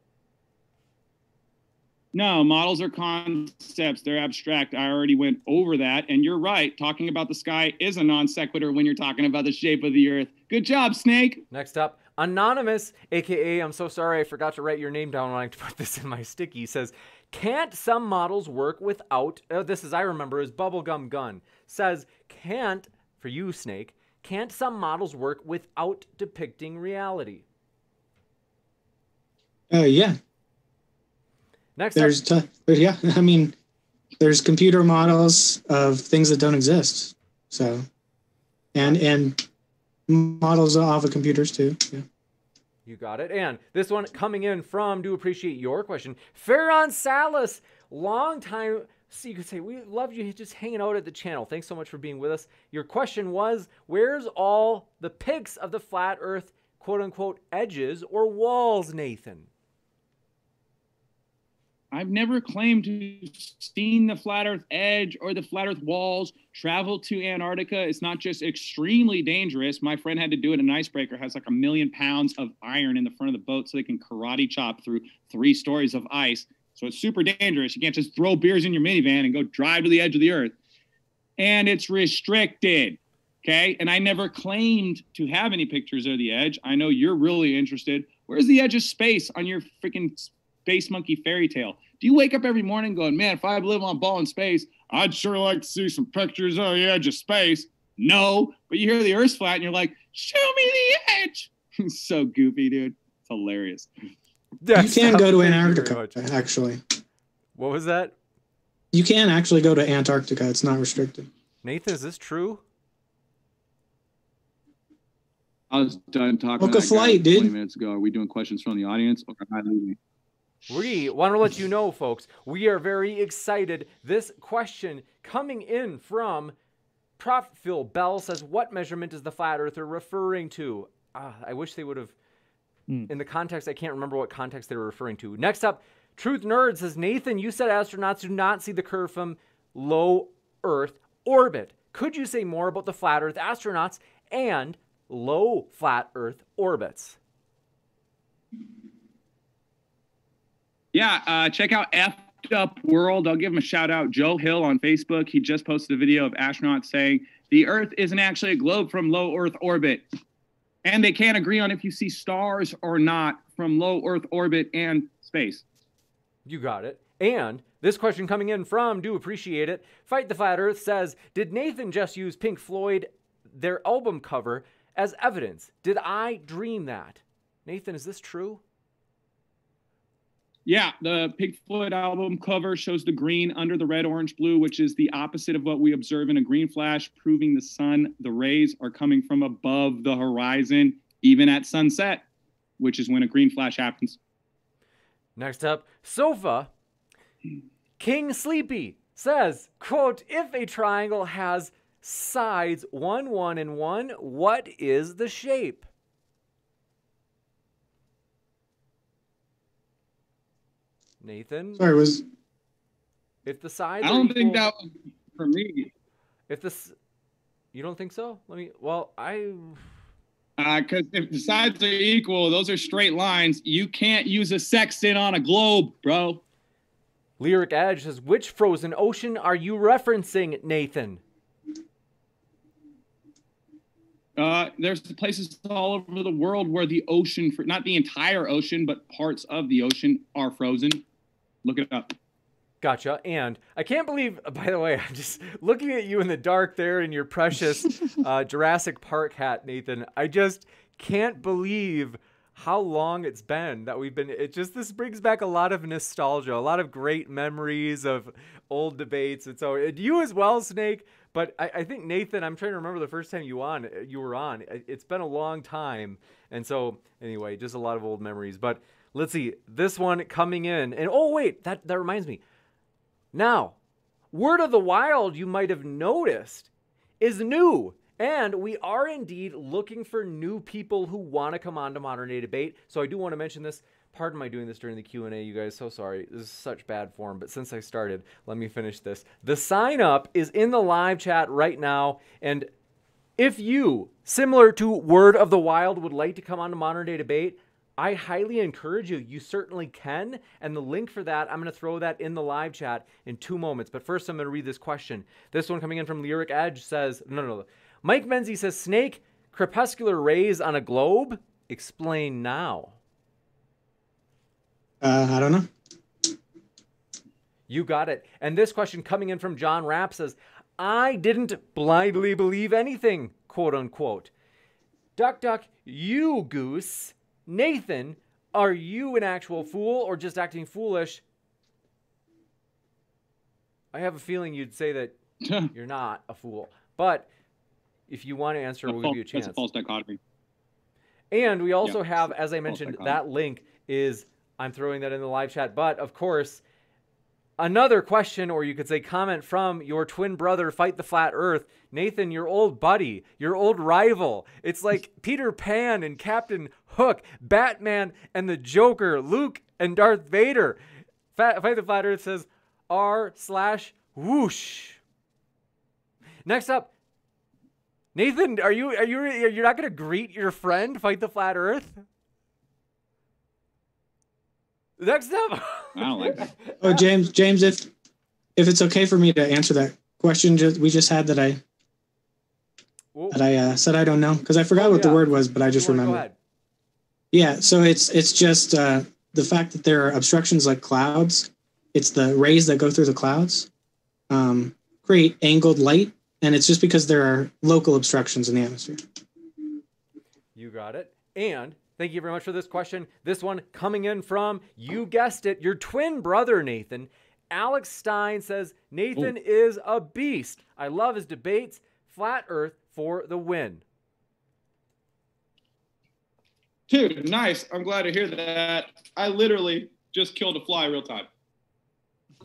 No, models are concepts. They're abstract. I already went over that. And you're right. Talking about the sky is a non sequitur when you're talking about the shape of the earth. Good job, Snake. Next up, Anonymous, aka I'm so sorry I forgot to write your name down when I put this in my sticky, says, Can't some models work without, uh, this is I remember is Bubblegum Gun, says, Can't, for you, Snake, can't some models work without depicting reality? Uh, yeah, Next there's t- yeah. I mean, there's computer models of things that don't exist. So, and and models off of computers too. Yeah. You got it. And this one coming in from, do appreciate your question. Farron Salas, long time. So you could say, we love you just hanging out at the channel. Thanks so much for being with us. Your question was, where's all the pics of the flat earth, quote unquote, edges or walls, Nathan? I've never claimed to seen the flat earth edge or the flat earth walls. Travel to Antarctica. It's not just extremely dangerous. My friend had to do it. An icebreaker has like a million pounds of iron in the front of the boat so they can karate chop through three stories of ice. So it's super dangerous. You can't just throw beers in your minivan and go drive to the edge of the earth. And it's restricted. Okay. And I never claimed to have any pictures of the edge. I know you're really interested. Where's the edge of space on your freaking space monkey fairy tale? Do you wake up every morning going, man, if I live on ball in space, I'd sure like to see some pictures of the edge of space? No, but you hear the Earth's flat and you're like, show me the edge. so goofy, dude. It's hilarious. you can go to Antarctica, actually. What was that? You can actually go to Antarctica. It's not restricted. Nathan, is this true? I was done talking. Book a flight, dude. 20 minutes ago. Are we doing questions from the audience? Or am I leaving? We want to let you know, folks, we are very excited. This question coming in from Prof. Phil Bell says, What measurement is the flat earther referring to? Ah, I wish they would have, Hmm. in the context, I can't remember what context they were referring to. Next up, Truth Nerd says, Nathan, you said astronauts do not see the curve from low Earth orbit. Could you say more about the flat Earth astronauts and low flat Earth orbits? Yeah, uh, check out Effed Up World. I'll give him a shout out. Joe Hill on Facebook. He just posted a video of astronauts saying the Earth isn't actually a globe from low Earth orbit. And they can't agree on if you see stars or not from low Earth orbit and space. You got it. And this question coming in from Do Appreciate It. Fight the Flat Earth says Did Nathan just use Pink Floyd, their album cover, as evidence? Did I dream that? Nathan, is this true? Yeah, the Pink Floyd album cover shows the green under the red, orange, blue, which is the opposite of what we observe in a green flash, proving the sun, the rays are coming from above the horizon, even at sunset, which is when a green flash happens. Next up, Sofa. King Sleepy says, quote, if a triangle has sides 1, 1, and 1, what is the shape? Nathan, Sorry, was if the sides I don't think that was for me. If this, you don't think so? Let me. Well, I. Because Uh, if the sides are equal, those are straight lines. You can't use a sextant on a globe, bro. Lyric Edge says, which frozen ocean are you referencing, Nathan? Uh, there's places all over the world where the ocean, for, not the entire ocean, but parts of the ocean are frozen. Look it up. Gotcha. And I can't believe, by the way, I'm just looking at you in the dark there in your precious uh, Jurassic Park hat, Nathan. I just can't believe how long it's been that we've been. It just, this brings back a lot of nostalgia, a lot of great memories of old debates. And so, and you as well, Snake. But I, I think, Nathan, I'm trying to remember the first time you on you were on. It- It's been a long time. And so, anyway, just a lot of old memories. But let's see. This one coming in. And oh, wait, that, that reminds me. Now, Word of the Wild, you might have noticed, is new. And we are indeed looking for new people who want to come on to Modern Day Debate. So I do want to mention this. Pardon my doing this during the Q&A, you guys. So sorry. This is such bad form, but since I started, let me finish this. The sign up is in the live chat right now and if you, similar to Word of the Wild, would like to come on to Modern Day Debate, I highly encourage you. You certainly can. And the link for that, I'm going to throw that in the live chat in two moments. But first, I'm going to read this question. This one coming in from Lyric Edge says, no, no, no. Mike Menzie says, Snake, crepuscular rays on a globe? Explain now. uh, I don't know. You got it. And this question coming in from John Rapp says, I didn't blindly believe anything, quote unquote. Duck, duck, you goose. Nathan, are you an actual fool or just acting foolish? I have a feeling you'd say that you're not a fool. But if you want to answer, we'll give you a That's chance. a false dichotomy. And we also Yeah. have, as I mentioned, that link is I'm throwing that in the live chat. But of course, another question, or you could say comment from your twin brother, Fight the Flat Earth, Nathan, your old buddy, your old rival. It's like Peter Pan and Captain Hook, Batman and the Joker, Luke and Darth Vader. Fight the Flat Earth says R slash whoosh. Next up, Nathan, are you are you are you're not gonna greet your friend, Fight the Flat Earth? Next up. I don't like that. Oh, James, James, if if it's okay for me to answer that question just, we just had that I Whoa, that I uh, said I don't know because I forgot Oh, what yeah. the word was, but I just go- go remembered. ahead. Yeah, so it's it's just uh, the fact that there are obstructions like clouds. It's the rays that go through the clouds um, create angled light, and it's just because there are local obstructions in the atmosphere. You got it. And thank you very much for this question. This one coming in from, you guessed it, your twin brother, Nathan. Alex Stein says, Nathan is a beast. I love his debates. Flat Earth for the win. Dude, nice. I'm glad to hear that. I literally just killed a fly real time.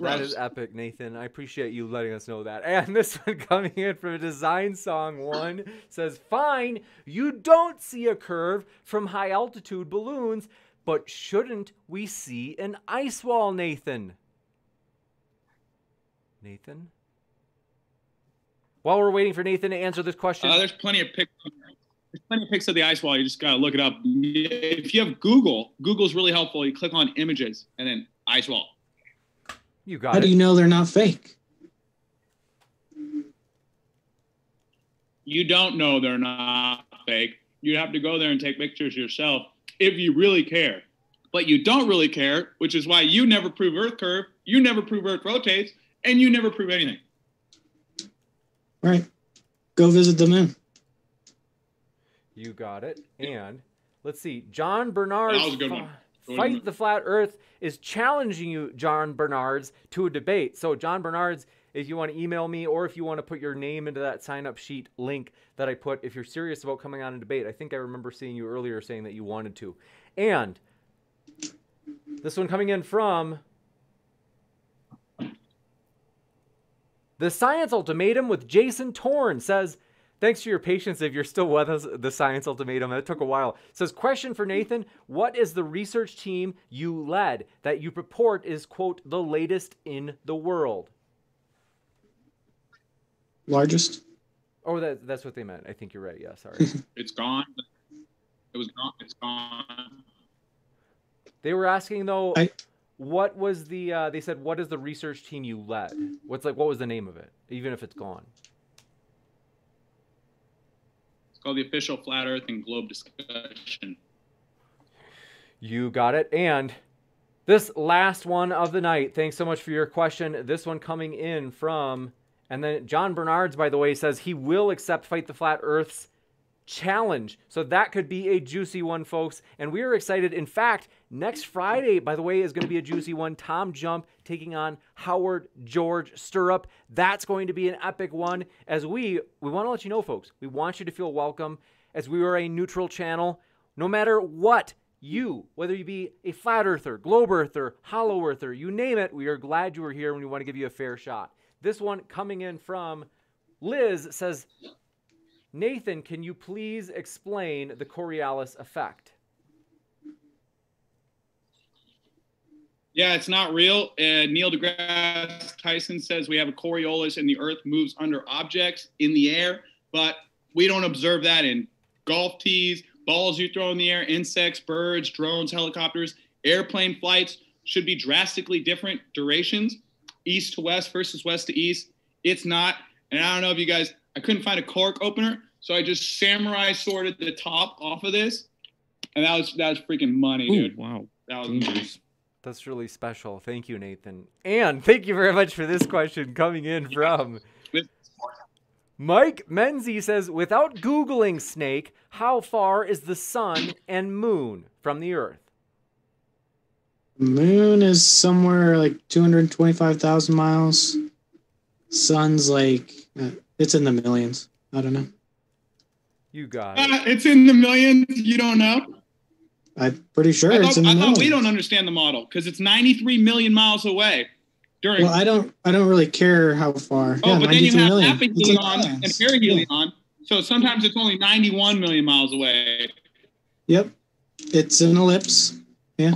That Gross. is epic, Nathan. I appreciate you letting us know that. And this one coming in from Design Song 1 says, Fine, you don't see a curve from high altitude balloons, but shouldn't we see an ice wall, Nathan? Nathan? While we're waiting for Nathan to answer this question, Uh, there's plenty of pics. There's plenty of pics of the ice wall. You just gotta look it up. If you have Google, Google's really helpful. You click on images and then ice wall. You got How it. do you know they're not fake? You don't know they're not fake. You'd have to go there and take pictures yourself if you really care. But you don't really care, which is why you never prove Earth curve, you never prove Earth rotates, and you never prove anything. All right, go visit the moon. You got it. And let's see. John Bernard. That was a good one. Fight mm. the Flat Earth is challenging you, John Bernards, to a debate. So, John Bernards, if you want to email me or if you want to put your name into that sign up sheet link that I put, if you're serious about coming on a debate, I think I remember seeing you earlier saying that you wanted to. And this one coming in from The Science Ultimatum with Jason Torn says, Thanks for your patience if you're still with us, the Science Ultimatum. It took a while. Says, question for Nathan What is the research team you led that you purport is, quote, the latest in the world? Largest. Oh, that, that's what they meant. I think you're right. Yeah, sorry. It's gone. It was gone. It's gone. they were asking, though, I- what was the, uh, they said, what is the research team you led? What's like, what was the name of it, even if it's gone? It's called the official Flat Earth and Globe discussion. You got it. And this last one of the night, thanks so much for your question. This one coming in from, and then John Bernards, by the way, says he will accept Fight the Flat Earth's challenge. So that could be a juicy one, folks. And we are excited. In fact, next Friday, by the way, is going to be a juicy one. Tom Jump taking on Howard George Stirrup. That's going to be an epic one. As we we want to let you know, folks, we want you to feel welcome. As we are a neutral channel, no matter what you, whether you be a flat earther, globe earther, hollow earther, you name it, we are glad you are here and we want to give you a fair shot. This one coming in from Liz says, Nathan, can you please explain the Coriolis effect? Yeah, it's not real. Uh, Neil deGrasse Tyson says we have a Coriolis and the Earth moves under objects in the air, but we don't observe that in golf tees, balls you throw in the air, insects, birds, drones, helicopters, airplane flights should be drastically different durations, east to west versus west to east. It's not. And I don't know if you guys, I couldn't find a cork opener, so I just samurai sorted the top off of this, and that was that was freaking money, Ooh, dude. wow. That was Dangerous. That's really special. Thank you, Nathan. And thank you very much for this question coming in from Mike Menzie says, without Googling snake, how far is the sun and moon from the earth? Moon is somewhere like 225,000 miles. Sun's like, uh, it's in the millions. I don't know. You got Uh, it. it's in the millions. You don't know? I'm pretty sure I it's in the I thought we don't understand the model because it's 93 million miles away. During Well, I don't. I don't really care how far. oh, yeah, but then you have million. It's in aphelion millions. and perihelion. So sometimes it's only 91 million miles away. Yep, it's an ellipse. Yeah,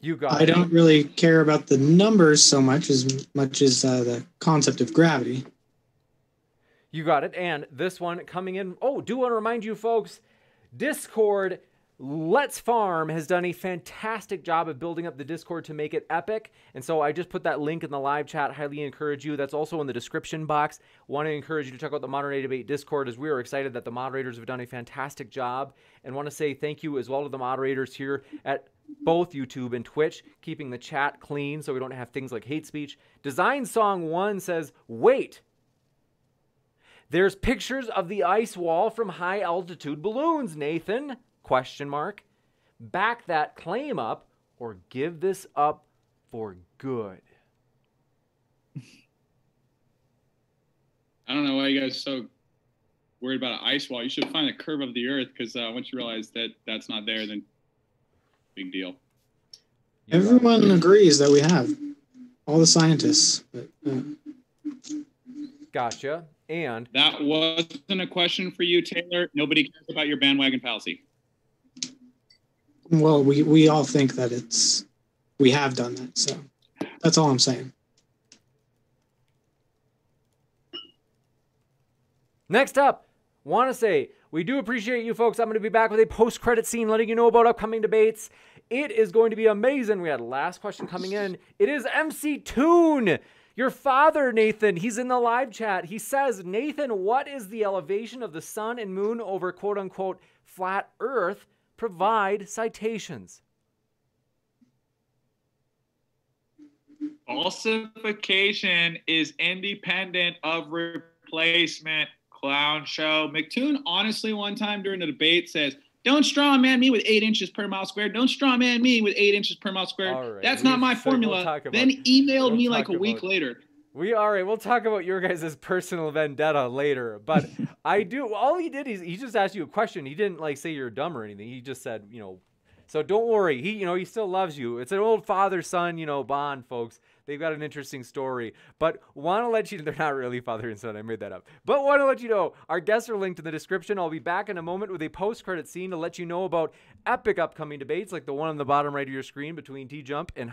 You got I it. don't really care about the numbers so much as much as uh, the concept of gravity. You got it. And this one coming in. Oh, do want to remind you folks Discord Let's Farm has done a fantastic job of building up the Discord to make it epic. And so I just put that link in the live chat. Highly encourage you. That's also in the description box. Want to encourage you to check out the Modern Debate Discord as we are excited that the moderators have done a fantastic job. And want to say thank you as well to the moderators here at both YouTube and Twitch, keeping the chat clean so we don't have things like hate speech. Design Song 1 says, wait. There's pictures of the ice wall from high altitude balloons, Nathan. Question mark. Back that claim up or give this up for good. I don't know why you guys are so worried about an ice wall. You should find a curve of the Earth because uh, once you realize that that's not there, then big deal. You got it. Everyone agrees that we have all the scientists. But, uh, Gotcha. And That wasn't a question for you, Taylor. Nobody cares about your bandwagon fallacy. well, we we all think that it's we have done that. So that's all I'm saying. Next up, want to say we do appreciate you folks. I'm going to be back with a post credit scene letting you know about upcoming debates. It is going to be amazing. We had a last question coming in. It is MC Toon. Your father, Nathan, he's in the live chat. He says, Nathan, what is the elevation of the sun and moon over quote unquote flat earth? Provide citations. Falsification is independent of replacement. Clown show. McToon honestly one time during the debate says, "Don't straw man me with eight inches per mile squared. Don't straw man me with eight inches per mile squared. Right, That's we- not my so formula." then emailed we'll me like a week later. We all right. We'll talk about your guys' personal vendetta later. But I do. All he did is he just asked you a question. He didn't like say you're dumb or anything. He just said, you know. So don't worry. He, you know, he still loves you. It's an old father son, you know, bond, folks. They've got an interesting story. But want to let you. Know they're not really father and son. I made that up. But want to let you know our guests are linked in the description. I'll be back in a moment with a post-credit scene to let you know about epic upcoming debates, like the one on the bottom right of your screen between T Jump and.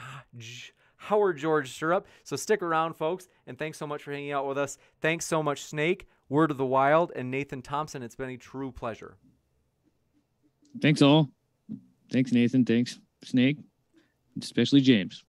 Howard George Syrup. So stick around, folks, and thanks so much for hanging out with us. Thanks so much, Snake, Word of the Wild, and Nathan Thompson. It's been a true pleasure. Thanks all. Thanks Nathan. Thanks Snake. Especially James.